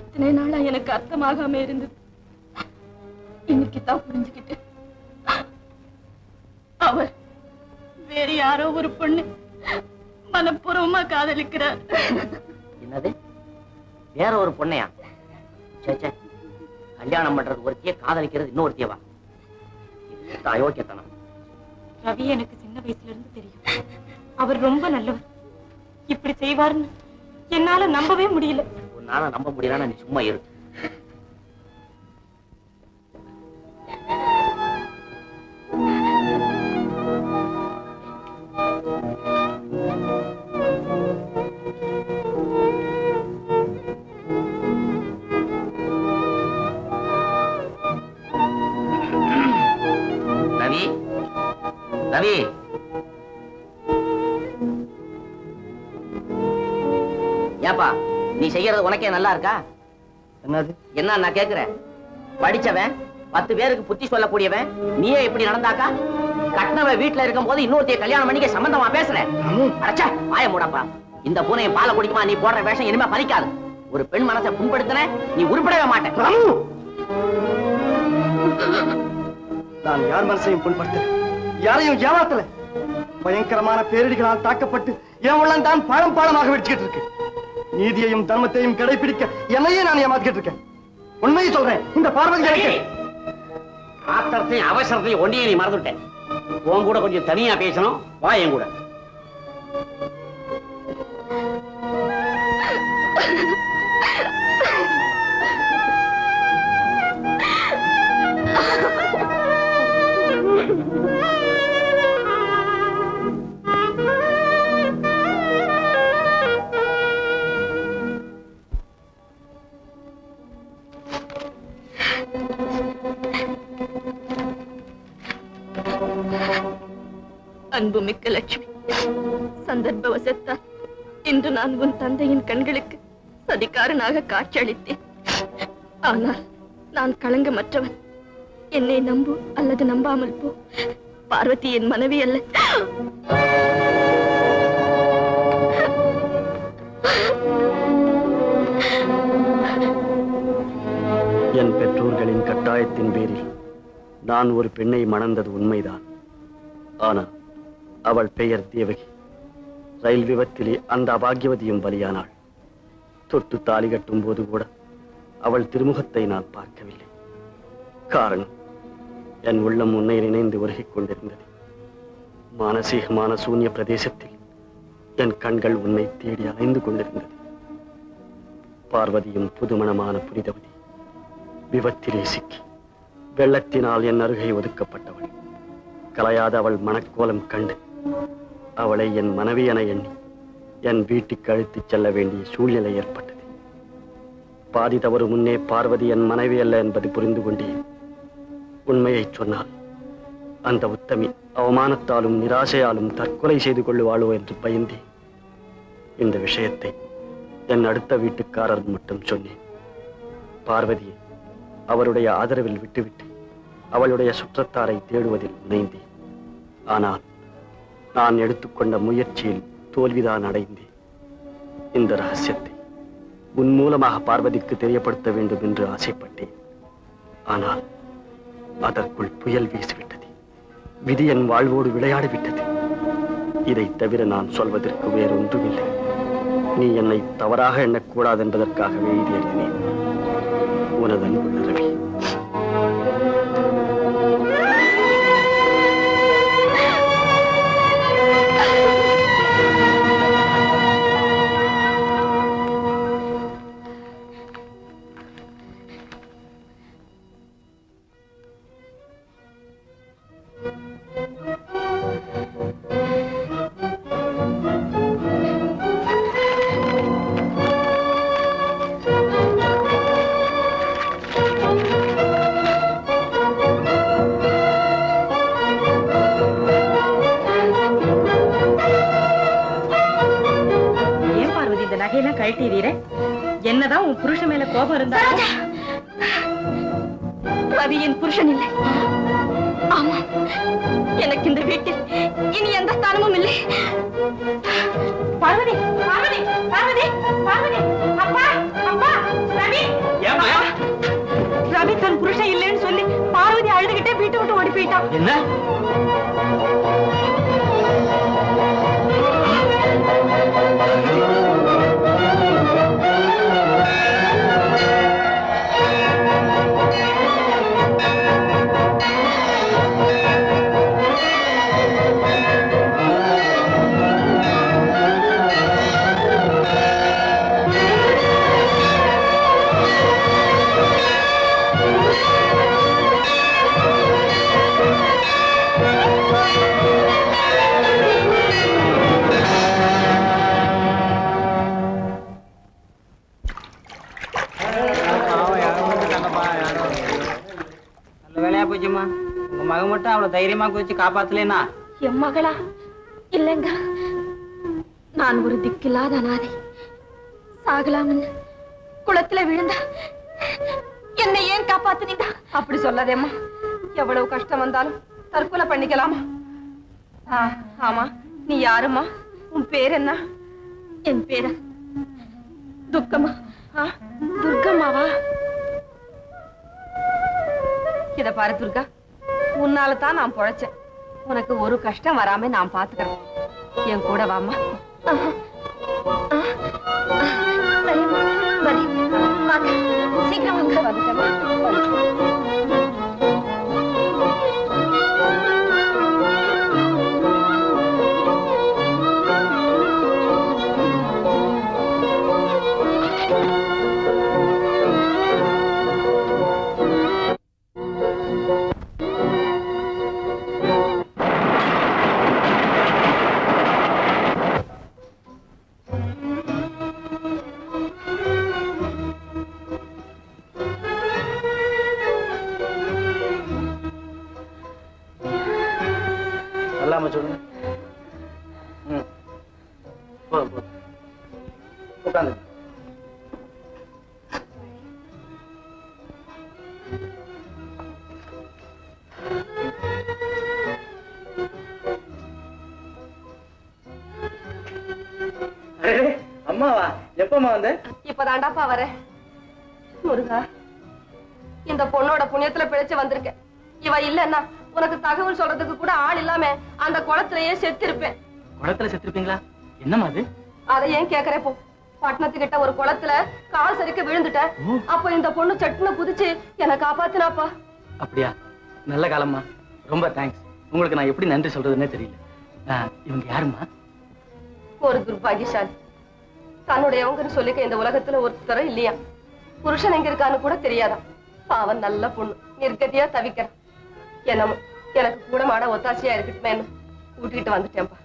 இத்தனை நாளா எனக்கு அர்த்தமாகாம இருந்தது. இன்னைக்கு தான் புரிஞ்சுக்கிட்டேன். அவர் வேற யாரோ ஒரு பொண்ணு. மனப்பூர்வமா காதலிக்கிறார். என்னது? வேற ஒரு பொண்ணையா? கல்யாணம் பண்றது ஒருத்திய காதலிக்கிறது இன்னொருத்தியவா? அயோக்கியத்தனம். ரவி எனக்கு சின்ன வயசுல இருந்து தெரியும். அவர் ரொம்ப நல்லவர். இப்படி செய்வார்னு என்னால நம்பவே முடியல. உன்னால நம்ப முடியலன்னா நீ சும்மா இரு. ரவி ஏப்பா நீ செய்யறது உனக்கே நல்லா இருக்கா? என்னது? என்ன நான் கேக்குறேன்? படிச்சவன் பத்து பேருக்கு புத்தி சொல்லக்கூடியவன் நீயே இப்படி நடந்தாக்கா? கட்டினவன் வீட்டுல இருக்கும் போது இன்னொருத்தைய கல்யாணம் பண்ணிக்க சம்பந்தமா பேசுறேன் அடச்சா வாய மூடப்பா. இந்த பூனையை பாலை குடிக்குமா? நீ போடுற வேஷம் இனிமே பலிக்காது ஒரு பெண் மனசை புண்படுத்தின நீ உருப்படவே மாட்டேன். நான் யார் மனசையும் புண்படுத்தல. யாரையும் ஏமாத்தல. பயங்கரமான பேரிடிகளால் தாக்கப்பட்டு என் உள்ளம் தான் பாடம் பாடமாக வெடிச்சுக்கிட்டு இருக்கு. நீதியையும் தர்மத்தையும் கடைபிடிக்க என்னையே நான் ஏமாத்திக்கிட்டு இருக்கேன். உண்மையை சொல்றேன். இந்த பார்வதி ஆத்திரத்தையும் அவசரத்தையும் ஒன்றையே நீ மறந்துட்டேன். உன் கூட கொஞ்சம் தனியா பேசணும். வா என் கூட. அன்புமிக்க லட்சுமி சந்தர்ப்பவசத்தால் இன்று நான் உன் தந்தையின் கண்களுக்கு சதிகாரனாக காட்சியளித்தேன். ஆனால் நான் களங்கமற்றவன். என்னை நம்பு அல்லது நம்பாமல் போ. பார்வதி என் மனைவி அல்ல. என் பெற்றோர்களின் கட்டாயத்தின் பேரில் நான் ஒரு பெண்ணை மணந்தது உண்மைதான். ஆனால் அவள் பெயர் தேவகி. ரயில் விபத்திலே அந்த அபாகியவதியும் பலியானாள். தொட்டு தாலி கட்டும் போது கூட அவள் திருமுகத்தை நான் பார்க்கவில்லை. காரணம் என் உள்ளம் உன்னை நினைந்து உருகிக் கொண்டிருந்தது. மானசீகமான சூன்ய பிரதேசத்தில் என் கண்கள் உன்னை தேடி அலைந்து கொண்டிருந்தது. பார்வதியும் புதுமணமான புனிதவதி விபத்திலே சிக்கி வெள்ளத்தினால் என் அருகே ஒதுக்கப்பட்டவள். கலையாத அவள் மனக்கோலம் கண்டு அவளை என் மனைவி என எண்ணி என் வீட்டுக்கு அழைத்துச் செல்ல வேண்டிய சூழ்நிலை ஏற்பட்டது. பாதி தவறு முன்னே பார்வதி என் மனைவி அல்ல என்பது புரிந்து கொண்டேன் உண்மையை சொன்னால் அந்த உத்தமி அவமானத்தாலும் நிராசையாலும் தற்கொலை செய்து கொள்ளுவாளோ என்று பயந்தேன். இந்த விஷயத்தை என் அடுத்த வீட்டுக்காரர் மட்டும் சொன்னேன். பார்வதியை அவருடைய ஆதரவில் விட்டுவிட்டு அவளுடைய சுற்றத்தாரை தேடுவதில் முனைந்தேன். ஆனால் நான் எடுத்துக்கொண்ட முயற்சியில் தோல்விதான் அடைந்தேன். இந்த ரகசியத்தை உன் மூலமாக பார்வதிக்கு தெரியப்படுத்த வேண்டும் என்று ஆசைப்பட்டேன். ஆனால் அதற்குள் புயல் வீசிவிட்டது. விதி என் வாழ்வோடு விளையாடி விட்டது இதை தவிர நான் சொல்வதற்கு வேறொன்றுமில்லை. நீ என்னை தவறாக எண்ணக்கூடாது என்பதற்காகவே இது எழுதினேன். உனது ரவி கோபம் இருந்தா? ரவி என் புருஷன் இல்லை. ஆமா எனக்கு இந்த வீட்டில் இனி எந்த ஸ்தானமும் இல்லை. பார்வதி பார்வதி பார்வதி பார்வதி அப்பா அப்பா ரவி! ரவி தன் புருஷன் இல்லைன்னு சொல்லி பார்வதி அழுதுகிட்டே வீட்டை விட்டு ஓடி போயிட்டான் என்ன? தைரியமா குதிச்சு காப்பாத்தலேனா? என் மகளா இல்லைங்க. நான் ஒரு திக்கில்லாத அனாதை. சாகலாம்னு குளத்துல விழுந்தா என்னை ஏன் காப்பாத்துனீங்க? அப்படி சொல்லாதேம்மா. எவ்வளவு கஷ்டம் வந்தாலும் தற்கொலை பண்ணிக்கலாமா? ஆமா. நீ யாரும்மா? உன் பேர் என்ன? என் பேர? துக்கமா ஆ, துர்கம்மாவா இத பாரு துர்கா உன்னால தான் நான் பொழைச்சேன் உனக்கு ஒரு கஷ்டம் வராம நான் பாத்துக்கிறேன் என் கூட வாமா சீக்கிரம் வந்து இப்பதாண்டாப்பா வரேன். முருகா இந்த பொண்ணோட புண்ணியத்துல பிழைச்சு வந்திருக்கேன் இவ இல்லன்னா உனக்கு தகவல் சொல்றதுக்கு கூட ஆள் இல்லாம அந்த குளத்திலேயே செத்து இருப்பேன் குளத்துல செத்துருப்பீங்களா? என்னம்மா அது? அதை ஏன் கேக்குறே போ? பட்டணத்துக்கிட்ட ஒரு குளத்துல கால் சரிக்க விழுந்துட்டேன். அப்ப இந்த பொண்ணு சட்டுன்னு குதிச்சு என்னை காப்பாத்தினாப்பா. அப்படியா? நல்ல காலம்மா. ரொம்ப தேங்க்ஸ் உங்களுக்கு நான் எப்படி நன்றி சொல்றதுன்னே தெரியல. இவங்க யாரும்மா? ஒரு துர்பாகியசாலி. தன்னுடையவங்கன்னு சொல்லிக்க இந்த உலகத்துல ஒருத்தரும் இல்லையா? புருஷன் எங்க இருக்கான்னு கூட தெரியாதாம் பாவம் நல்ல பொண்ணு. நிர்கதியா தவிக்கிறான் என்னமோ எனக்கு கூட மாட ஒத்தாசையா இருக்கட்டுமேன்னு கூட்டிகிட்டு வந்துட்டேன்ப்பா.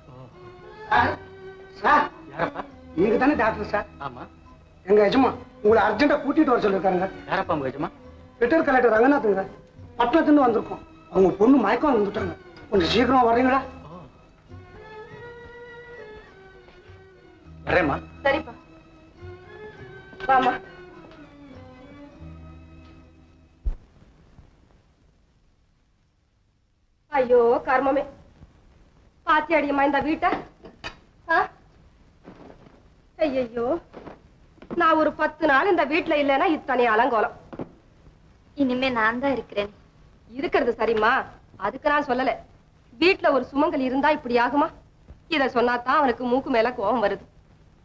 சார் நீங்க தானே டாக்டர் சார் ஆமா. எங்க எஜமா உங்களை அர்ஜென்ட்டா கூட்டிட்டு வர சொல்லிருக்காங்க யாரப்பா உங்க எஜமா? ரிட்டையர் கலெக்டர் ரங்கநாத்துங்க பட்டணத்துலேருந்து வந்திருக்கோம். அவங்க பொண்ணு மயக்கம் வந்துட்டாங்க. கொஞ்சம் சீக்கிரம் வர்றீங்களா? வரேம்மா. சரிப்பா. வாமா ஐயோ கர்மமே. பாத்தியாடியம்மா இந்த வீட்டை. ஐயோ நான் ஒரு பத்து நாள் இந்த வீட்டுல இல்லைன்னா இத்தனை அலங்கோலம். இனிமே நான் தான் இருக்கிறேன். இருக்கிறது சரிம்மா. அதுக்கு நான் சொல்லல. வீட்டுல ஒரு சுமங்கல் இருந்தா இப்படி ஆகுமா? இத சொன்னாதான் அவனுக்கு மூக்கு மேல கோபம் வருது.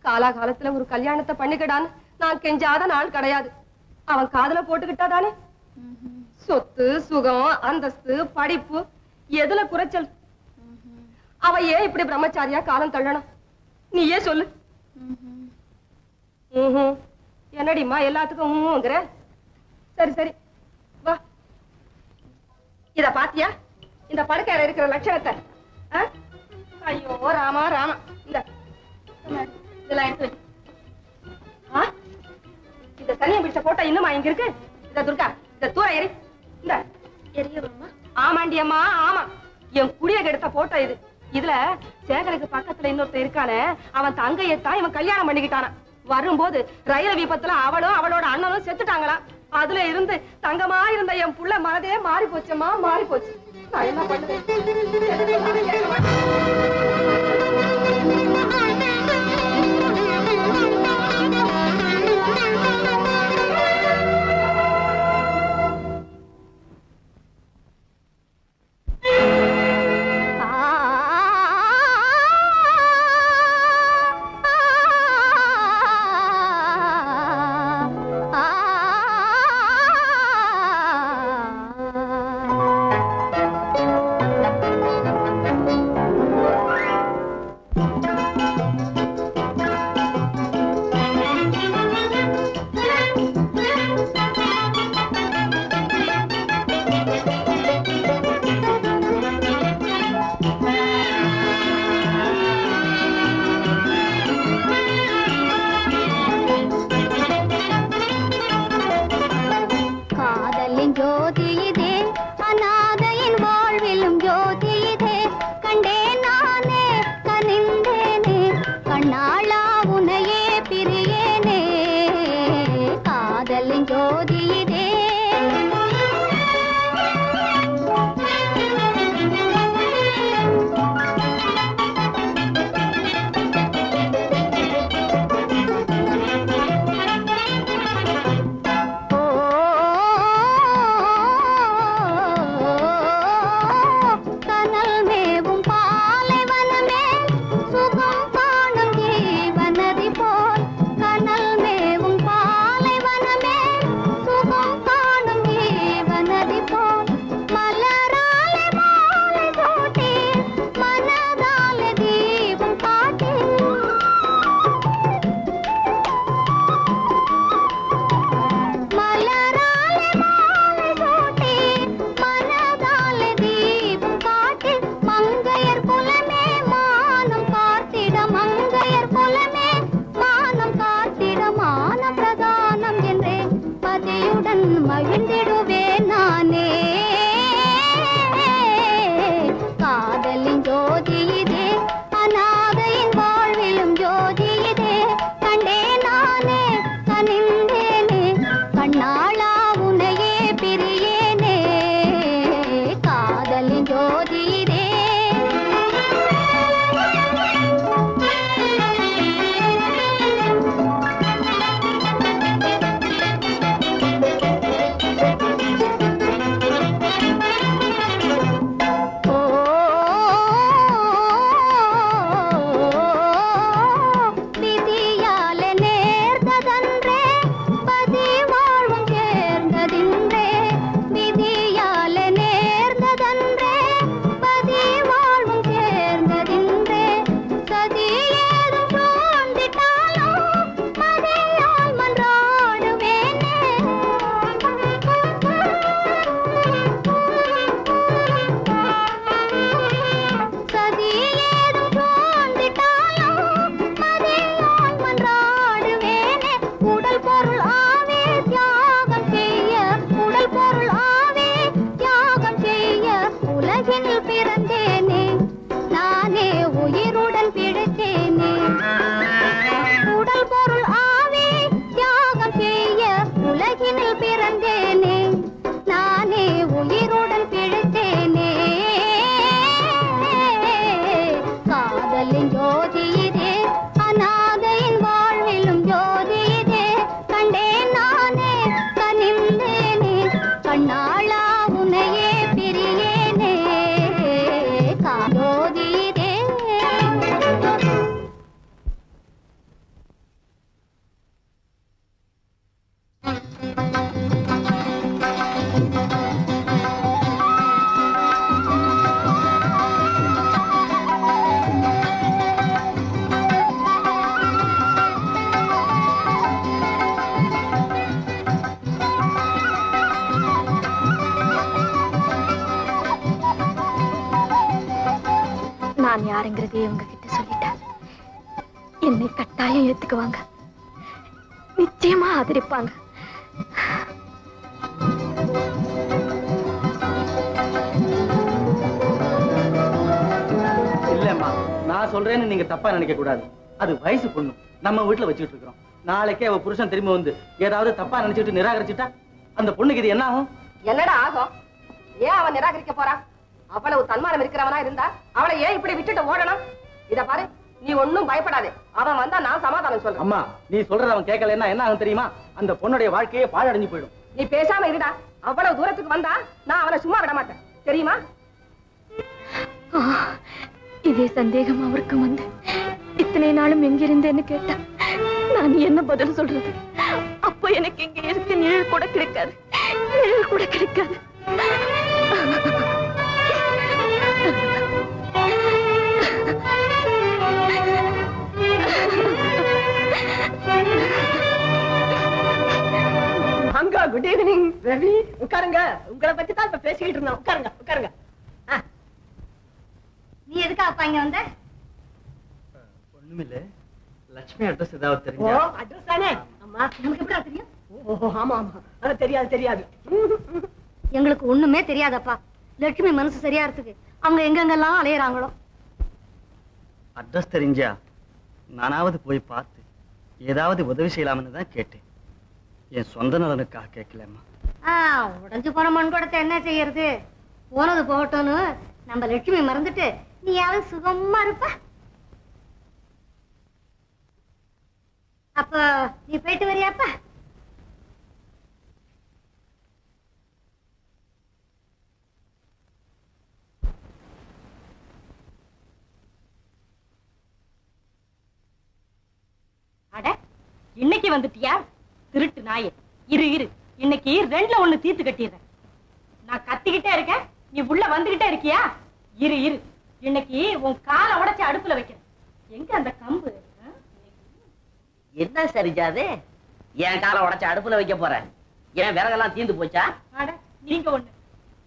காலாகாலத்துல ஒரு கல்யாணத்தை பண்ணிக்கிடான்னு நான் கெஞ்சாத நாள் கிடையாது. அவன் காதுல போட்டுக்கிட்டாதானே சொத்து சுகம் அந்தஸ்து படிப்பு எதுல குறைச்சல்? அவ ஏன் இப்படி பிரம்மச்சாரியா காலம் தள்ளணும்? நீயே சொல்லு. என்னடிமா எல்லாத்துக்கும் ஊங்குற சரி சரி. வா. இத பாத்தியா? இந்த படுக்கையில இருக்கிற லட்சணத்தை. ஐயோ ராமா ராமா. இந்த. இதெல்லாம் எடுத்து? இந்த சனியம் பிடிச்ச போட்டோ இன்னுமா இங்க இருக்கு? இத துர்கா இத தூர எரி இந்த. எரியவம்மா ஆமாண்டி அம்மா ஆமா. என் குடிய கெடுத்த போட்டோ இது. இதுல சேகருக்கு பக்கத்துல இன்னொருத்தன் இருக்கானே அவன் தங்கையத்தான் இவன் கல்யாணம் பண்ணிக்கிட்டானா. வரும்போது ரயில் விபத்துல அவளும் அவளோட அண்ணனும் செத்துட்டாங்களாம். அதுல இருந்து தங்கமா இருந்த என் புள்ள மனதே மாறி போச்சுமா மாறி போச்சு. நான் என்ன ஆ புருஷன் திரும்பி வந்து ஏதாவது தப்பா நினைச்சிட்டு நிராகரிச்சுட்டா அந்த பொண்ணுக்கு இது என்ன ஆகும்? என்னடா ஆகும்? ஏன் அவன் நிராகரிக்க போறான் அவ்வளவு தன்மானம் இருக்கிறவனா இருந்தா அவளை ஏன் இப்படி விட்டுட்டு ஓடணும்? இத பாரு நீ ஒண்ணும் பயப்படாதே. அவன் வந்தா நான் சமாதானம் சொல்றேன். அம்மா நீ சொல்றத அவன் கேட்கலன்னா என்ன ஆகும் தெரியுமா? அந்த பொண்ணுடைய வாழ்க்கையே பாழடைஞ்சு போயிடும். நீ பேசாம இருடா. அவ்வளவு தூரத்துக்கு வந்தா நான் அவனை சும்மா விட மாட்டேன். தெரியுமா? இதே சந்தேகம் அவருக்கு வந்து. இத்தனை நாளும் எங்கிருந்தேன்னு கேட்டா. நான் என்ன பதில் சொல்றது? அப்போ எனக்கு இங்க இருக்க நிழல் கூட கிடைக்காது. நிழல் கூட கிடைக்காது. அங்க குட் ஈவினிங் ரவி. உட்காருங்க. உங்களை பத்தி தான் இப்ப பேசிக்கிட்டு இருந்தோம். உட்காருங்க உட்காருங்க. நீ எதுக்கா அப்பா இங்க வந்த? ஒண்ணுமில்ல. லட்சுமி அட்ரஸ் ஏதாவது ஓ தெரிஞ்சா அட்ரஸ் தானே? அம்மா நமக்கு எப்படி தெரியும்? ஓ ஆமா ஆமா. அது தெரியாது தெரியாது. எங்களுக்கு ஒண்ணுமே தெரியாதப்பா. லட்சுமி மனசு சரியா இருக்கு அவங்க எங்கெங்கெல்லாம் அலையறாங்களோ. அட்ரஸ் தெரிஞ்சா நானாவது போய் பார்த்து ஏதாவது உதவி செய்யலாம்னு தான் கேட்டேன். என் சொந்த நலனுக்காக கேட்கலம்மா. ஆ, உடைஞ்சு போன மண் கூடத்தை என்ன செய்யறது? போனது போகட்டும்னு நம்ம லட்சுமி மறந்துட்டு நீயாவது சுகமா இருப்ப. அப்ப நீ போயிட்டு வரியாப்பா? அட இன்னைக்கு வந்துட்டியா? திருட்டு நாயே. இரு இரு. இன்னைக்கு ரெண்டுல ஒண்ணு தீர்த்து கட்டிடுறேன். நான் கத்திக்கிட்டே இருக்கேன். நீ உள்ள வந்துகிட்டே இருக்கியா? இரு இரு. இன்னைக்கு உன் காலை உடைச்சு அடுப்புல வைக்கிறேன். எங்க அந்த கம்பு? என்ன சரிஜாது என் காலை உடைச்சு அடுப்புல வைக்க போறேன். என் விறகெல்லாம் தீந்து போச்சா? அட நீங்க ஒண்ணு.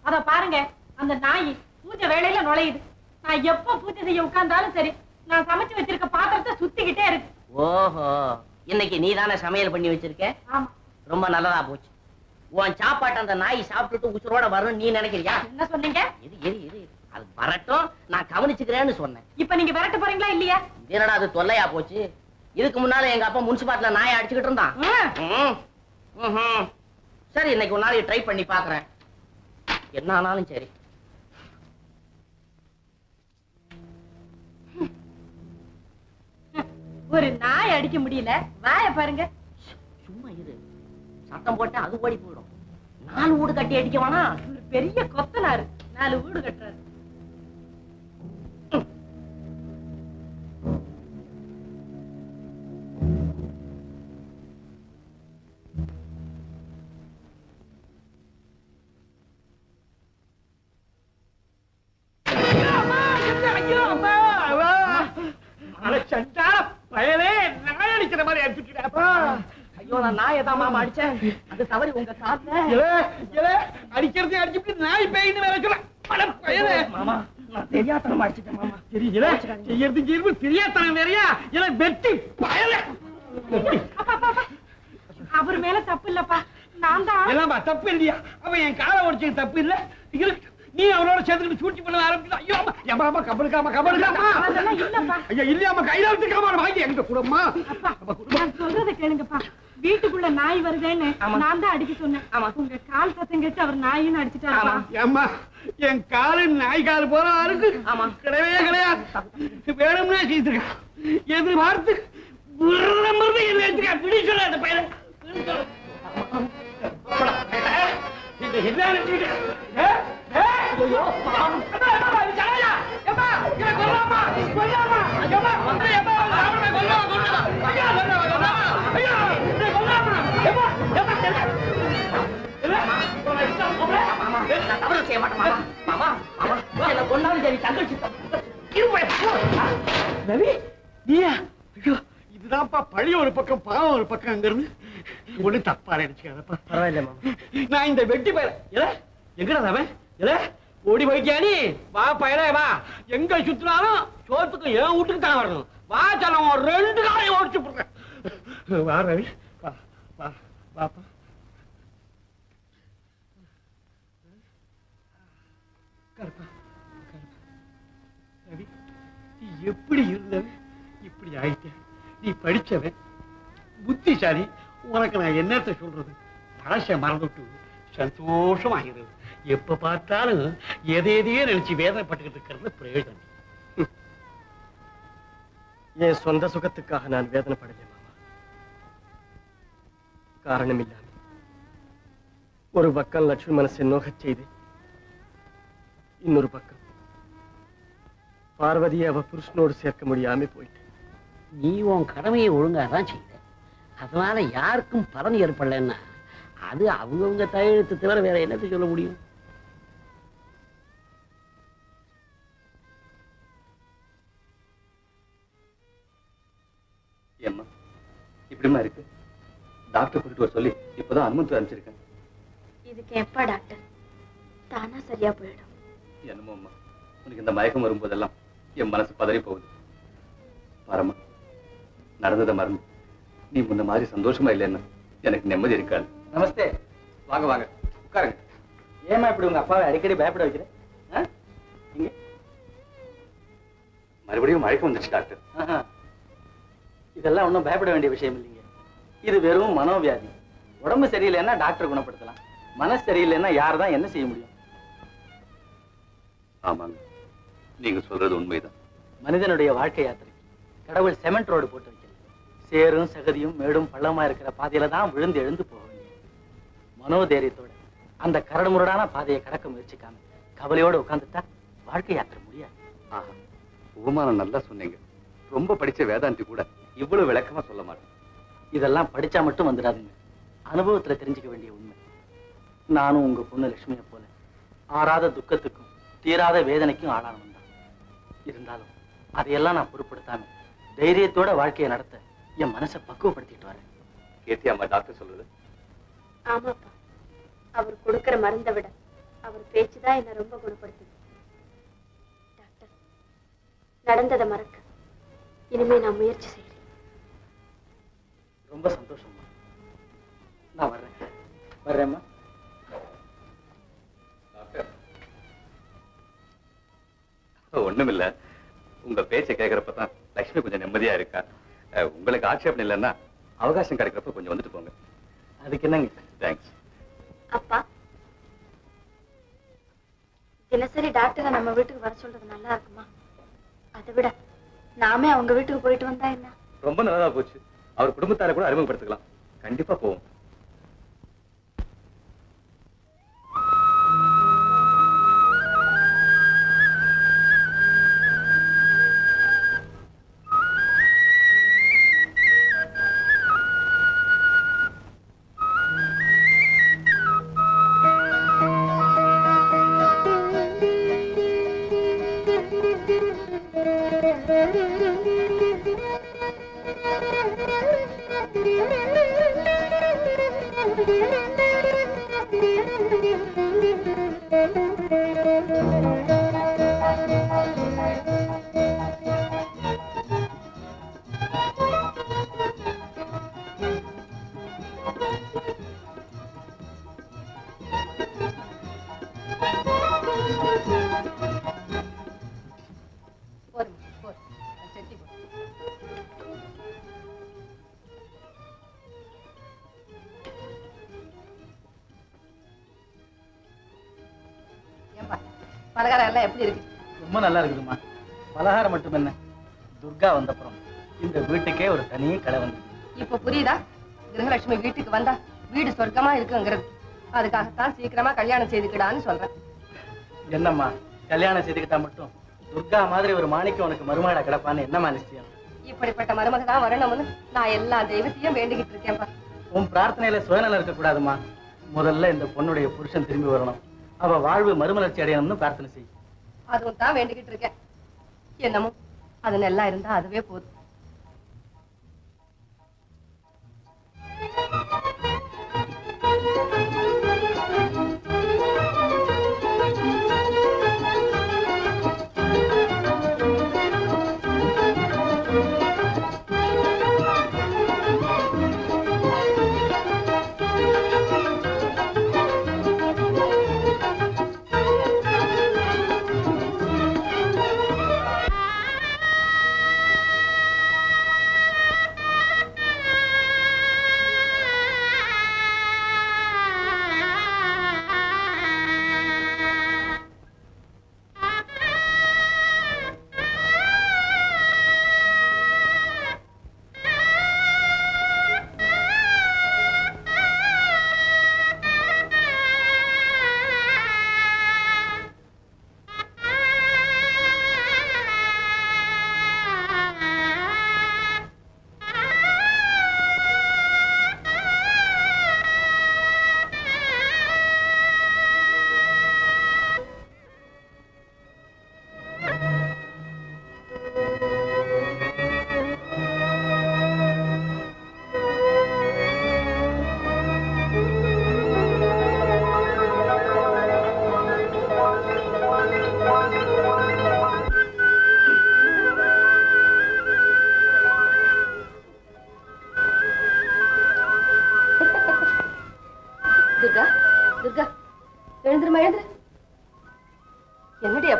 அத பாருங்க அந்த நாய் பூஜை வேலையில நுழையுது. நான் எப்ப பூஜை செய்ய உட்கார்ந்தாலும் சரி நான் சமைச்சு வச்சிருக்க பாத்திரத்தை சுத்திக்கிட்டே இருக்கு. ஓஹோ இன்னைக்கு நீ தானே சமையல் பண்ணி வச்சிருக்க? ஆமா. ரொம்ப நல்லதா போச்சு. உன் சாப்பாட்டை அந்த நாய் சாப்பிட்டுட்டு உசுரோட வரும் நீ நினைக்கிறியா? என்ன சொன்னீங்க? இரு இரு இரு. அது வரட்டும் நான் கவனிச்சுக்கிறேன்னு சொன்னேன். இப்ப நீங்க விரட்ட போறீங்களா இல்லையா? இது என்னடா அது தொல்லையா போச்சு? இதுக்கு முன்னால எங்க அப்பா முனிசிபாலிட்டில நாயை அடிச்சுக்கிட்டு இருந்தான். சரி இன்னைக்கு ஒரு நாளைக்கு ட்ரை பண்ணி பாக்குறேன். என்ன ஆனாலும் சரி. ஒரு நாய் அடிக்க முடியல. வாய பாருங்க. சும்மா இரு. சத்தம் போட்டா அது ஓடி போயிடும். நாலு வீடு கட்டி அடிக்க வேணா பெரிய கொத்தனாரு. நாலு வீடு கட்டுறாரு. உங்க இலே அடிக்கிறதே அடிச்சுட்டு நாய் பேயின்னு வேற சொல்ல. அட பயலே. மாமா நான் தெரியாதனமா அடிச்சிட்டேன் மாமா. தெரியல செய்யறது செய்யறது தெரியாதனம் வேறயா? இல்ல வெட்டி பயலே. அவர் மேல தப்பு இல்லப்பா. நான் தான். எல்லாமா தப்பு இல்லையா? அவன் என் காலை உடைச்சது தப்பு இல்ல? நீ அவனோட சேர்த்துக்கிட்டு சூழ்ச்சி பண்ண ஆரம்பிச்சா ஐயோ கபலுக்காம கபலுக்காமா அதெல்லாம் இல்லப்பா. ஐயா இல்லையாம்மா கையில வச்சு காமான வாங்கி எங்க கூடம்மா நான் சொல்றத கேளுங்கப்பா. வீட்டுக்குள்ள நாய் வருதேன்னு நான் தான் அடிக்க சொன்னேன். உங்க கால் சத்தம் கேட்டு அவர் நாயின்னு அடிச்சுட்டாருப்பா. ஏம்மா என் காலு நாய் கால் போல இருக்கு ஆமா. கிடையவே கிடையாது. வேணும்னா செய்திருக்கேன். எதிர்பார்த்து என்ன எடுத்துக்கா பிடி சொல்ல அந்த பையனை. கொல்லாமா? கொல்லாமா, கொல்லாமா? ஐயா, தவறு செய்ய மாட்டேன் மாமா மாமா என்ன கொண்டாலும் சரி தங்கச்சி ரவி நீயா ஐயோ இதுதான்ப்பா பழி ஒரு பக்கம் பாவம் ஒரு பக்கம் அங்க இருந்து ஒண்ணு தப்பா நினைச்சுக்காதப்பா பரவாயில்ல நான் இந்த வெட்டி பயிர எல எங்கடா அவன் இல்ல ஓடி போயிட்டியா வா பயிர வா எங்க சுத்தினாலும் சோத்துக்கு ஏன் வீட்டுக்கு தான் வரணும் வா சொல்ல ரெண்டு காலையும் ஓடிச்சு போடுறேன் வா ரவி. வாப்பா கருப்பா கருப்பா. ரவி நீ எப்படி இருந்தவன் இப்படி ஆயிட்ட. நீ படிச்சவன். புத்திசாலி. உனக்கு நான் என்னத்த சொல்றது? பழச மறந்துட்டு சந்தோஷமாகிறது எப்ப பார்த்தாலும் எதை எதையே நினைச்சு வேதனைப்பட்டுக்கிட்டு இருக்கிறது பிரயோஜனம். என் சொந்த சுகத்துக்காக நான் வேதனைப்படலை மாமா காரணம் இல்லாம ஒரு பக்கம் லட்சுமி மனசை நோகச் செய்து இன்னொரு பக்கம் பார்வதியை அவ புருஷனோடு சேர்க்க முடியாம போயிட்டு. நீ உன் கடமையை ஒழுங்கா தான் செய்த. அதனால யாருக்கும் பலன் ஏற்படலைன்னா அது அவங்கவுங்க தலையெழுத்து தவிர வேற என்னத்தை சொல்ல முடியும்? இப்படிமா இருக்கு? டாக்டர் கூட்டிட்டு வர சொல்லி இப்பதான் அனுமதி அனுப்பிச்சிருக்கேன். இதுக்கு எப்பா டாக்டர்? தானா சரியா போயிடும். என்னமோ அம்மா உனக்கு இந்த மயக்கம் வரும்போதெல்லாம் என் மனசு பதறி போகுது. பாரம்மா நடந்ததை மறந்து நீ முன்ன மாதிரி சந்தோஷமா இல்லைன்னா எனக்கு நிம்மதி இருக்காது. நமஸ்தே. வாங்க வாங்க. உட்காருங்க. ஏமா இப்படி உங்க அப்பாவை அடிக்கடி பயப்பட வைக்கிறேன் மறுபடியும் மயக்கம் வந்துச்சு டாக்டர். இதெல்லாம் ஒண்ணும் பயப்பட வேண்டிய விஷயம் இல்லைங்க. இது வெறும் மனோவியாதி. உடம்பு சரியில்லைன்னா டாக்டர் குணப்படுத்தலாம். மனசு சரியில்லைன்னா யார் தான் என்ன செய்ய முடியும்? ஆமாங்க. நீங்க சொல்றது உண்மைதான். மனிதனுடைய வாழ்க்கை யாத்திரைக்கு கடவுள் செமெண்ட் ரோடு போட்டு வைக்கல. சேரும் சகதியும் மேடும் பள்ளமா இருக்கிற பாதையில தான் விழுந்து எழுந்து போக வேண்டியது. மனோதைரியத்தோட அந்த கரடுமுரடான பாதையை கடக்க முயற்சிக்காம கவலையோட உட்கார்ந்துட்டா வாழ்க்கை யாத்திரை முடியாது. ஆஹா. உபமானம் நல்லா சொன்னீங்க. ரொம்ப படிச்ச வேதாந்தி கூட இவ்வளவு விளக்கமா சொல்ல மாட்டேன். இதெல்லாம் படிச்சா மட்டும் வந்துடாதுங்க. அனுபவத்துல தெரிஞ்சுக்க வேண்டிய உண்மை. நானும் உங்க பொண்ணு லட்சுமியை போல ஆறாத துக்கத்துக்கும் தீராத வேதனைக்கும் ஆளானவன் தான். இருந்தாலும் அதையெல்லாம் நான் பொருட்படுத்தாம தைரியத்தோட வாழ்க்கையை நடத்த என் மனசை பக்குவப்படுத்திட்டு வரேன். கேட்டியாமா டாக்டர் சொல்றது? ஆமாப்பா. அவர் கொடுக்கிற மருந்தை விட அவர் பேச்சுதான் என்ன ரொம்ப குணப்படுத்துது. டாக்டர் நடந்ததை மறக்க இனிமே நான் முயற்சி செய்யறேன். ரொம்ப சந்தோஷமா நான் வர்றேன். வர்றேம்மா. ஒண்ணுமில்ல. உங்க பேச்சை கேக்குறப்பதான் லட்சுமி கொஞ்சம் நிம்மதியா இருக்கா. உங்களுக்கு ஆட்சேபம் இல்லைன்னா அவகாசம் கிடைக்கிறப்ப கொஞ்சம் வந்துட்டு போங்க. அதுக்கு என்னங்க? தேங்க்ஸ் அப்பா. தினசரி டாக்டரை நம்ம வீட்டுக்கு வர சொல்றது நல்லா இருக்குமா? அதை விட நாமே அவங்க வீட்டுக்கு போயிட்டு வந்தா என்ன? ரொம்ப நல்லதா போச்சு. அவர் குடும்பத்தார கூட அறிமுகப்படுத்திக்கலாம். கண்டிப்பா போவோம். சீக்கிரமா கல்யாணம் செய்துக்கிடான்னு சொல்றேன். என்னம்மா கல்யாணம் செய்துக்கிட்டா மட்டும் துர்கா மாதிரி ஒரு மாணிக்கம் உனக்கு மருமகளா கிடப்பான்னு என்னம்மா நிச்சயம் இப்படிப்பட்ட மருமக தான் வரணும்னு நான் எல்லா தெய்வத்தையும் வேண்டிக்கிட்டு இருக்கேன்ப்பா. உன் பிரார்த்தனையில சுயநலம் இருக்கக்கூடாதும்மா முதல்ல இந்த பொண்ணுடைய புருஷன் திரும்பி வரணும். அவ வாழ்வு மறுமலர்ச்சி அடையணும்னு பிரார்த்தனை செய். அதுவும் தான் வேண்டிக்கிட்டு இருக்கேன். என்னமோ அது நல்லா இருந்தா அதுவே போதும்.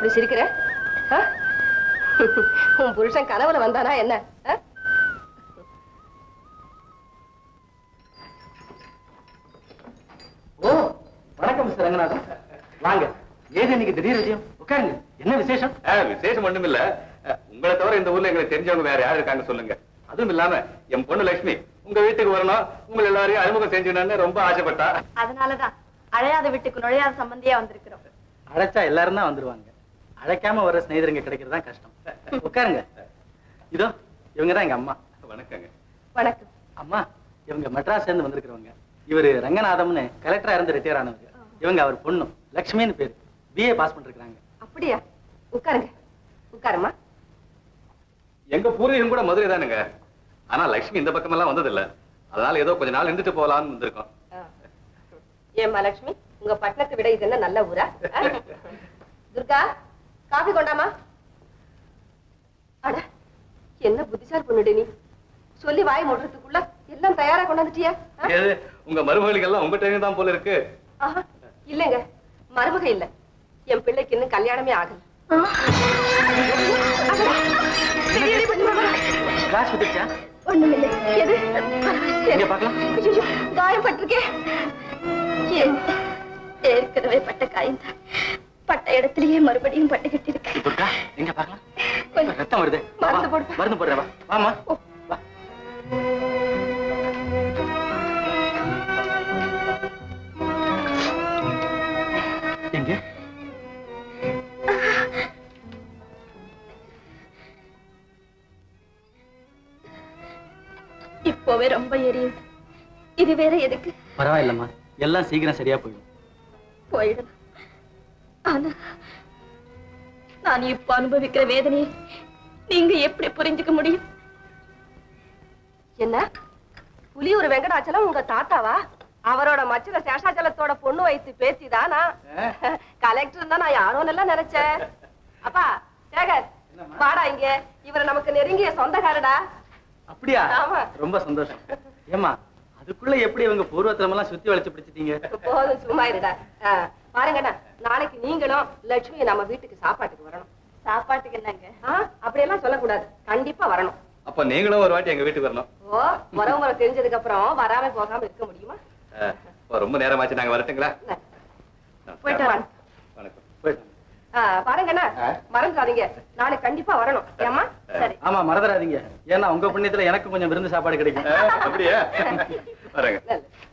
அப்படி சிரிக்கிற? உன் புருஷன் கனவுல வந்தானா என்ன? ஓ வணக்கம் மிஸ்டர் ரங்கநாதன். வாங்க. ஏது இன்னைக்கு திடீர் விஷயம் உட்காருங்க. என்ன விசேஷம்? விசேஷம் ஒண்ணும் இல்ல உங்களை தவிர இந்த ஊர்ல எங்களுக்கு தெரிஞ்சவங்க வேற யார் இருக்காங்க சொல்லுங்க. அதுவும் இல்லாம என் பொண்ணு லட்சுமி உங்க வீட்டுக்கு வரணும். உங்களை எல்லாரையும் அறிமுகம் செஞ்சுக்கணும்னு ரொம்ப ஆசைப்பட்டா. அதனாலதான் அழையாத வீட்டுக்கு நுழையாத சம்பந்தியா வந்திருக்கிறோம். அழைச்சா எல்லாரும் தான் வந்துருவாங்க. அழைக்காம வர சிநேகிதருங்க கிடைக்கிறது தான் கஷ்டம். உட்காருங்க. இதோ இவங்க தான் எங்க அம்மா. வணக்கங்க. வணக்கம். அம்மா இவங்க மெட்ராஸ்ல இருந்து வந்திருக்கிறவங்க. இவரு ரங்கநாதம்னு கலெக்டரா இருந்து ரிட்டையர் ஆனவங்க இவங்க அவர் பொண்ணு. லக்ஷ்மின்னு பேரு. பிஏ பாஸ் பண்ணிருக்காங்க அப்படியா? உட்காருங்க. உட்காருமா எங்க பூர்வீகம் கூட மதுரை தானுங்க. ஆனா லட்சுமி இந்த பக்கம் எல்லாம் வந்தது இல்ல அதனால ஏதோ கொஞ்ச நாள் இருந்துட்டு போகலாம்னு வந்திருக்கோம். ஏம்மா லட்சுமி உங்க பட்டணத்தை விட இது என்ன நல்ல ஊரா? துர்கா காஃபி கொண்டாமா? அட என்ன புத்திசாலி பொண்ணுடி நீ? சொல்லி வாய் மூடுறதுக்குள்ள எல்லாம் தயாரா கொண்டாந்துட்டியா? உங்க மருமகளுக்கு எல்லாம் உங்க டைம் தான் போல இருக்கு. இல்லைங்க மருமக இல்ல. என் பிள்ளைக்கு இன்னும் கல்யாணமே ஆகல. காயம் பட்டிருக்கே ஏன், ஏற்கனவே பட்ட காயம்தான். பட்ட இடத்துலயே மறுபடியும் பட்டுக்கிட்டு இருக்கு துர்கா எங்க பார்க்கலாம்? ரத்தம் வருது. மருந்து வா, மருந்து போடுறேன் வா. வாமா எங்க? இப்போவே ரொம்ப எரியுது. இது வேற எதுக்கு? பரவாயில்லம்மா. எல்லாம் சீக்கிரம் சரியா போயிடும். போயிடலாம் ஆனா நான் இப்ப அனுபவிக்கிற வேதனையை நீங்க எப்படி புரிஞ்சுக்க முடியும்? என்ன? புலியூர் வெங்கடாச்சலம் உங்க தாத்தாவா? அவரோட மச்சில சேஷாச்சலத்தோட பொண்ணு வைத்து பேத்திதானா கலெக்டர் தான் நான் யாரும் எல்லாம் நினைச்சேன். அப்பா சேகர் வாடா இங்க. இவர் நமக்கு நெருங்கிய சொந்தக்காரடா. அப்படியா? ஆமா. ரொம்ப சந்தோஷம். ஏம்மா அதுக்குள்ள எப்படி இவங்க பூர்வத்திலம் எல்லாம் சுத்தி வளைச்சு பிடிச்சிட்டீங்க? போதும் சும்மா இருடா. பாருங்கண்ணா நாளைக்கு நீங்களும் லட்சுமி நம்ம வீட்டுக்கு சாப்பாட்டுக்கு வரணும். சாப்பாட்டுக்கு என்னங்க? அப்படியெல்லாம் சொல்லக்கூடாது. கண்டிப்பா வரணும். அப்ப நீங்களும் ஒரு வாட்டி எங்க வீட்டுக்கு வரணும். ஓ வரவங்களை தெரிஞ்சதுக்கு அப்புறம் வராம போகாம இருக்க முடியுமா? ரொம்ப நேரமாச்சு. நாங்க வரட்டுங்களா? போயிட்டு வணக்கம். பாருங்கண்ணா மறந்துடாதீங்க. நாளைக்கு கண்டிப்பா வரணும். சரி. ஆமா மறந்துடாதீங்க. ஏன்னா உங்க புண்ணியத்துல எனக்கு கொஞ்சம் விருந்து சாப்பாடு கிடைக்கும். அப்படியே? வரேங்க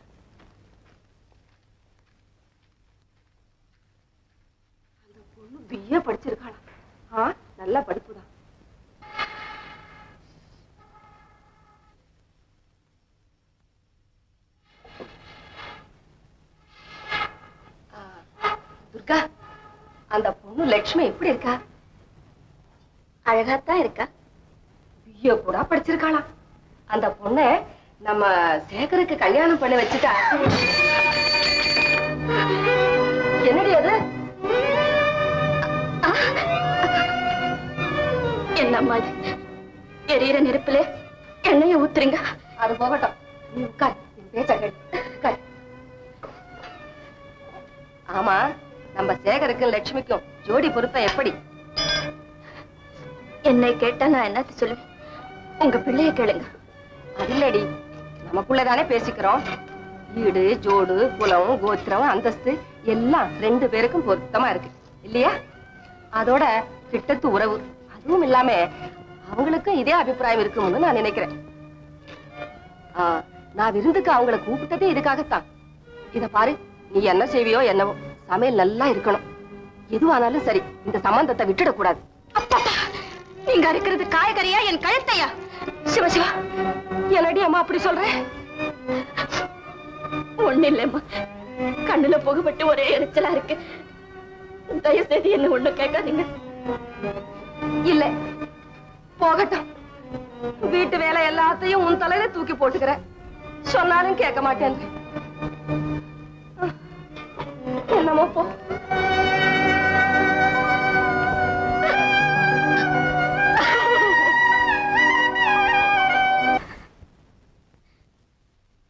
பிஏ படிச்சிருக்காளா ஆ நல்லா படிப்புதான் துர்கா அந்த பொண்ணு லட்சுமி எப்படி இருக்கா? அழகாத்தான் இருக்கா? பிஏ கூட படிச்சிருக்காளா அந்த பொண்ணை நம்ம சேகருக்கு கல்யாணம் பண்ணி வச்சுட்டா என்னம்மா இது எரியிற நெருப்புல எண்ணெய ஊத்துறீங்க? அது போகட்டும். நீ உட்கார். பேச்ச. ஆமா நம்ம சேகருக்கும் லட்சுமிக்கும் ஜோடி பொருத்தம் எப்படி? என்னை கேட்டா நான் என்னத்த சொல்லுவேன்? உங்க பிள்ளைய கேளுங்க. அது இல்லடி. நமக்குள்ளதானே பேசிக்கிறோம். வீடு ஜோடு குலம் கோத்திரம் அந்தஸ்து எல்லாம் ரெண்டு பேருக்கும் பொருத்தமா இருக்கு. இல்லையா? அதோட கிட்டத்து உறவு. அதுவும் இல்லாம அவங்களுக்கும் இதே அபிப்பிராயம் இருக்கும்னு நான் நினைக்கிறேன். நான் விருந்துக்கு அவங்கள கூப்பிட்டதே இதுக்காகத்தான். இத பாரு நீ என்ன செய்வியோ என்னவோ. சமையல் நல்லா இருக்கணும். எதுவானாலும் சரி இந்த சம்பந்தத்தை விட்டுடக்கூடாது. நீங்க இருக்கிறது காய்கறியா என் கழுத்தையா? சிவ சிவா என்னடி அம்மா அப்படி சொல்றேன் ஒண்ணு இல்லம்மா கண்ணுல புகப்பட்டு ஒரே எரிச்சலா இருக்கு. தயவு செய்து என்ன ஒண்ணு கேட்காதீங்க. இல்ல. போகட்டும். வீட்டு வேலை எல்லாத்தையும் உன் தலையில தூக்கி போட்டுக்கிற சொன்னாலும் கேட்க மாட்டேன். என்னமோ போ.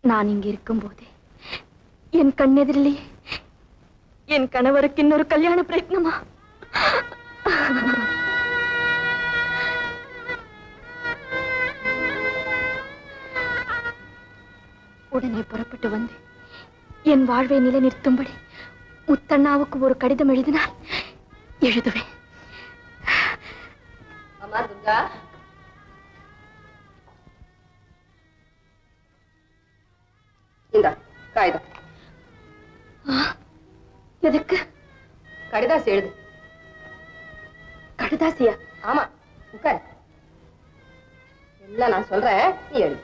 நான் இங்க இருக்கும்போதே என் கண்ணெதிரிலேயே என் கணவருக்கு இன்னொரு கல்யாண பிரயத்னமா? உடனே புறப்பட்டு வந்து என் வாழ்வை நிலைநிறுத்தும்படி முத்தண்ணாவுக்கு ஒரு கடிதம் எழுதினால் எழுதுவேன். அம்மா துர்கா. இந்த காகிதம். எதுக்கு? கடிதாசி எழுது. கடிதாசியா? ஆமா உட்கார். எல்லாம் நான் சொல்றேன் நீ எழுது.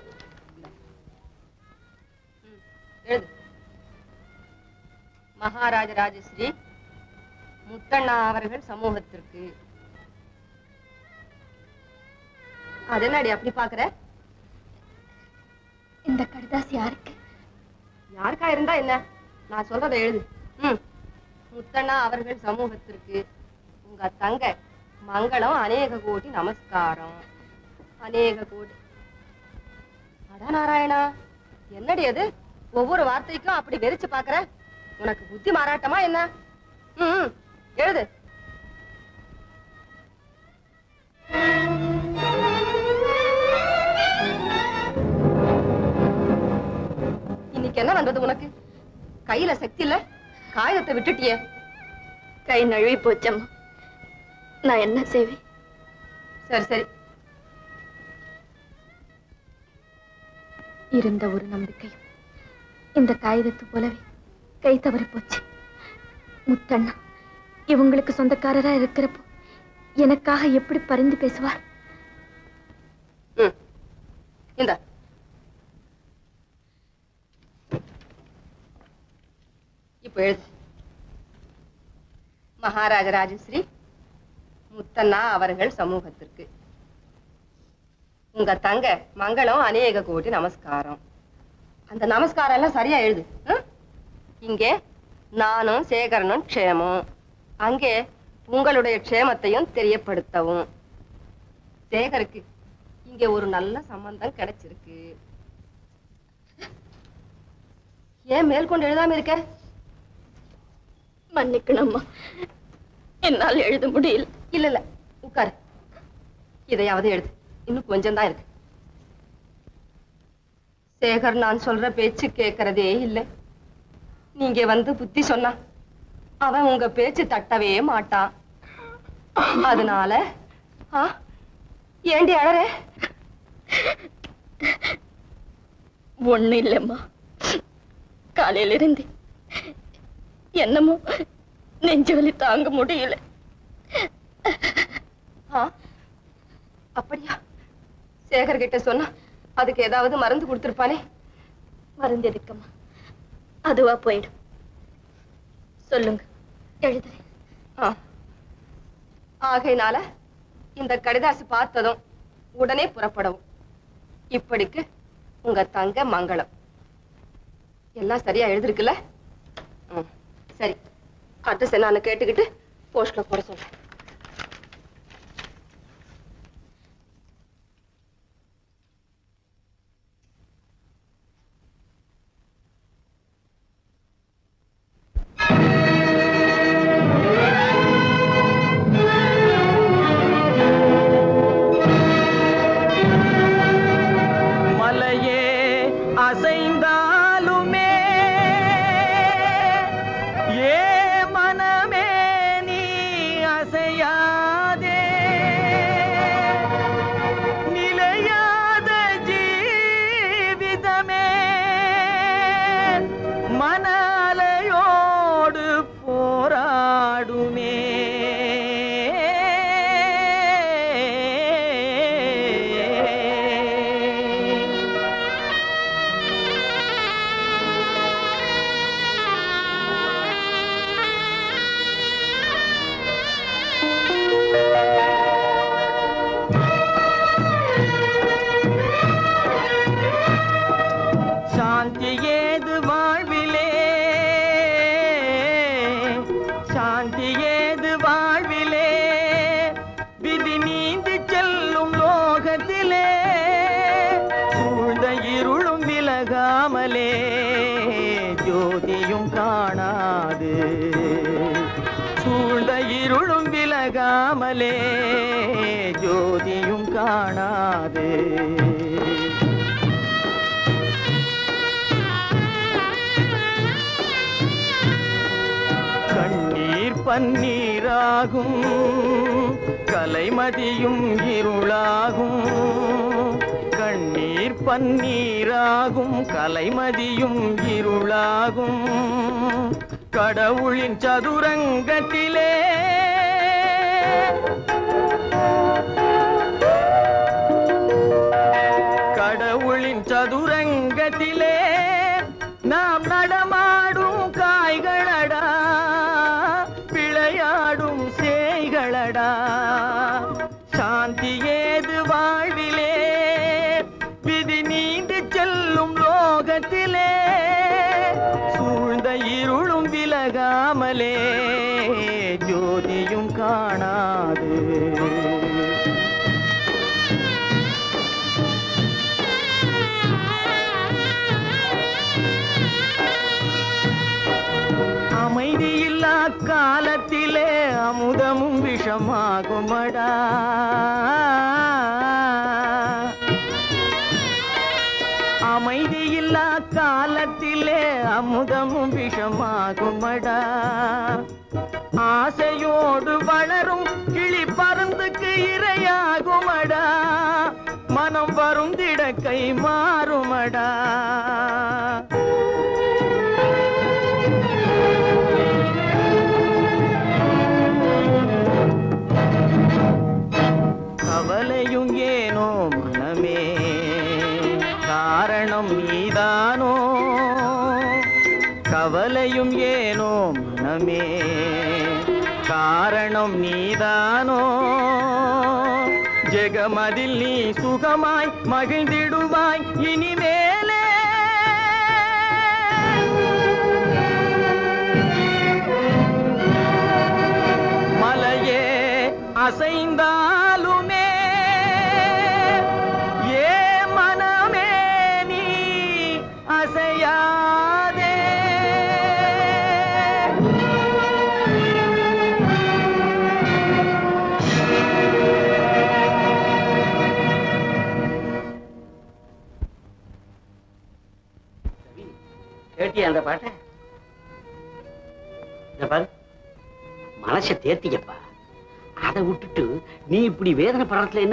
எழுது மகாராஜ ராஜஸ்ரீ முத்தண்ணா அவர்கள் சமூகத்திற்கு அது என்னடி அப்படி பாக்குற இந்த கடிதாசி யாருக்கு யாருக்கா இருந்தா என்ன நான் சொல்றதை எழுது ம் முத்தண்ணா அவர்கள் சமூகத்திற்கு உங்க தங்க மங்களம் அநேக கோடி நமஸ்காரம் அநேக கோடி அடா நாராயணா என்னடி அது ஒவ்வொரு வார்த்தைக்கும் அப்படி வெறிச்சு பாக்குற உனக்கு புத்தி மாறாட்டமா என்ன? ம், எழுது. இன்னைக்கு என்ன வந்தது உனக்கு? கையில சக்தி இல்ல? காகிதத்தை விட்டுட்டியே. கை நழுவி போச்சம்மா நான் என்ன செய்வேன்? சரி சரி. இருந்த ஒரு நம்பிக்கையும் இந்த காகிதத்து போலவே கை தவறி போச்சு. முத்தண்ணா இவங்களுக்கு சொந்தக்காரரா இருக்கிறப்போ எனக்காக எப்படி பரிந்து பேசுவார்? இந்த. இப்ப எழுது. மகாராஜ ராஜஸ்ரீ முத்தண்ணா அவர்கள் சமூகத்திற்கு. உங்க தங்க மங்களம் அநேக கோடி நமஸ்காரம். அந்த நமஸ்காரம் எல்லாம் சரியா எழுது? இங்கே நானும் சேகரனும் க்ஷேமம். அங்கே உங்களுடைய க்ஷேமத்தையும் தெரியப்படுத்தவும். சேகருக்கு இங்க ஒரு நல்ல சம்பந்தம் கிடைச்சிருக்கு. ஏன் மேற்கொண்டு எழுதாம இருக்க? மன்னிக்கணும்மா. என்னால் எழுத முடியல. இல்ல இல்ல. உட்காரு. இதையாவது எழுது. இன்னும் கொஞ்சம் தான் இருக்கு. சேகர் நான் சொல்ற பேச்சு கேட்கறதே இல்லை. நீங்க வந்து புத்தி சொன்னா அவன் உங்க பேச்சு தட்டவே மாட்டான் அதனால ஏண்டி அழற? ஒண்ணு இல்லம்மா. காலையில இருந்து என்னமோ நெஞ்சு வலி தாங்க முடியல. அப்படியா? சேகர் கிட்ட சொன்னா அதுக்கு ஏதாவது மருந்து கொடுத்திருப்பானே? மருந்து எதுக்கம்மா அதுவா போயிடும். சொல்லுங்க எழுதுறேன். ஆ. ஆகையினால இந்த கடிதாசு பார்த்ததும் உடனே புறப்படவும் இப்படிக்கு உங்க தங்க மங்களம். எல்லாம் சரியா எழுதிருக்குல்ல? சரி. அட்ரஸ் என்னன்னு கேட்டுக்கிட்டு போஸ்ட்ல போட சொல்றேன்.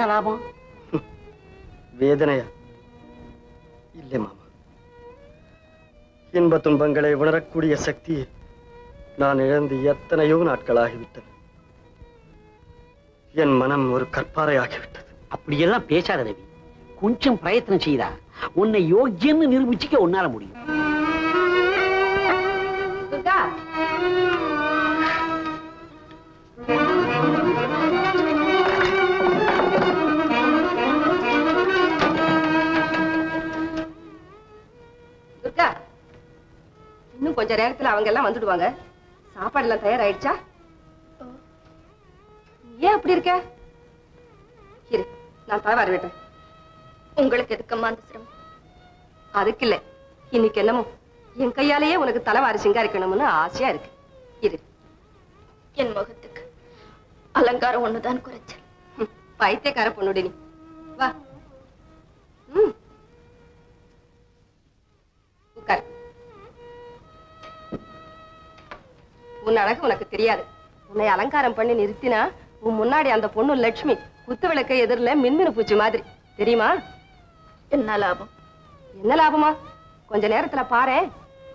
லாபம் வேதனையா இல்லை மாமா இன்ப துன்பங்களை உணரக்கூடிய சக்தியை நான் இழந்து எத்தனையோ நாட்களாகிவிட்டது என் மனம் ஒரு கற்பாறையாகிவிட்டது அப்படியெல்லாம் பேசாத ரவி கொஞ்சம் பிரயத்தனம் செய்தா உன்னை யோக்கியன்னு நிரூபிச்சுக்க உன்னால முடியும் கொஞ்ச நேரத்துல அவங்க எல்லாம் வந்துடுவாங்க. சாப்பாடு எல்லாம் தயாராயிடுச்சா ஏன் அப்படி இருக்க? இரு நான் தலைவாரி விட்டேன் உங்களுக்கு எதுக்கம்மா அந்த சிரமம்? அதுக்கு இல்ல. இன்னைக்கு என்னமோ என் கையாலேயே உனக்கு தலைவாரி சிங்காரிக்கணும்னு ஆசையா இருக்கு. இரு. என் முகத்துக்கு அலங்காரம் ஒண்ணுதான் குறைச்சல். பைத்தியக்கார பொண்ணுடி நீ. வா. உட்கார். உன் அழகு உனக்கு தெரியாது. உன்னை அலங்காரம் பண்ணி நிறுத்தினா உன் முன்னாடி அந்த பொண்ணு லட்சுமி குத்து விளக்க எதிரில மின்மினு பூச்சி மாதிரி. தெரியுமா? என்ன லாபம்? என்ன லாபமா? கொஞ்ச நேரத்துல பாரேன்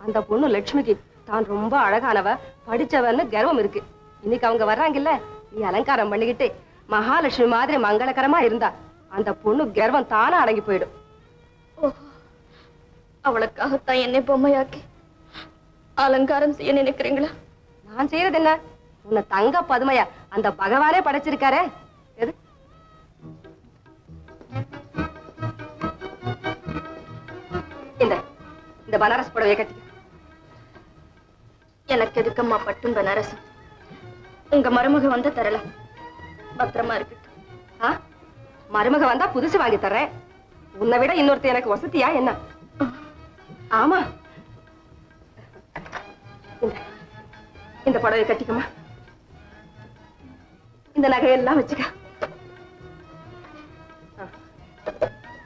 அந்த பொண்ணு லட்சுமிக்கு தான் ரொம்ப அழகானவ படிச்சவன்னு கர்வம் இருக்கு. இன்னைக்கு அவங்க வர்றாங்கல்ல நீ அலங்காரம் பண்ணிக்கிட்டு மகாலட்சுமி மாதிரி மங்களகரமா இருந்தா அந்த பொண்ணு கர்வம் தானா அடங்கி போயிடும். அவளுக்காகத்தான் என்னை பொம்மையாக்கி அலங்காரம் செய்ய நினைக்கிறீங்களா? நான் செய்யறது என்ன உன்னை தங்க பதுமையா அந்த பகவானே படைச்சிருக்காரே. எது? இந்த இந்த பனாரஸ் புடவைய கட்டி எனக்கு எதுக்கம்மா பட்டும் பனாரஸ் உங்க மருமக வந்து தரலாம் பத்திரமா இருக்கட்டும். மருமக வந்தா புதுசு வாங்கி தர்றேன். உன்னை விட இன்னொருத்த எனக்கு வசதியா என்ன? ஆமா. இந்த இந்த புடவை கட்டிக்கமா. இந்த நகையெல்லாம் வச்சுக்க.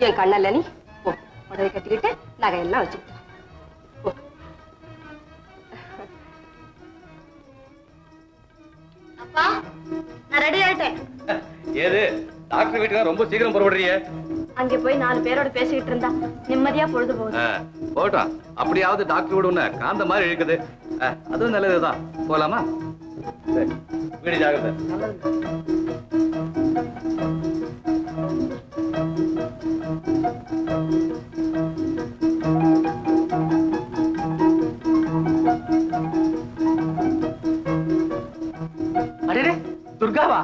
என் கண்ணல்ல நீ போ. புடவை கட்டிக்கிட்டு நகையெல்லாம் வச்சுக்க போ. அப்பா நான் ரெடி ஆயிட்டேன். ஏது? டாக்டர் வீட்டுக்கு ரொம்ப சீக்கிரம் புறப்படுறியே அங்க போய் நாலு பேரோட பேசிக்கிட்டு இருந்தா நிம்மதியா பொழுது போகுது. ஆ, போகட்டும். அப்படியாவது டாக்டர் வீடு ஒண்ணு காந்த மாதிரி இழுக்குது. ஆ, அதுவும் நல்லதுதான் போலாமா வீடு ஜாகிரதை துர்காவா?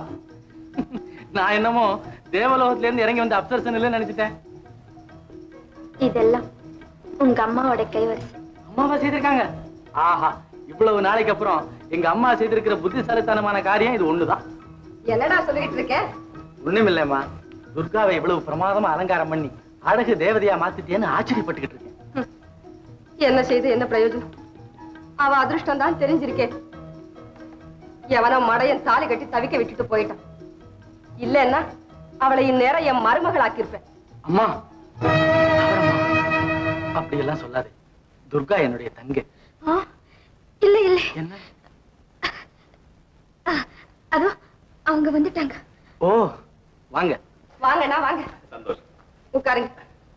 நான் என்னமோ தேவலோகத்துல இருந்து இறங்கி வந்த அப்சர்சன் இல்ல நினைச்சிட்டேன். இதெல்லாம் உங்க அம்மாவோட கைவரிசை. அம்மாவா செய்திருக்காங்க? ஆஹா இவ்வளவு நாளைக்கு அப்புறம் எங்க அம்மா செய்திருக்கிற புத்திசாலித்தனமான காரியம் இது ஒண்ணுதான். என்னடா சொல்லிட்டு இருக்க? ஒண்ணுமில்லைம்மா துர்காவை இவ்வளவு பிரமாதமா அலங்காரம் பண்ணி அழகு தேவதையா மாத்திட்டேன்னு ஆச்சரியப்பட்டுக்கிட்டு இருக்கேன். என்ன செய்து என்ன பிரயோஜனம்? அவ அதிர்ஷ்டம் தான் தெரிஞ்சிருக்கேன் எவனோ மடையன் தாலி கட்டி தவிக்க விட்டுட்டு போயிட்டான். இல்லன்னா அவளை இந்நேரம் என் மருமகளாக்கியிருப்பேன். அம்மா அப்படி எல்லாம் சொல்லாதே. துர்கா என்னுடைய தங்கை. இல்ல இல்ல. என்ன? அதோ அவங்க வந்துட்டாங்க. ஓ வாங்க. வாங்கண்ணா வாங்க. சந்தோஷம். உட்காருங்க.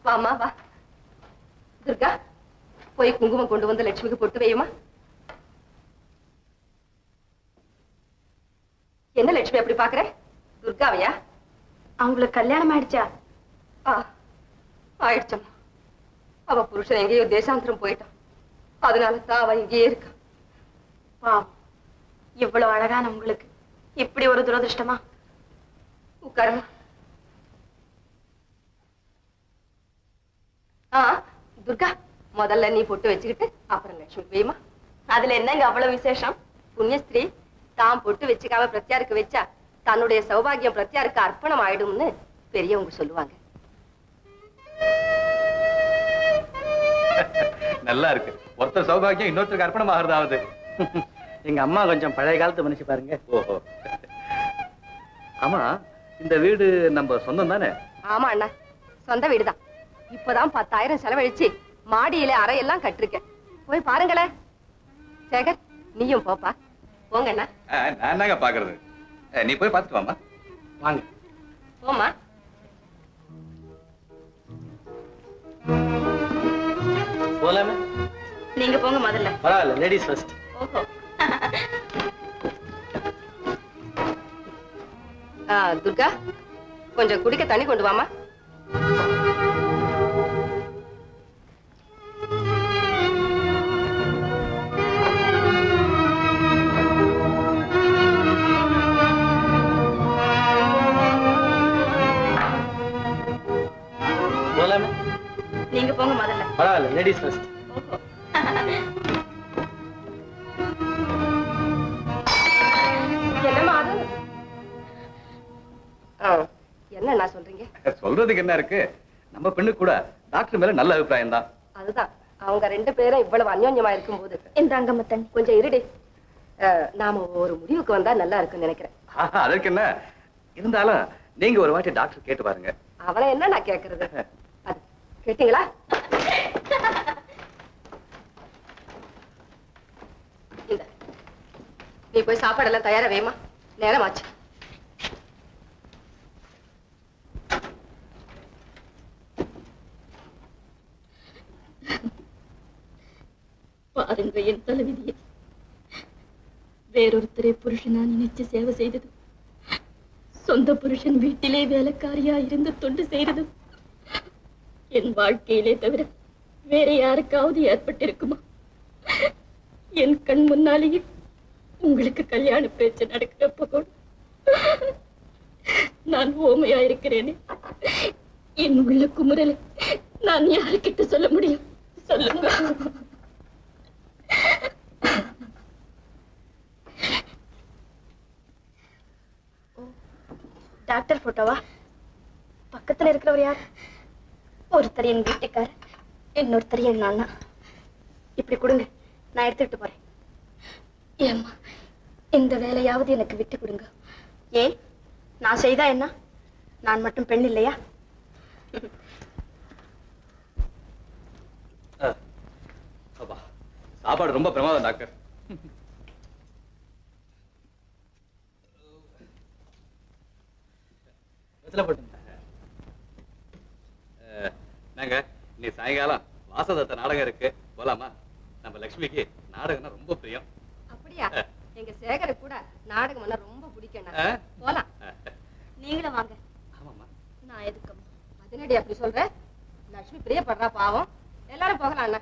வாமா வா. துர்கா போய் குங்குமம் கொண்டு வந்து லட்சுமிக்கு பொட்டு வையுமா? என்ன லட்சுமி அப்படி பாக்குற துர்காவையா? அவங்களுக்கு கல்யாணம் ஆயிடுச்சா? ஆயிடுச்சம்மா. அவ புருஷன் எங்கேயோ தேசாந்திரம் போயிட்டான். அதனால தான் அவ இங்கேயே இருக்கா. பாவம். இவ்வளவு அழகான உங்களுக்கு இப்படி ஒரு துரதிருஷ்டமா? உட்காருமா ஆ துர்கா முதல்ல நீ பொட்டு வச்சுக்கிட்டு அப்புறம் லட்சுமி வையுமா அதுல என்னங்க அவ்வளவு விசேஷம்? புண்ணியஸ்திரீ தான் பொட்டு வச்சுக்காம பிரத்யாருக்கு வச்சா தன்னுடைய சௌபாகியம் பிரத்யாருக்கு அர்ப்பணம் ஆயிடும்னு பெரியவங்க சொல்லுவாங்க. நல்லா இருக்கு. ஒருத்தர் சௌபாகியம் இன்னொருத்தருக்கு அர்ப்பணம் ஆகுறதாவது எங்க அம்மா கொஞ்சம் பழைய காலத்து மனுஷி பாருங்க. ஓஹோ. ஆமா இந்த வீடு நம்ம சொந்தம் தானே? ஆமா அண்ணா சொந்த வீடுதான். இப்பதான் பத்தாயிரம் செலவழிச்சு மாடியில அறையெல்லாம் கட்டிருக்கேன். போய் பாருங்களேன். சேகர் நீயும் போப்பா. போங்க அண்ணா. நான் என்னங்க பாக்குறது? நீ போய் பார்த்துட்டு வாமா வாங்க. போமா போலாமே? நீங்க போங்க முதல்ல. பரவாயில்ல லேடிஸ் ஃபர்ஸ்ட் ஓஹோ. துர்கா கொஞ்சம் குடிக்க தண்ணி கொண்டு வாமா பரவாயில்ல லேடிஸ் ஃபர்ஸ்ட் என்ன நான் சொல்றீங்க? சொல்றதுக்கு என்ன இருக்கு? நம்ம பெண்ணு கூட டாக்டர் மேல நல்ல அபிப்பிராயம் தான். அதுதான். அவங்க ரெண்டு பேரும் இவ்வளவு அந்யோன்யமா இருக்கும்போது. இந்த அங்கமத்தன் கொஞ்சம் இருடி. நாம ஒரு முடிவுக்கு வந்தா நல்லா இருக்கும்னு நினைக்கிறேன். அதற்கு என்ன? இருந்தாலும் நீங்க ஒரு வாட்டி டாக்டர் கேட்டு பாருங்க. அவனை என்ன நான் கேக்குறது? அது கேட்டீங்களா? நீ போய் சாப்பாடு எல்லாம் தயாரா வேமா? நேரமாச்சு. பாருங்க என் தலைவிதியை. வேறொருத்தரை புருஷனா நினைச்சு சேவை செய்தது சொந்த புருஷன் வீட்டிலே வேலைக்காரியா இருந்து தொண்டு செய்தது என் வாழ்க்கையிலே தவிர வேற யாருக்காவது ஏற்பட்டிருக்குமா? என் கண் முன்னாலேயே உங்களுக்கு கல்யாண பேச்சு நடக்கிறப்ப கூட நான் ஓமையா இருக்கிறேனே என் உள்ள குமுறல நான் யாருக்கிட்ட சொல்ல முடியும்? சொல்லுங்க. டாக்டர் போட்டோவா? பக்கத்துல இருக்கிறவர் யார்? ஒருத்தர் என் வீட்டுக்கார் இன்னொருத்தர் என் அண்ணா இப்படி கொடுங்க நான் எடுத்துக்கிட்டு போறேன். ஏம்மா இந்த வேலையாவது எனக்கு விட்டு கொடுங்க. ஏன்? நான் செய்தா என்ன? நான் மட்டும் பெண் இல்லையா? அப்பா சாப்பாடு ரொம்ப பிரமாதம் டாக்டர். நாங்க நீ சாயங்காலம் வாசதத்த நாடகம் இருக்கு. போலாமா? நம்ம லக்ஷ்மிக்கு நாடகம்னா ரொம்ப பிரியம். அப்படியா? எங்க சேகர கூட நாடகம் பண்ண ரொம்ப பிடிக்கும்? போலாம். நீங்களும் வாங்க. ஆமாம்மா. நான் எதுக்கு அதனடி அப்படி சொல்ற? லட்சுமி பிரியப்படுறா பாவம். எல்லாரும் போகலாம் அண்ணா.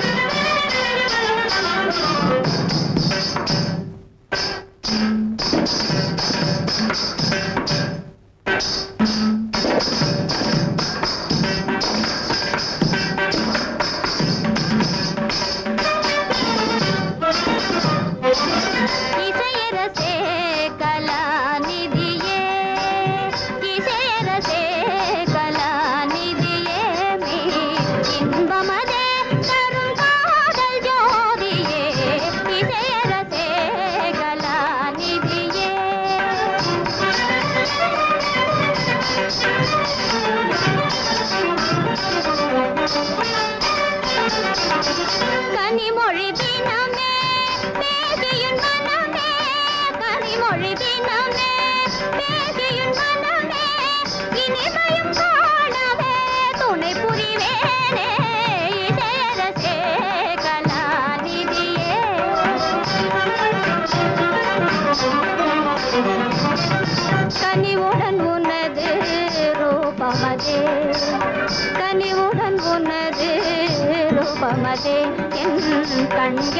கண்களில்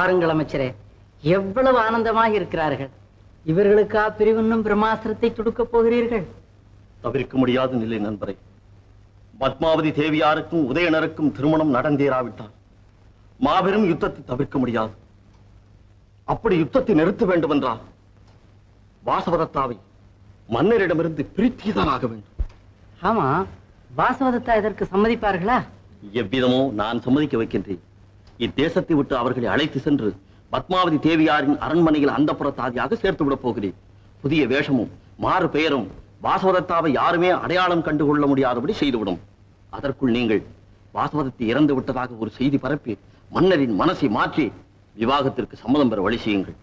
பாருங்கள் அமைச்சரே எவ்வளவு ஆனந்தமாக இருக்கிறார்கள். இவர்களுக்கா பிரிவின்னும் பிரம்மாஸ்திரத்தை துடுக்கப் போகிறீர்கள்? தவிர்க்க முடியாத நிலை நண்பரே. பத்மாவதி தேவியாருக்கும் உதயணருக்கும் திருமணம் நடந்தேறாவிட்டால் மாபெரும் யுத்தத்தை தவிர்க்க முடியாது. அப்படி யுத்தத்தை நிறுத்த வேண்டும் என்றால் வாசவதத்தாவை மன்னரிடமிருந்து பிரித்தியதான் ஆக வேண்டும். ஆமா வாசவதத்தா இதற்கு சம்மதிப்பார்களா? எவ்விதமோ நான் சம்மதிக்க வைக்கின்றேன். இத்தேசத்தை விட்டு அவர்களை அழைத்து சென்று பத்மாவதி தேவியாரின் அரண்மனையில் அந்த புறத்தாதியாக சேர்த்து விடப் போகிறேன். புதிய வேஷமும் மாறு பெயரும் வாசவதத்தாவை யாருமே அடையாளம் கண்டுகொள்ள முடியாதபடி செய்துவிடும். அதற்குள் நீங்கள் வாசவதத்தை இறந்து விட்டதாக ஒரு செய்தி பரப்பி மன்னரின் மனசை மாற்றி விவாகத்திற்கு சம்மதம் பெற வழி செய்யுங்கள்.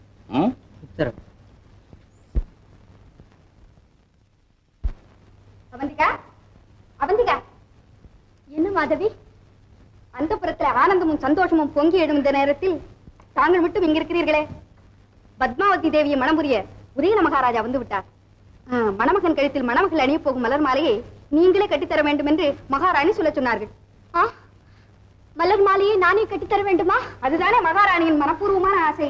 அவந்திகா? என்ன மாதவி? அந்த புறத்துல ஆனந்தமும் சந்தோஷமும் பொங்கி எழும் இந்த நேரத்தில் தாங்கள் மட்டும் இங்க இருக்கிறீர்களே பத்மாவதி தேவியை மணமுறிய உதயன மகாராஜா வந்து விட்டார். மணமகன் கழுத்தில் மணமகள் அணிய போகும் மலர் மாலையை நீங்களே கட்டித்தர வேண்டும் என்று மகாராணி சொல்ல சொன்னார்கள். மலர் மாலையை நானே கட்டித்தர வேண்டுமா? அதுதானே மகாராணியின் மனப்பூர்வமான ஆசை.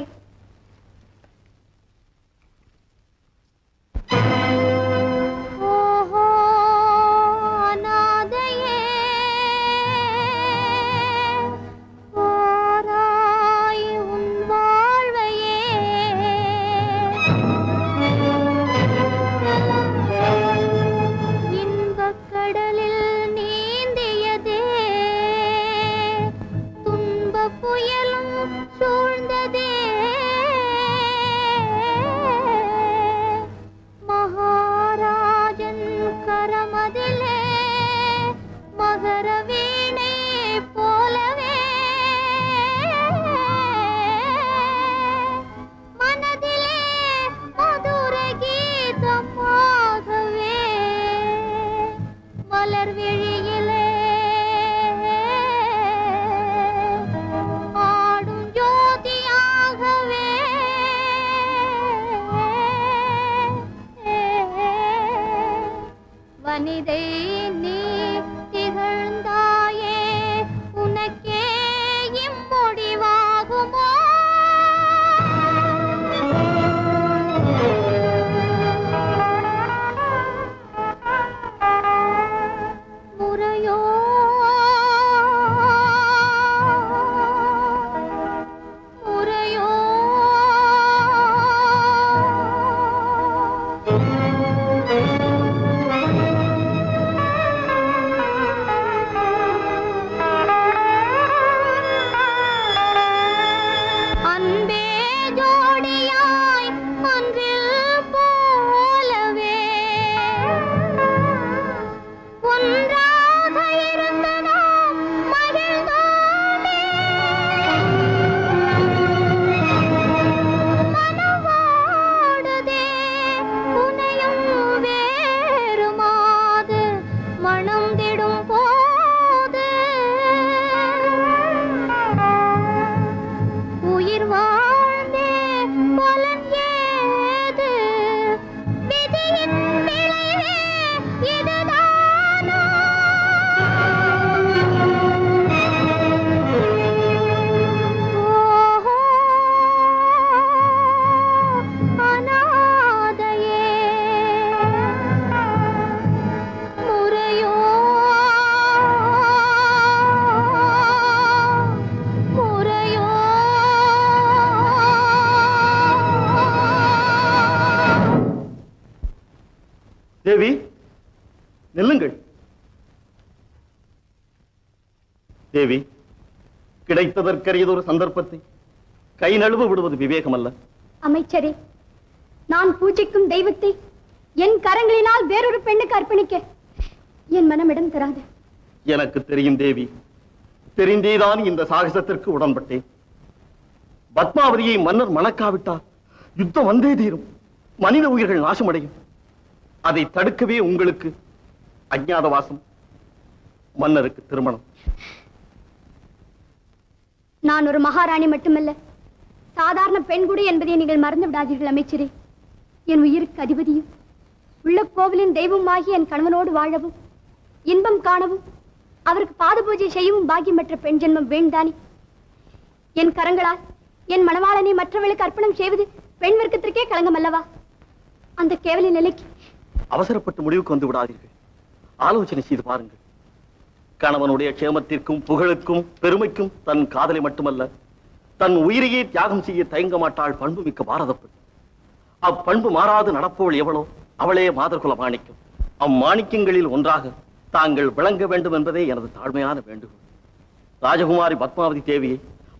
கிடைத்ததற்கரியதொரு சந்தர்ப்பத்தை கை நழுவ விடுவது விவேகம் அல்ல அமைச்சரே நான் பூஜைக்கும் தெய்வத்தை என் கரங்களினால் வேறொரு பெண்ணுக்கு அர்ப்பணிக்க என் மனம் இடம் தராது. எனக்கு தெரியும் தேவி தெரிந்தேதான் இந்த சாகசத்திற்கு உடன்பட்டேன். பத்மாவதியை மன்னர் மணக்காவிட்டால் யுத்தம் வந்தே தீரும் மனித உயிர்கள் நாசமடையும். அதை தடுக்கவே உங்களுக்கு அஜ்ஞாதவாசம் மன்னருக்கு திருமணம். நான் ஒரு மகாராணி மட்டுமல்ல. சாதாரண பெண் கூட என்பதை நீங்கள் மறந்து விடாதீர்கள் அமைச்சரே. என் உயிருக்கு அதிபதியும் உள்ள கோவிலின் தெய்வமாகி என் கணவனோடு வாழவும் இன்பம் காணவும் அவருக்கு பாத பூஜை செய்யவும் பாக்கியம் பெற்ற பெண் ஜென்மம் வேண்டானே என் கரங்களால் என் மணவாளனை மற்றவர்களுக்கு அர்ப்பணம் செய்வது பெண் வர்க்கத்திற்கே களங்கம் அல்லவா? அந்த கேவல நிலைக்கு அவசரப்பட்டு முடிவுக்கு வந்து விடாதீர்கள். ஆலோசனை செய்து பாருங்கள். கணவனுடைய க்ஷேமத்திற்கும் புகழுக்கும் பெருமைக்கும் தன் காதலை மட்டுமல்ல தன் உயிரையே தியாகம் செய்ய தயங்க மாட்டாள் பண்புமிக்க பாரத பெண் அப்பண்பு மாறாது நடப்பவள் எவளோ அவளே மாதர்குல மாணிக்கம். அம்மாணிக்கங்களில் ஒன்றாக தாங்கள் விளங்க வேண்டும் என்பதே எனது தாழ்மையான வேண்டுகோள். ராஜகுமாரி பத்மாவதி தேவியை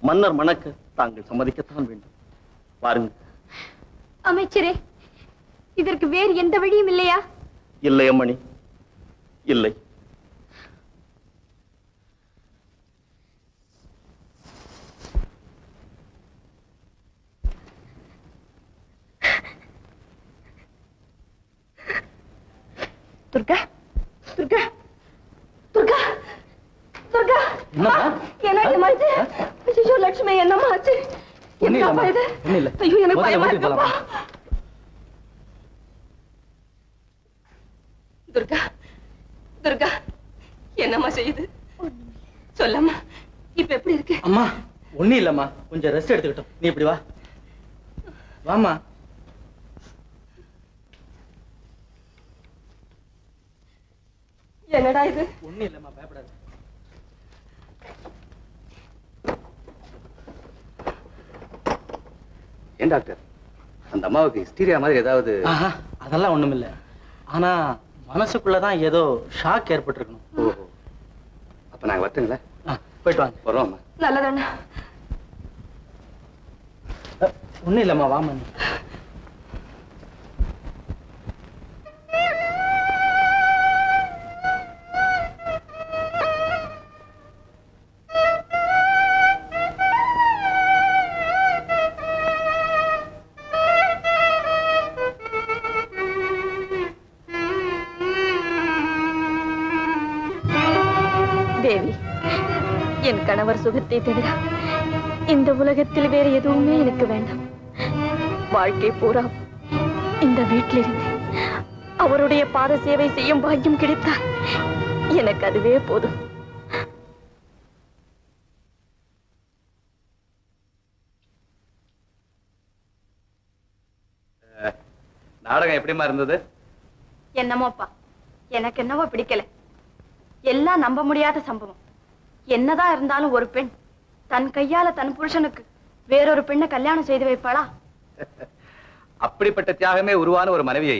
மன்னர் மணக்க தாங்கள் சம்மதிக்கத்தான் வேண்டும். பாருங்கள். அமைச்சரே இதற்கு வேறு எந்த வழியும் இல்லையா? இல்லை அம்மணி இல்லை. துர்கா துர்கா துர்கா துர்கா. என்னடி மருந்து ஐயோ லட்சுமி என்னம்மா ஆச்சு? என்னப்பா இது. ஐயோ எனக்கு பயமா இருக்குப்பா? துர்கா துர்கா என்னம்மா செய்யுது? சொல்லம்மா இப்ப எப்படி இருக்கு? அம்மா ஒண்ணும் இல்லம்மா கொஞ்சம் ரெஸ்ட் எடுத்துக்கிட்டோம். நீ இப்படி வா. வாமா என்னடா இது? ஒண்ணும் இல்லம்மா பயப்படாத. ஏன் டாக்டர்? அந்த அம்மாவுக்கு ஹிஸ்டீரியா மாதிரி ஏதாவது அதெல்லாம் ஒண்ணும் இல்ல. ஆனா மனசுக்குள்ளதான் ஏதோ ஷாக் ஏற்பட்டிருக்கணும். ஓஹோ. அப்ப நாங்க வரட்டுங்களா? போயிட்டு வாங்க. வரோம் நல்லதாண்ணா ஒண்ணும் இல்லம்மா வாமா சுகத்தை தவிர இந்த உலகத்தில் வேற எதுவுமே எனக்கு வேண்டாம். வாழ்க்கை பூரா இந்த வீட்டிலிருந்து அவருடைய பாத சேவை செய்யும் பாக்கியம் கிடைத்தால் எனக்கு அதுவே போதும். நாடகம் எப்படிமா இருந்தது? என்னமோப்பா எனக்கு என்னவோ பிடிக்கல. எல்லாம் நம்ப முடியாத சம்பவம். என்னதான் இருந்தாலும் ஒரு பெண் தன் கையால தன் புருஷனுக்கு வேறொரு பெண்ணை கல்யாணம் செய்து வைப்பாளா? அப்படிப்பட்ட தியாகமே உருவான ஒரு மனைவியை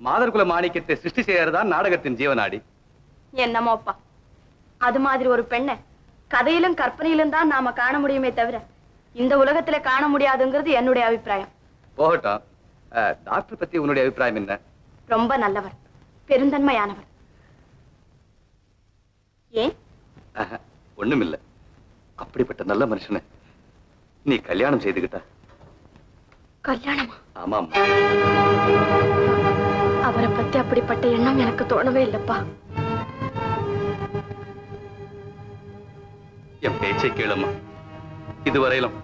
மாதர்குல மாணிக்கத்தை சிருஷ்டி செய்யறதுதான் நாடகத்தின் ஜீவநாடி என்னமோப்பா? அது மாதிரி ஒரு பெண்ணை கதையிலும் கற்பனையிலும் தான் நாம காண முடியுமே தவிர இந்த உலகத்துல காண முடியாதுங்கிறது என்னுடைய அபிப்பிராயம். போகட்டும். டாக்டர் பத்தி உன்னுடைய அபிப்பிராயம் என்ன? ரொம்ப நல்லவர். பெருந்தன்மையானவர். ஏன்? ஒண்ணுமில்ல. அப்படிப்பட்ட நல்ல மனுஷனை நீ கல்யாணம் செய்துகிட்ட கல்யாணமா? ஆமாம். அவரை பத்தி அப்படிப்பட்ட எண்ணம் எனக்கு தோணவே இல்லப்பா. என் பேச்சை கேளம்மா. இதுவரையிலும்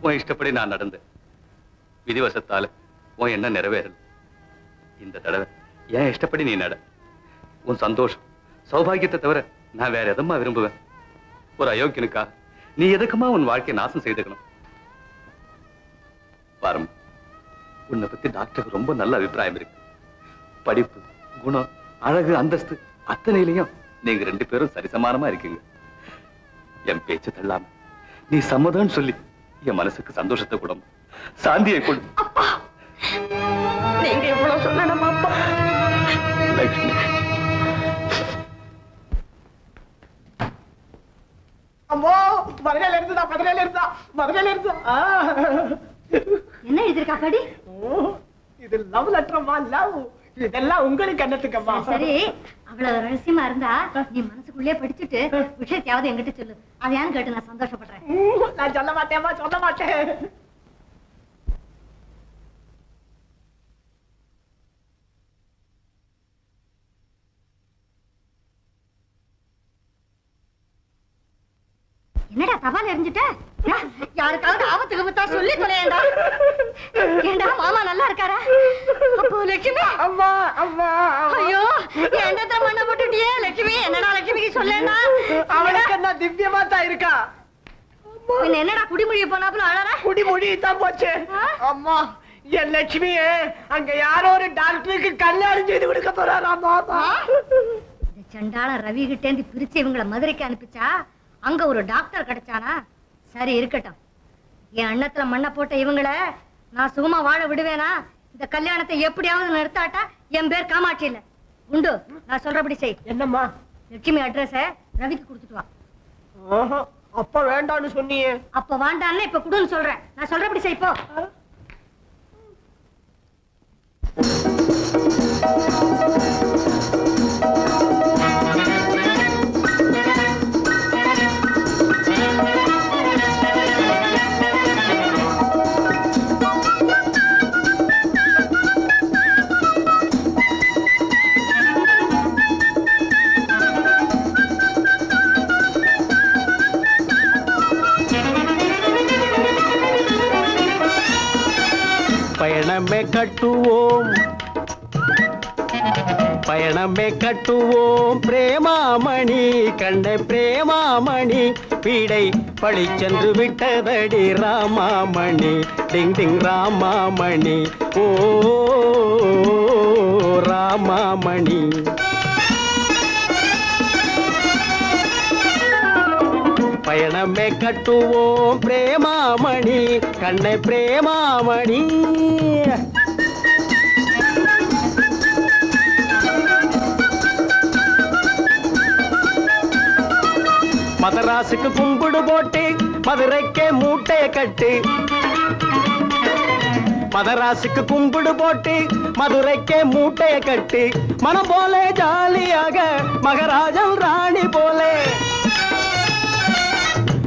உன் இஷ்டப்படி நான் நடந்தேன் விதிவசத்தால உன் எண்ணம் நிறைவேறல. இந்த தடவை என் இஷ்டப்படி நீ நட. உன் சந்தோஷம் சௌபாகியத்தை தவிர நான் வேற எதம்மா விரும்புவேன்? ஒரு அயோக்கியனுக்காக நீ எதுக்குமா உன் வாழ்க்கையை நாசம் செய்துக்கணும்? பாரம் உன்னை பத்தி டாக்டருக்கு ரொம்ப நல்ல அபிப்பிராயம் இருக்கு. படிப்பு குணம் அழகு அந்தஸ்து அத்தனையிலையும் நீங்க ரெண்டு பேரும் சரிசமானமா இருக்கீங்க. என் பேச்சு தள்ளாம நீ சம்மதம்னு சொல்லி என் மனசுக்கு சந்தோஷத்தை கொடும் சாந்தியை கொடு. நீங்க இவ்வளவு சொல்லணுமா அப்பா. லட்சுமி அம்மோ மதுரையில இருந்துதா மதுரையில இருந்தா மதுரையில இருந்தா. என்ன எழுதிருக்கா ஓ, இது லவ் லெட்டரம்மா லவ். இதெல்லாம் உங்களுக்கு என்னத்துக்கம்மா? சரி அவ்வளவு ரகசியமா இருந்தா நீ மனசுக்குள்ளே படிச்சுட்டு விஷயத்தையாவது என்கிட்ட சொல்லு. அதையான்னு கேட்டு நான் சந்தோஷப்படுறேன்? நான் சொல்ல மாட்டேம்மா சொல்ல மாட்டேன் என்னடா தபால் எரிஞ்சிட்ட? யாருக்காவது ஆபத்து விபத்தா சொல்லி தொலையேண்டா. ஏண்டா மாமா நல்லா இருக்காரா? அப்போ லட்சுமி? அம்மா அம்மா. ஐயோ என்னத்த மண்ண போட்டுட்டியே? லட்சுமி என்னடா லட்சுமிக்கு சொல்லேண்டா? அவளுக்கு என்ன திவ்யமா தான் இருக்கா? என்னடா குடிமொழிய போனாப்புல அழற? குடிமொழி தான் போச்சு. அம்மா என் லட்சுமிய அங்க யாரோ ஒரு டாக்டருக்கு கல்யாணம் செய்து கொடுக்க போறாராமா இந்த சண்டாள ரவி கிட்டேந்து பிரிச்சு இவங்கள மதுரைக்கு அனுப்பிச்சா? அங்க ஒரு டாக்டர் கிடைச்சானா? சரி இருக்கட்டும். என் அண்ணத்துல மண்ணை போட்ட இவங்கள நான் சுகமா வாழ விடுவேனா? இந்த கல்யாணத்தை எப்படியாவது நிறுத்தாட்டா? என் பேர் காமாட்சி இல்ல. உண்டு நான் சொல்றபடி செய். என்னம்மா? லட்சுமி அட்ரஸ ரவிக்கு கொடுத்துட்டு வா. அப்ப வேண்டான்னு சொன்னியே. அப்ப வாண்டான்னு இப்ப குடுன்னு சொல்றேன். நான் சொல்றபடி செய் போ. பயணமே கட்டுவோம். பயணமே கட்டுவோம். பிரேமாமணி கண்ட பிரேமாமணி பீடை பழிச்சென்று விட்டதடி ராமாமணி. டிங் டிங் ராமாமணி. ஓ ராமாமணி. பயணமே கட்டுவோம். பிரேமாமணி கண்ணை பிரேமாமணி. மதராசுக்கு கும்பிடு போட்டு மதுரைக்கே மூட்டைய கட்டு. மதராசுக்கு கும்பிடு போட்டு மதுரைக்கே மூட்டைய கட்டு. மனம் போல ஜாலியாக மகராஜம் ராணி போலே.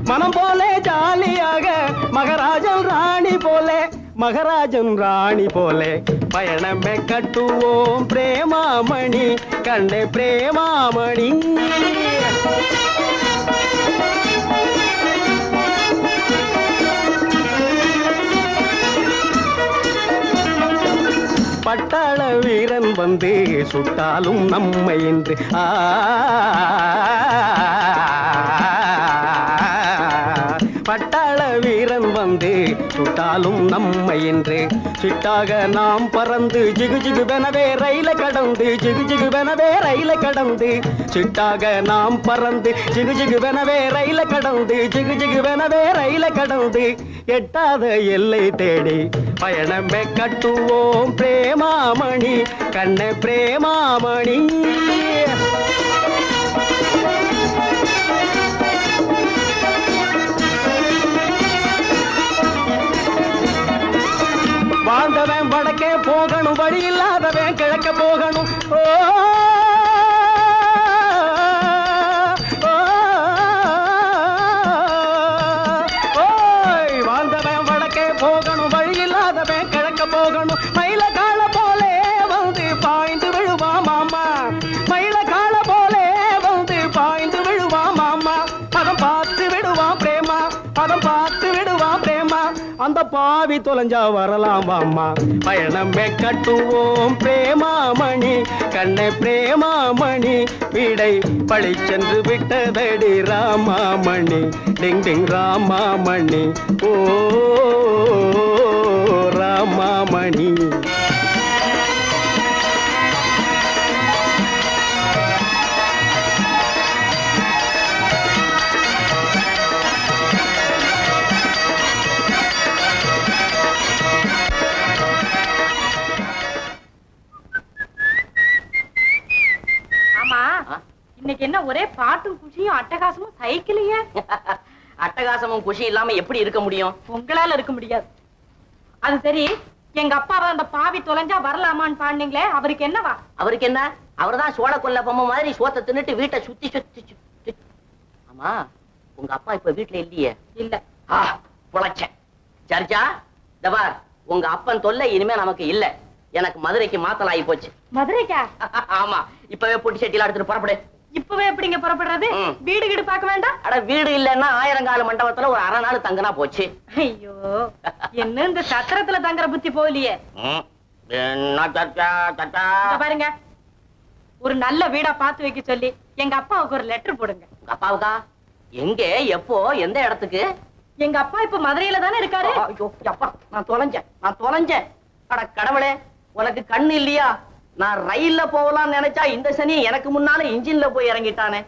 மனம் போலே ஜாலியாக மகராஜம் ராணி போலே. மகராஜன் ராணி போலே. பயணமே கட்டுவோம் பிரேமாமணி கண்டே பிரேமாமணி. பட்டாள வீரன் வந்து சுட்டாலும் நம்மை என்று ஆ சுட்டாலும் நம்மை என்று சிட்டாக நாம் பறந்து ஜிகு ஜிகு வெனவே ரயில கடந்து ஜிகு ஜிகு வெனவே ரயில கடந்து. சிட்டாக நாம் பறந்து ஜிகு ஜிகு வெனவே ரயில கடந்து ஜிகு ஜிகு வெனவே ரயில கடந்து. எட்டாத எல்லை தேடி பயணமே கட்டுவோம் பிரேமாமணி கண்ண பிரேமாமணி. வாழ்ந்தவன் வடக்கே போகணும் வழி இல்லாதவன் கிழக்க போகணும். ஓ ஓய் வாழ்ந்தவன் வடக்கே போகணும் வழி இல்லாதவன் கிழக்க போகணும். மயில அந்த தொலைஞ்சா வரலாம் வாம்மா பயணமே கட்டுவோம் பிரேமாமணி. கண்ணே பிரேமாமணி வீடை பழி சென்று விட்டதடி ராமாமணி. டிங் டிங் ராமாமணி. ஓ ராமாமணி. ஒரே பாட்டும் குஷியும் அட்டகாசமும் சைக்கிளையே அட்டகாசமும் குஷி இல்லாம எப்படி இருக்க முடியும்? உங்களால இருக்க முடியாது. அது சரி எங்க அப்பாவை அந்த பாவி தொலைஞ்சா வரலாமான்னு பாண்டீங்களே அவருக்கு என்னவா? அவருக்கு என்ன? அவர்தான் சோழ கொல்ல பொம்மை மாதிரி சோத்தை தின்னுட்டு வீட்டை சுத்தி சுத்தி சுத்தி ஆமா உங்க அப்பா இப்ப வீட்டுல இல்லையே? இல்ல. ஆ பொழைச்சேன். சரிச்சா தபார் உங்க அப்பன் தொல்லை இனிமே நமக்கு இல்ல. எனக்கு மதுரைக்கு மாத்தலாகி போச்சு. மதுரைக்கா? ஆமா இப்பவே பொட்டி சட்டிலாம் எடுத்துட்டு புறப்படு. இப்பவே எப்படிங்க புறப்படுறது? வீடு வீடு பார்க்க வேண்டாம்? அட வீடு இல்லைன்னா ஆயிரங்கால மண்டபத்துல ஒரு அரை நாள் தங்கினா போச்சு. ஐயோ என்ன இந்த சத்திரத்துல தங்குற புத்தி இங்க பாருங்க. ஒரு நல்ல வீடா பார்த்து வைக்க சொல்லி எங்க அப்பாவுக்கு ஒரு லெட்டர் போடுங்க. உங்க அப்பாவுக்கா? எங்க எப்போ எந்த இடத்துக்கு? எங்க அப்பா இப்ப மதுரையில தானே இருக்காரு? ஐயோ அப்பா நான் தொலைஞ்சேன் நான் தொலைஞ்சேன். அட கடவுளே உனக்கு கண்ணு இல்லையா? நான் ரயில்ல போகலாம்னு நினைச்சா இந்த சனி எனக்கு முன்னால இன்ஜின்ல போய் இறங்கிட்டானே.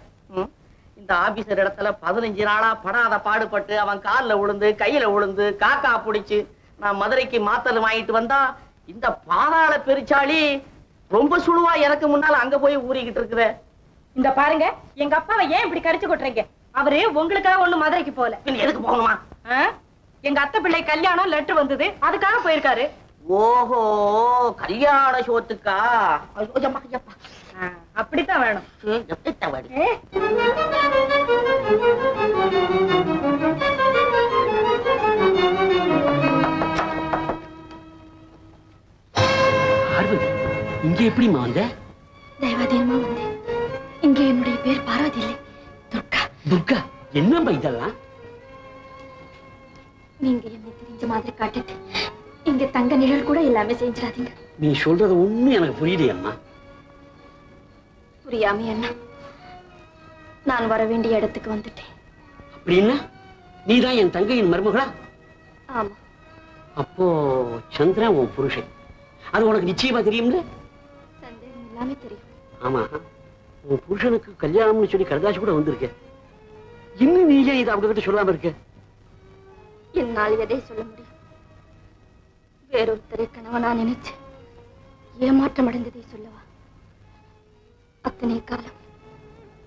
இந்த ஆபீசர் இடத்துல பதினஞ்சு நாளா படாத பாடுபட்டு அவன் கால்ல விழுந்து கையில விழுந்து காக்கா புடிச்சு நான் மதுரைக்கு மாத்தல் வாங்கிட்டு வந்தா இந்த பாதாள பெருச்சாளி ரொம்ப சுழுவா எனக்கு முன்னால அங்க போய் ஊறிக்கிட்டு இருக்குதே. இந்த பாருங்க எங்க அப்பாவை ஏன் இப்படி கரிச்சு கொட்டுறீங்க? அவரு உங்களுக்காக ஒண்ணு மதுரைக்கு போல எதுக்கு போகணுமா? எங்க அத்தை பிள்ளை கல்யாணம் லெட்டர் வந்தது அதுக்காக போயிருக்காரு. ஓஹோ கல்யாண சோத்துக்கா. அப்படித்தான் வேணும். இங்க எப்படிம்மா வந்த? தெய்வாதீனமா வந்தேன். இங்கே என்னுடைய பேர் பார்வதி இல்லை. துர்கா என்னம்மா இதெல்லாம்? நீங்க என்னை தெரிஞ்ச மாதிரி காட்டிட்டு இங்க தங்க நிழல் கூட எல்லாமே செஞ்சிடாதீங்க. நீ சொல்றது ஒண்ணும் எனக்கு புரியலையம்மா புரியாம என்ன நான் வர வேண்டிய இடத்துக்கு வந்துட்டேன். அப்படின்னா நீதான் என் தங்கையின் மருமகளா? ஆமா. அப்போ சந்திரன் உன் புருஷன். அது உனக்கு நிச்சயமா தெரியும்ல? சந்தேகம் எல்லாமே தெரியும். ஆமா. உன் புருஷனுக்கு கல்யாணம்னு சொல்லி கடுதாசி கூட வந்திருக்க. இன்னும் நீ ஏன் இதை அவங்க கிட்ட சொல்லாம இருக்க. என்னால் எதை சொல்ல முடியும்? வேறொருத்தரை கணவனா நினைச்சு ஏமாற்றம் அடைந்ததை சொல்லவா? அத்தனை காலம்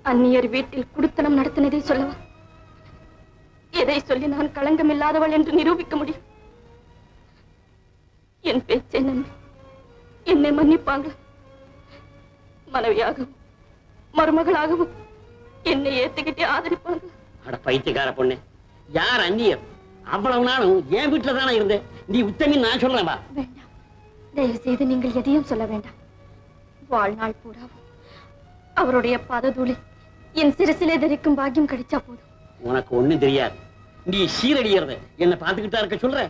அந்நியர் வீட்டில் குடுத்தனம் நடத்தினதை சொல்லவா? எதை சொல்லி நான் களங்கம் இல்லாதவள் என்று நிரூபிக்க முடியும்? என் பேச்சை நம்பி என்னை மன்னிப்பாங்க மனைவியாகவும் மருமகளாகவும் என்னை ஏத்துக்கிட்டே ஆதரிப்பாங்க அட பைத்தியக்கார பொண்ணு யார் அந்நியர்? அவ்வளவு நாளும் என் வீட்டுல தானே இருந்தேன். நீ உத்தமி நான் சொல்றேன் வா. தயவு செய்து நீங்கள் எதையும் சொல்ல வேண்டாம். வாழ்நாள் பூராவும் அவருடைய பாததூளி என் சிரசிலே தரிக்கும் பாக்கியம் கிடைச்சா போதும். உனக்கு ஒண்ணும் தெரியாது. நீ சீரடியறத என்ன பாத்துக்கிட்டா இருக்க சொல்ற?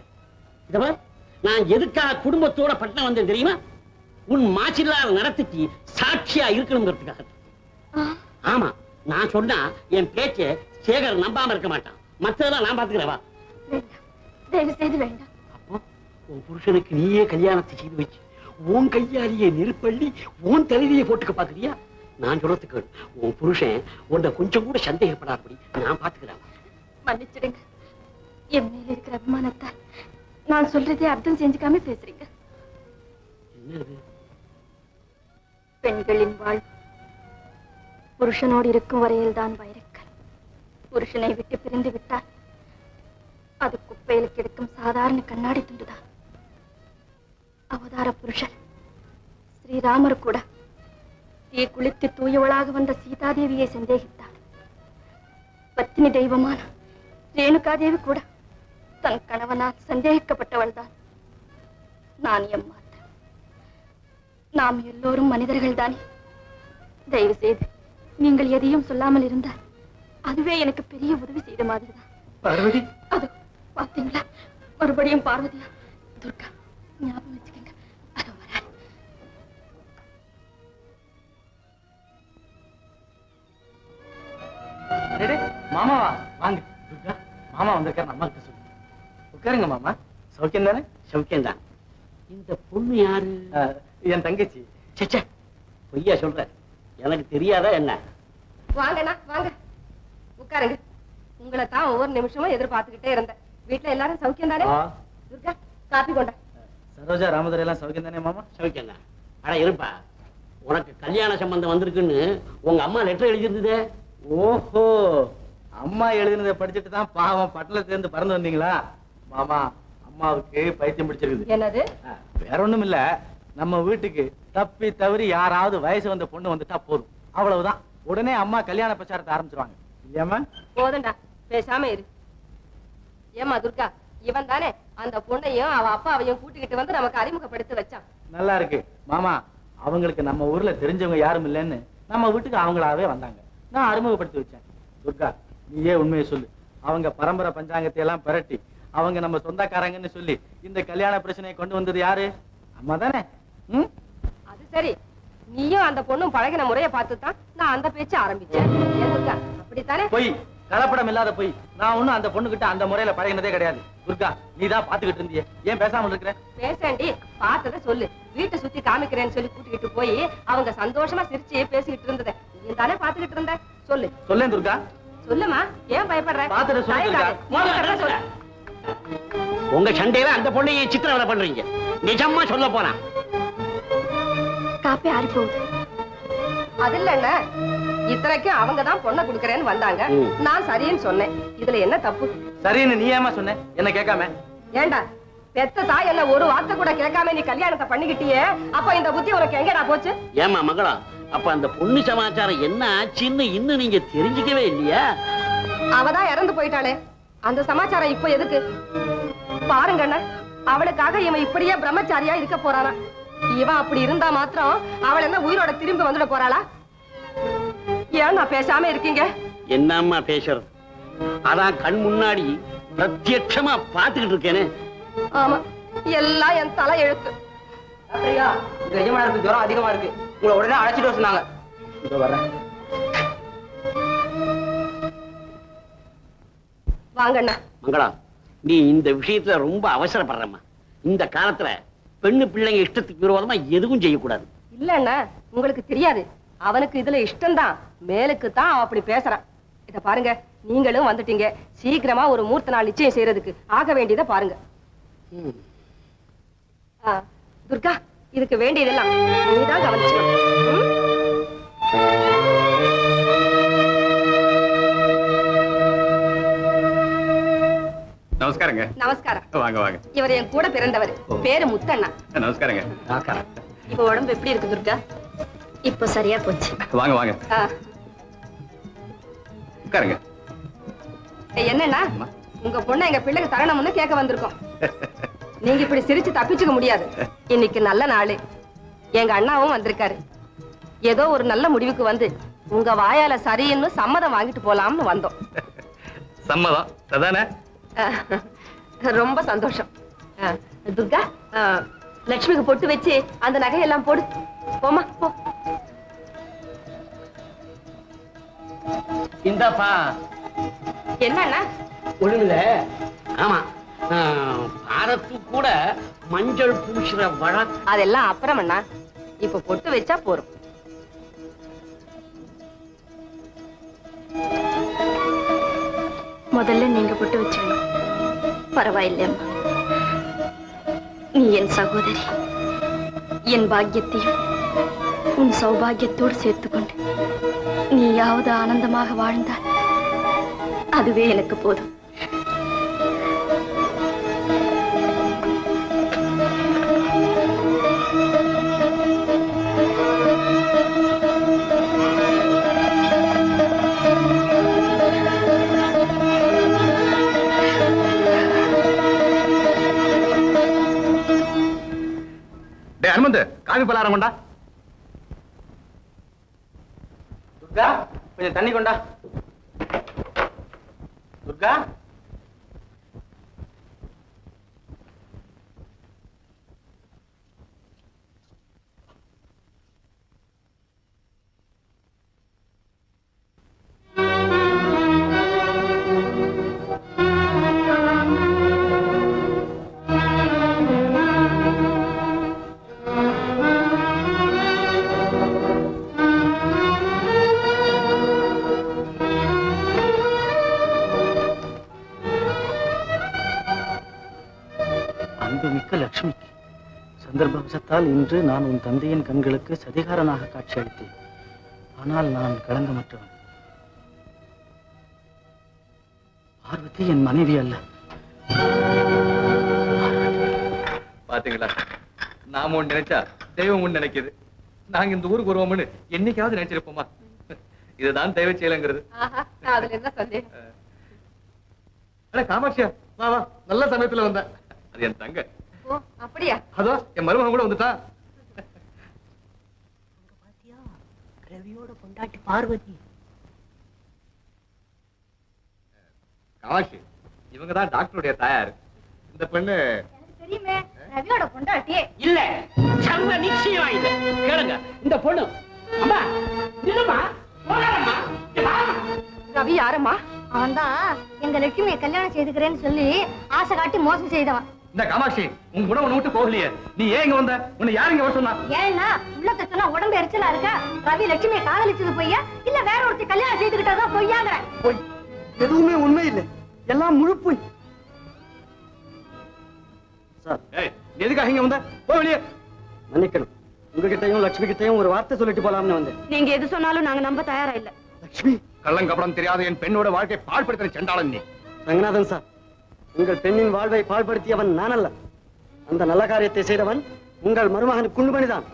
இத பார், நான் எதுக்காக குடும்பத்தோட பட்டணம் வந்தேன் தெரியுமா? உன் மாச்சில்லாத நடத்திக்கு சாட்சியா இருக்கணுங்கிறதுக்காக ஆமா நான் சொன்னா என் பேச்ச சேகர் நம்பாம இருக்க மாட்டான். மத்ததெல்லாம் நான் பாத்துக்கிறேன் வா தயவு செய்து வேண்டாம் உன் புருஷனுக்கு நீயே கல்யாணத்தை செய்து வச்சு உன் கையாலேயே நெருப்பள்ளி உன் தலைவியை போட்டுக்க பாக்குறியா? நான் சொல்றதுக்கு உன் புருஷன் உன்னை கொஞ்சம் கூட சந்தேகப்படாதபடி நான் பாத்துக்கிறேன். மன்னிச்சிடுங்க. என் மேல இருக்கிற அபிமானத்தால் நான் சொல்றதை அர்த்தம் செஞ்சுக்காம பேசுறீங்க. பெண்களின் வாழ்வு புருஷனோடு இருக்கும் வரையில் தான் வைரக்கல். புருஷனை விட்டு பிரிந்து விட்டால் அது குப்பையில் கிடக்கும் சாதாரண கண்ணாடி துண்டுதான். அவதார புருஷன். ஸ்ரீராமர் கூட தீ குளித்து தூயவளாக வந்த சீதாதேவியை சந்தேகித்தார். பத்தினி தெய்வமான ரேணுகாதேவி கூட தன் கணவனால் சந்தேகிக்கப்பட்டவள் தான் நான் எம்மாத்திரம் நாம் எல்லோரும் மனிதர்கள் தானே தயவு செய்து நீங்கள் எதையும் சொல்லாமல் இருந்தால் அதுவே எனக்கு பெரிய உதவி செய்த மாதிரி தான் பார்வதி. அது. பாத்தீங்களா? மறுபடியும் பார்வதியா துர்கா ஞாபகம் வச்சுக்கோங்க. அதோ டேய், மாமாவா வாங்க. துர்கா மாமா வந்திருக்காரு. அம்மா கிட்ட சொல்லு. உட்காருங்க மாமா. சௌக்கியம் தானே? சௌக்கியம் தான். இந்த பொண்ணு யாரு? என் தங்கச்சி. சச்சா பொய்யா சொல்ற. எனக்கு தெரியாதா என்ன? வாங்கண்ணா வாங்க. உட்காருங்க. உங்களை தான் ஒவ்வொரு நிமிஷமும் எதிர்பார்த்துக்கிட்டே இருந்தேன். வீட்டுல எல்லாரும் சௌக்கியம் தானே. துர்கா காப்பி கொண்டா. சரோஜா ராமதுரை எல்லாம் சௌக்கியம் தானே மாமா? சௌக்கியம் தான். அட இருப்பா. உனக்கு கல்யாண சம்பந்தம் வந்திருக்குன்னு உங்க அம்மா லெட்டர் எழுதியிருந்ததே. ஓஹோ. அம்மா எழுதினதை படிச்சுட்டு தான் பாவம் பட்டணத்துல இருந்து பறந்து வந்தீங்களா? மாமா அம்மாவுக்கு பைத்தியம் பிடிச்சிருக்குது. என்னது? வேற ஒண்ணும் இல்ல. நம்ம வீட்டுக்கு தப்பி தவறி யாராவது வயசு வந்த பொண்ணு வந்துட்டா போதும். அவ்வளவுதான். உடனே அம்மா கல்யாண பிரச்சாரத்தை ஆரம்பிச்சிருவாங்க. இல்லையாமா போதும்டா. பேசாம இரு. ஏமா துர்கா இவன் தானே அந்த பொண்ணையும் அவ அப்பாவையும் கூட்டிக்கிட்டு வந்து நமக்கு அறிமுகப்படுத்தி வச்சான். நல்லா இருக்கு. மாமா அவங்களுக்கு நம்ம ஊர்ல தெரிஞ்சவங்க யாரும் இல்லைன்னு நம்ம வீட்டுக்கு அவங்களாவே வந்தாங்க. நான் அறிமுகப்படுத்தி வச்சேன். துர்கா நீயே உண்மையை சொல்லு. அவங்க பரம்பரை பஞ்சாங்கத்தை எல்லாம் பிரட்டி அவங்க நம்ம சொந்தக்காரங்கன்னு சொல்லி இந்த கல்யாண பிரச்சனையை கொண்டு வந்தது யாரு? அம்மா தானே. ம்? அது சரி. நீயும் அந்த பொண்ணும் பழகின முறைய பார்த்து தான் நான் அந்த பேச்ச ஆரம்பிச்சேன். அப்படித்தானே? பொய் கலப்படம் இல்லாத போய். நான் ஒண்ணும் அந்த பொண்ணுகிட்ட அந்த முறையில பழகினதே கிடையாது. துர்கா நீ தான் பாத்துக்கிட்டு இருந்தியே. ஏன் பேசாம இருக்கிற? பேசாண்டி பார்த்தத சொல்லு. வீட்டை சுத்தி காமிக்கிறேன்னு சொல்லி கூட்டிக்கிட்டு போய் அவங்க சந்தோஷமா சிரிச்சு பேசிக்கிட்டு இருந்தத. நீ தானே பாத்துக்கிட்டு இருந்த? சொல்லு. சொல்லேன் துர்கா. சொல்லுமா ஏன் பயப்படுற? பாத்துட்டு சொல்லு உங்க சண்டையில அந்த பொண்ணை சித்திரவதை பண்றீங்க. நிஜமா சொல்ல போறான் காப்பி ஆறி போகுது அது இல்ல இத்தனைக்கும் அவங்க தான் பொண்ணை குடுக்கறேன்னு வந்தாங்க. நான் சரின்னு சொன்னேன். இதுல என்ன தப்பு? சரின்னு நீ ஏமா சொன்ன? என்ன கேட்காம? ஏண்டா பெத்த தாய் என்ன ஒரு வார்த்தை கூட கேட்காம நீ கல்யாணத்தை பண்ணிக்கிட்டியே? அப்ப இந்த புத்தி உனக்கு எங்கடா போச்சு? ஏமா மகளா அப்ப அந்த பொண்ணு சமாச்சாரம் என்ன ஆச்சுன்னு இன்னும் நீங்க தெரிஞ்சுக்கவே இல்லையா? அவதான் இறந்து போயிட்டாளே. அந்த சமாச்சாரம் இப்ப எதுக்கு? பாருங்க அண்ணா அவளுக்காக இவன் இப்படியே பிரம்மச்சாரியா இருக்க போறானா? இவன் அப்படி இருந்தா மாத்திரம் அவள் என்ன உயிரோட திரும்பி வந்துட போறாளா? ஏன் நான் பேசாம இருக்கீங்க? என்னம்மா பேசுறது? அதான் கண் முன்னாடி பிரத்யட்சமா பாத்துக்கிட்டு இருக்கேனே. ஆமா எல்லாம் என் தலை எழுத்து அப்படியா எஜமானருக்கு ஜுரம் அதிகமா இருக்கு. உங்களை உடனே அழைச்சிட்டு சொன்னாங்க. இதோ வர்றேன். வாங்க அண்ணா மங்களா நீ இந்த விஷயத்துல ரொம்ப அவசரப்படுறம்மா. இந்த காலத்துல பெண்ணு பிள்ளைங்க இஷ்டத்துக்கு விரோதமா எதுவும் செய்யக்கூடாது. இல்லன்னா உங்களுக்கு தெரியாது. அவனுக்கு இதுல இஷ்டம்தான். மேலுக்கு தான் அப்படி பேசுறான். இத பாருங்க நீங்களும் வந்துட்டீங்க. சீக்கிரமா ஒரு மூர்த்த நாள் நிச்சயம் செய்யறதுக்கு ஆக வேண்டியதை பாருங்க. துர்கா இதுக்கு வேண்டியதெல்லாம் நீதான் கவனிச்சுக்கணும். நமஸ்காரங்க நமஸ்காரம் வாங்க வாங்க இவர் என் கூட பிறந்தவர் பேரு முத்தண்ணா நமஸ்காரங்க இப்ப உடம்பு எப்படி இருக்கு துர்கா இப்ப சரியா போச்சு வாங்க வாங்க உட்காருங்க என்னன்னா உங்க பொண்ணை எங்க பிள்ளைக்கு தரணும்னு கேட்க வந்திருக்கோம் நீங்க இப்படி சிரிச்சு தப்பிச்சுக்க முடியாது இன்னைக்கு நல்ல நாள் எங்க அண்ணாவும் வந்திருக்காரு ஏதோ ஒரு நல்ல முடிவுக்கு வந்து உங்க வாயால சரின்னு சம்மதம் வாங்கிட்டு போலாம்னு வந்தோம் சம்மதம் அதானே ரொம்ப சந்தோஷம். அஹ், துர்கா லட்சுமிக்கு பொட்டு வச்சு அந்த நகையெல்லாம் போடு. போமா போ. இந்தாப்பா. என்னண்ணா? ஒண்ணுமில்ல. ஆமா. பாரத்து கூட மஞ்சள் பூசுற வழக்கம் அதெல்லாம் அப்புறம் அண்ணா இப்ப பொட்டு வச்சா போறோம் முதல்ல நீங்க பொட்டு வச்சுக்கணும். பரவாயில்லையம்மா நீ என் சகோதரி. என் பாக்கியத்தையும் உன் சௌபாகியத்தோடு சேர்த்துக்கொண்டு நீயாவது ஆனந்தமாக வாழ்ந்தால் அதுவே எனக்கு போதும். டேய் காவி பலாரம் கொண்டா துர்கா கொஞ்சம் தண்ணி கொண்டா துர்கா Thank you. அன்புமிக்க லட்சுமிக்கு. சந்தர்ப்பவசத்தால் இன்று நான் உன் தந்தையின் கண்களுக்கு சதிகாரனாக காட்சியளித்தேன். ஆனால் நான் களங்கமற்றவன். பார்வதி என் மனைவி அல்ல. பாத்தீங்களா? நாம ஒண்ணு நினைச்சா தெய்வம் ஒண்ணு நினைக்குது. நாங்க இந்த ஊருக்கு வருவோம்னு என்னைக்காவது நினைச்சிருப்போமா? இதுதான் தெய்வ செயலுங்கிறது. காமாட்சியா வா வா. நல்ல சமயத்துல வந்த அது என் தங்க. அப்படியா? அதோ என் மருமகன் கூட வந்துட்டா ரவியோட பொண்டாட்டி பார்வதி. காமாட்சி இவங்க தான் டாக்டருடைய தாயார். இந்த பெண்ணு தெரியுமே ரவியோட பொண்டாட்டியே. இல்ல சர்வ நிச்சயம் இல்ல. கேளுங்க இந்த பொண்ணு. அம்மா நில்லுமா போகாதம்மா. ரவி யாரம்மா? அவன் தான் எங்க லட்சுமியை கல்யாணம் செய்துக்கிறேன்னு சொல்லி ஆசை காட்டி மோசம் செய்தவன். இந்த காமாட்சி உன் ஒண்ணு விட்டு போகலையே. நீ ஏன் இங்க வந்த? உன்னை யார் இங்க வர சொன்னா? ஏன்னா உள்ளத்தை சொன்னா உடம்பு எரிச்சலா இருக்கா? ரவி லட்சுமியை காதலிச்சது பொய்யா? இல்ல வேற ஒருத்தி கல்யாணம் செய்துக்கிட்டதா பொய்யாங்கிற. பொய். எதுவுமே உண்மை இல்லை. எல்லாம் முழு பொய். சார். நீ எதுக்காக இங்க வந்த? போ வெளியே. மன்னிக்கணும். உங்ககிட்டயும் லட்சுமி கிட்டயும் ஒரு வார்த்தை சொல்லிட்டு போலாம்னு வந்தேன். நீங்க எது சொன்னாலும் நாங்க நம்ப தயாரா இல்ல. லட்சுமி. கள்ளங்கப்படம் தெரியாத என் பெண்ணோட வாழ்க்கை பாழ்படுத்தின செண்டாளன் நீ. ரங்கநாதன் சார். உங்கள் பெண்ணின் வாழ்வை பாழ்படுத்தியவன் நான் அல்ல அந்த நல்ல காரியத்தை செய்தவன் உங்கள் மருமகன் குண்டுமணிதான்.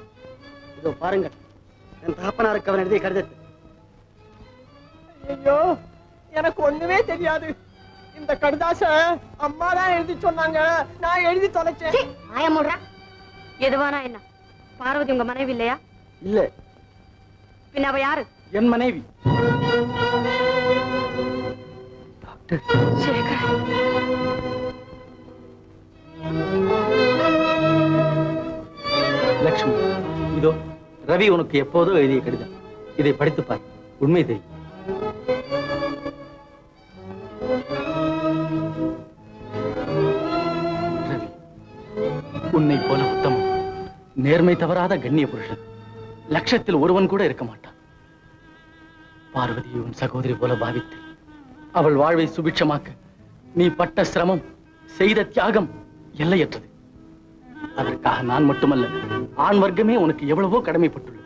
இதோ பாருங்கள் என் தகப்பனாருக்கு அவன் எழுதிய கடிதத்தை. ஐயோ எனக்கு ஒண்ணுமே தெரியாது. இந்த கடுதாச அம்மா தான் எழுதி சொன்னாங்க. நான் எழுதி தொலைச்சேன். ஆயமுடுறா எதுவானா என்ன? பார்வதி உங்க மனைவி இல்லையா? இல்ல. பின்ன அவ யாரு? என் மனைவி. லக்ஷ்மி இதோ ரவி உனக்கு எப்போதோ எழுதிய கடிதம். இதை படித்துப் பார். உண்மை தெரியும். ரவி உன்னை போல உத்தமம் நேர்மை தவறாத கண்ணிய புருஷன். லட்சத்தில் ஒருவன் கூட இருக்க மாட்டான். பார்வதியை உன் சகோதரி போல பாவித்து அவள் வாழ்வை சுபிட்சமாக்க நீ பட்ட சிரமம் செய்த தியாகம் எல்லையற்றது. அதற்காக நான் மட்டுமல்ல ஆண் வர்க்கமே உனக்கு எவ்வளவோ கடமைப்பட்டுள்ளது.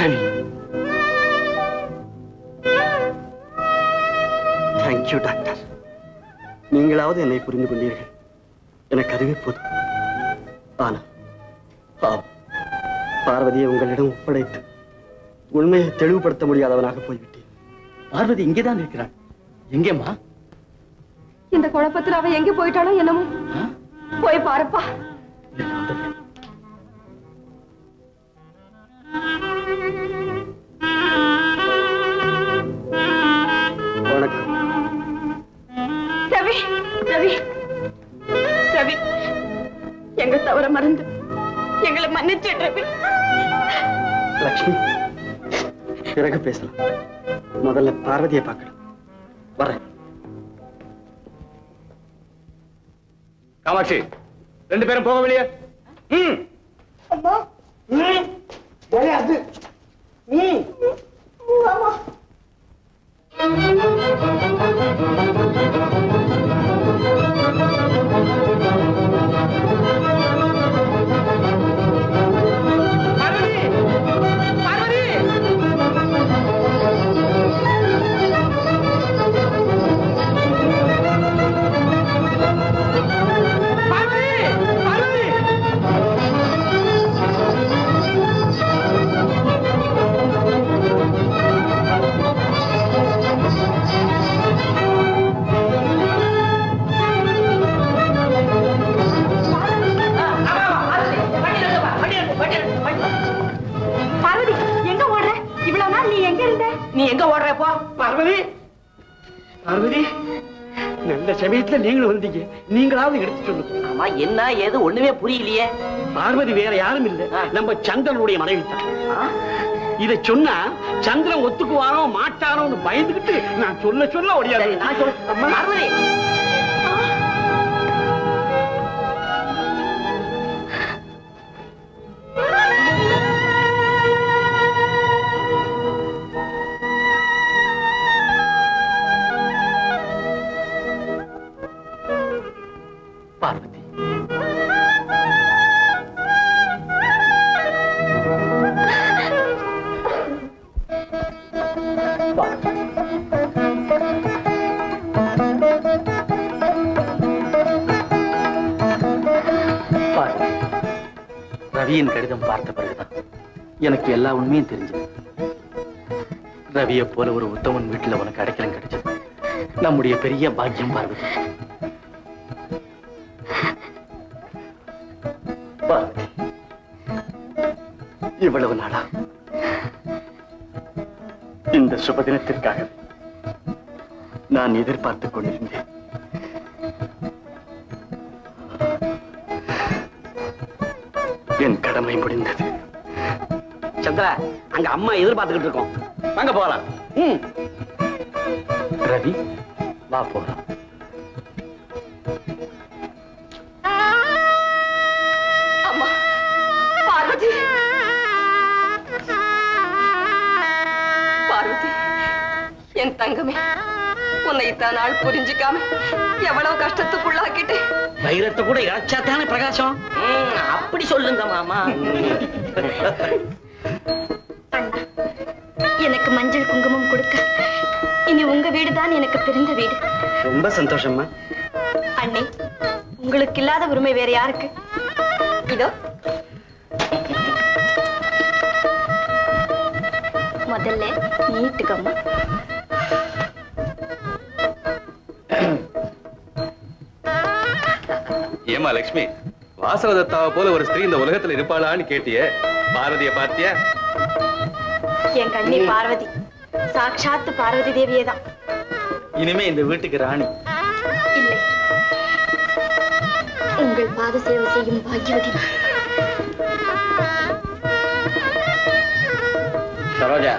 ரவி. தேங்க்யூ டாக்டர் நீங்களாவது என்னை புரிந்து கொண்டீர்கள். எனக்கு அதுவே போதும். ஆனா பார்வதியை உங்களிடம் ஒப்படைத்து உண்மையை தெளிவுபடுத்த முடியாதவனாக போய்விட்டேன். பார்வதி இங்கேதான் இருக்கிறான் எங்கேம்மா? இந்த குழப்பத்துல அவ எங்க போயிட்டாளோ என்னமோ? போய் பாருப்பா. வணக்கம். ரவி ரவி. ரவி எங்க தவற மறந்து எங்களை மன்னிச்சு ரவி. லட்சுமி பிறகு பேசலாம். முதல்ல பார்வதியை பார்க்கலாம். வரேன். காமாட்சி ரெண்டு பேரும் போக வெளியே ம். அம்மா. ம். அது. ம். அம்மா. பார்வதி போ பார்வதி. பார்வதி நல்ல சமயத்துல நீங்களும் வந்தீங்க. நீங்களாவது எடுத்து சொல்லுங்க. ஆமா என்ன ஏது ஒண்ணுமே புரியலையே. பார்வதி வேற யாரும் இல்ல. நம்ம சந்திரனுடைய மனைவி தான். இத சொன்னா சந்திரன் ஒத்துக்குவானோ மாட்டானோன்னு பயந்துகிட்டு நான் சொல்ல சொல்ல ஒடியாது நான் சொல்ல பார்வதி ரவியின் கடிதம் பார்த்த பிறகுதான் எனக்கு எல்லா உண்மையும் தெரிஞ்சது. ரவியை போல ஒரு உத்தமன் வீட்டுல உனக்கு அடைக்கலம் கிடைச்சது. நம்முடைய பெரிய பாக்கியம் பார்வதி பார்வதி இவ்வளவு நாளா? இந்த சுபதினத்திற்காக நான் எதிர்பார்த்துக் கொண்டிருந்தேன். என் முடிந்தது சந்திரா அங்க அம்மா எதிர்பார்த்துக்கிட்டு இருக்கோம். வாங்க போகலாம். ம். ரவி வா போறோம் பார்வதி. பார்வதி என் தங்கமே. உன்னை இத்தனை நாள் புரிஞ்சுக்காம எவ்வளவு கஷ்டத்துக்குள்ளாக்கிட்டு. வைரத்தை கூட இழைச்சா தானே பிரகாசம் அப்படி சொல்லுங்க மாமா. எனக்கு மஞ்சள் குங்குமம் கொடுக்க. இனி உங்க வீடுதான் எனக்கு பிறந்த வீடு. ரொம்ப சந்தோஷம்மா. அண்ணே உங்களுக்கு இல்லாத உரிமை வேற யாருக்கு? இதோ. முதல்ல நீட்டுக்கம்மா. ஏமா லட்சுமி வாசவதத்தாவை போல ஒரு ஸ்திரீ இந்த உலகத்துல இருப்பாளான்னு கேட்டியே. பாரதிய பார்த்தியா? என் கண்ணி பார்வதி. சாட்சாத்து பார்வதி தேவியே தான் இனிமே இந்த வீட்டுக்கு ராணி. இல்லை. உங்கள் பாத சேவை செய்யும் பாக்கியவதி. சரோஜா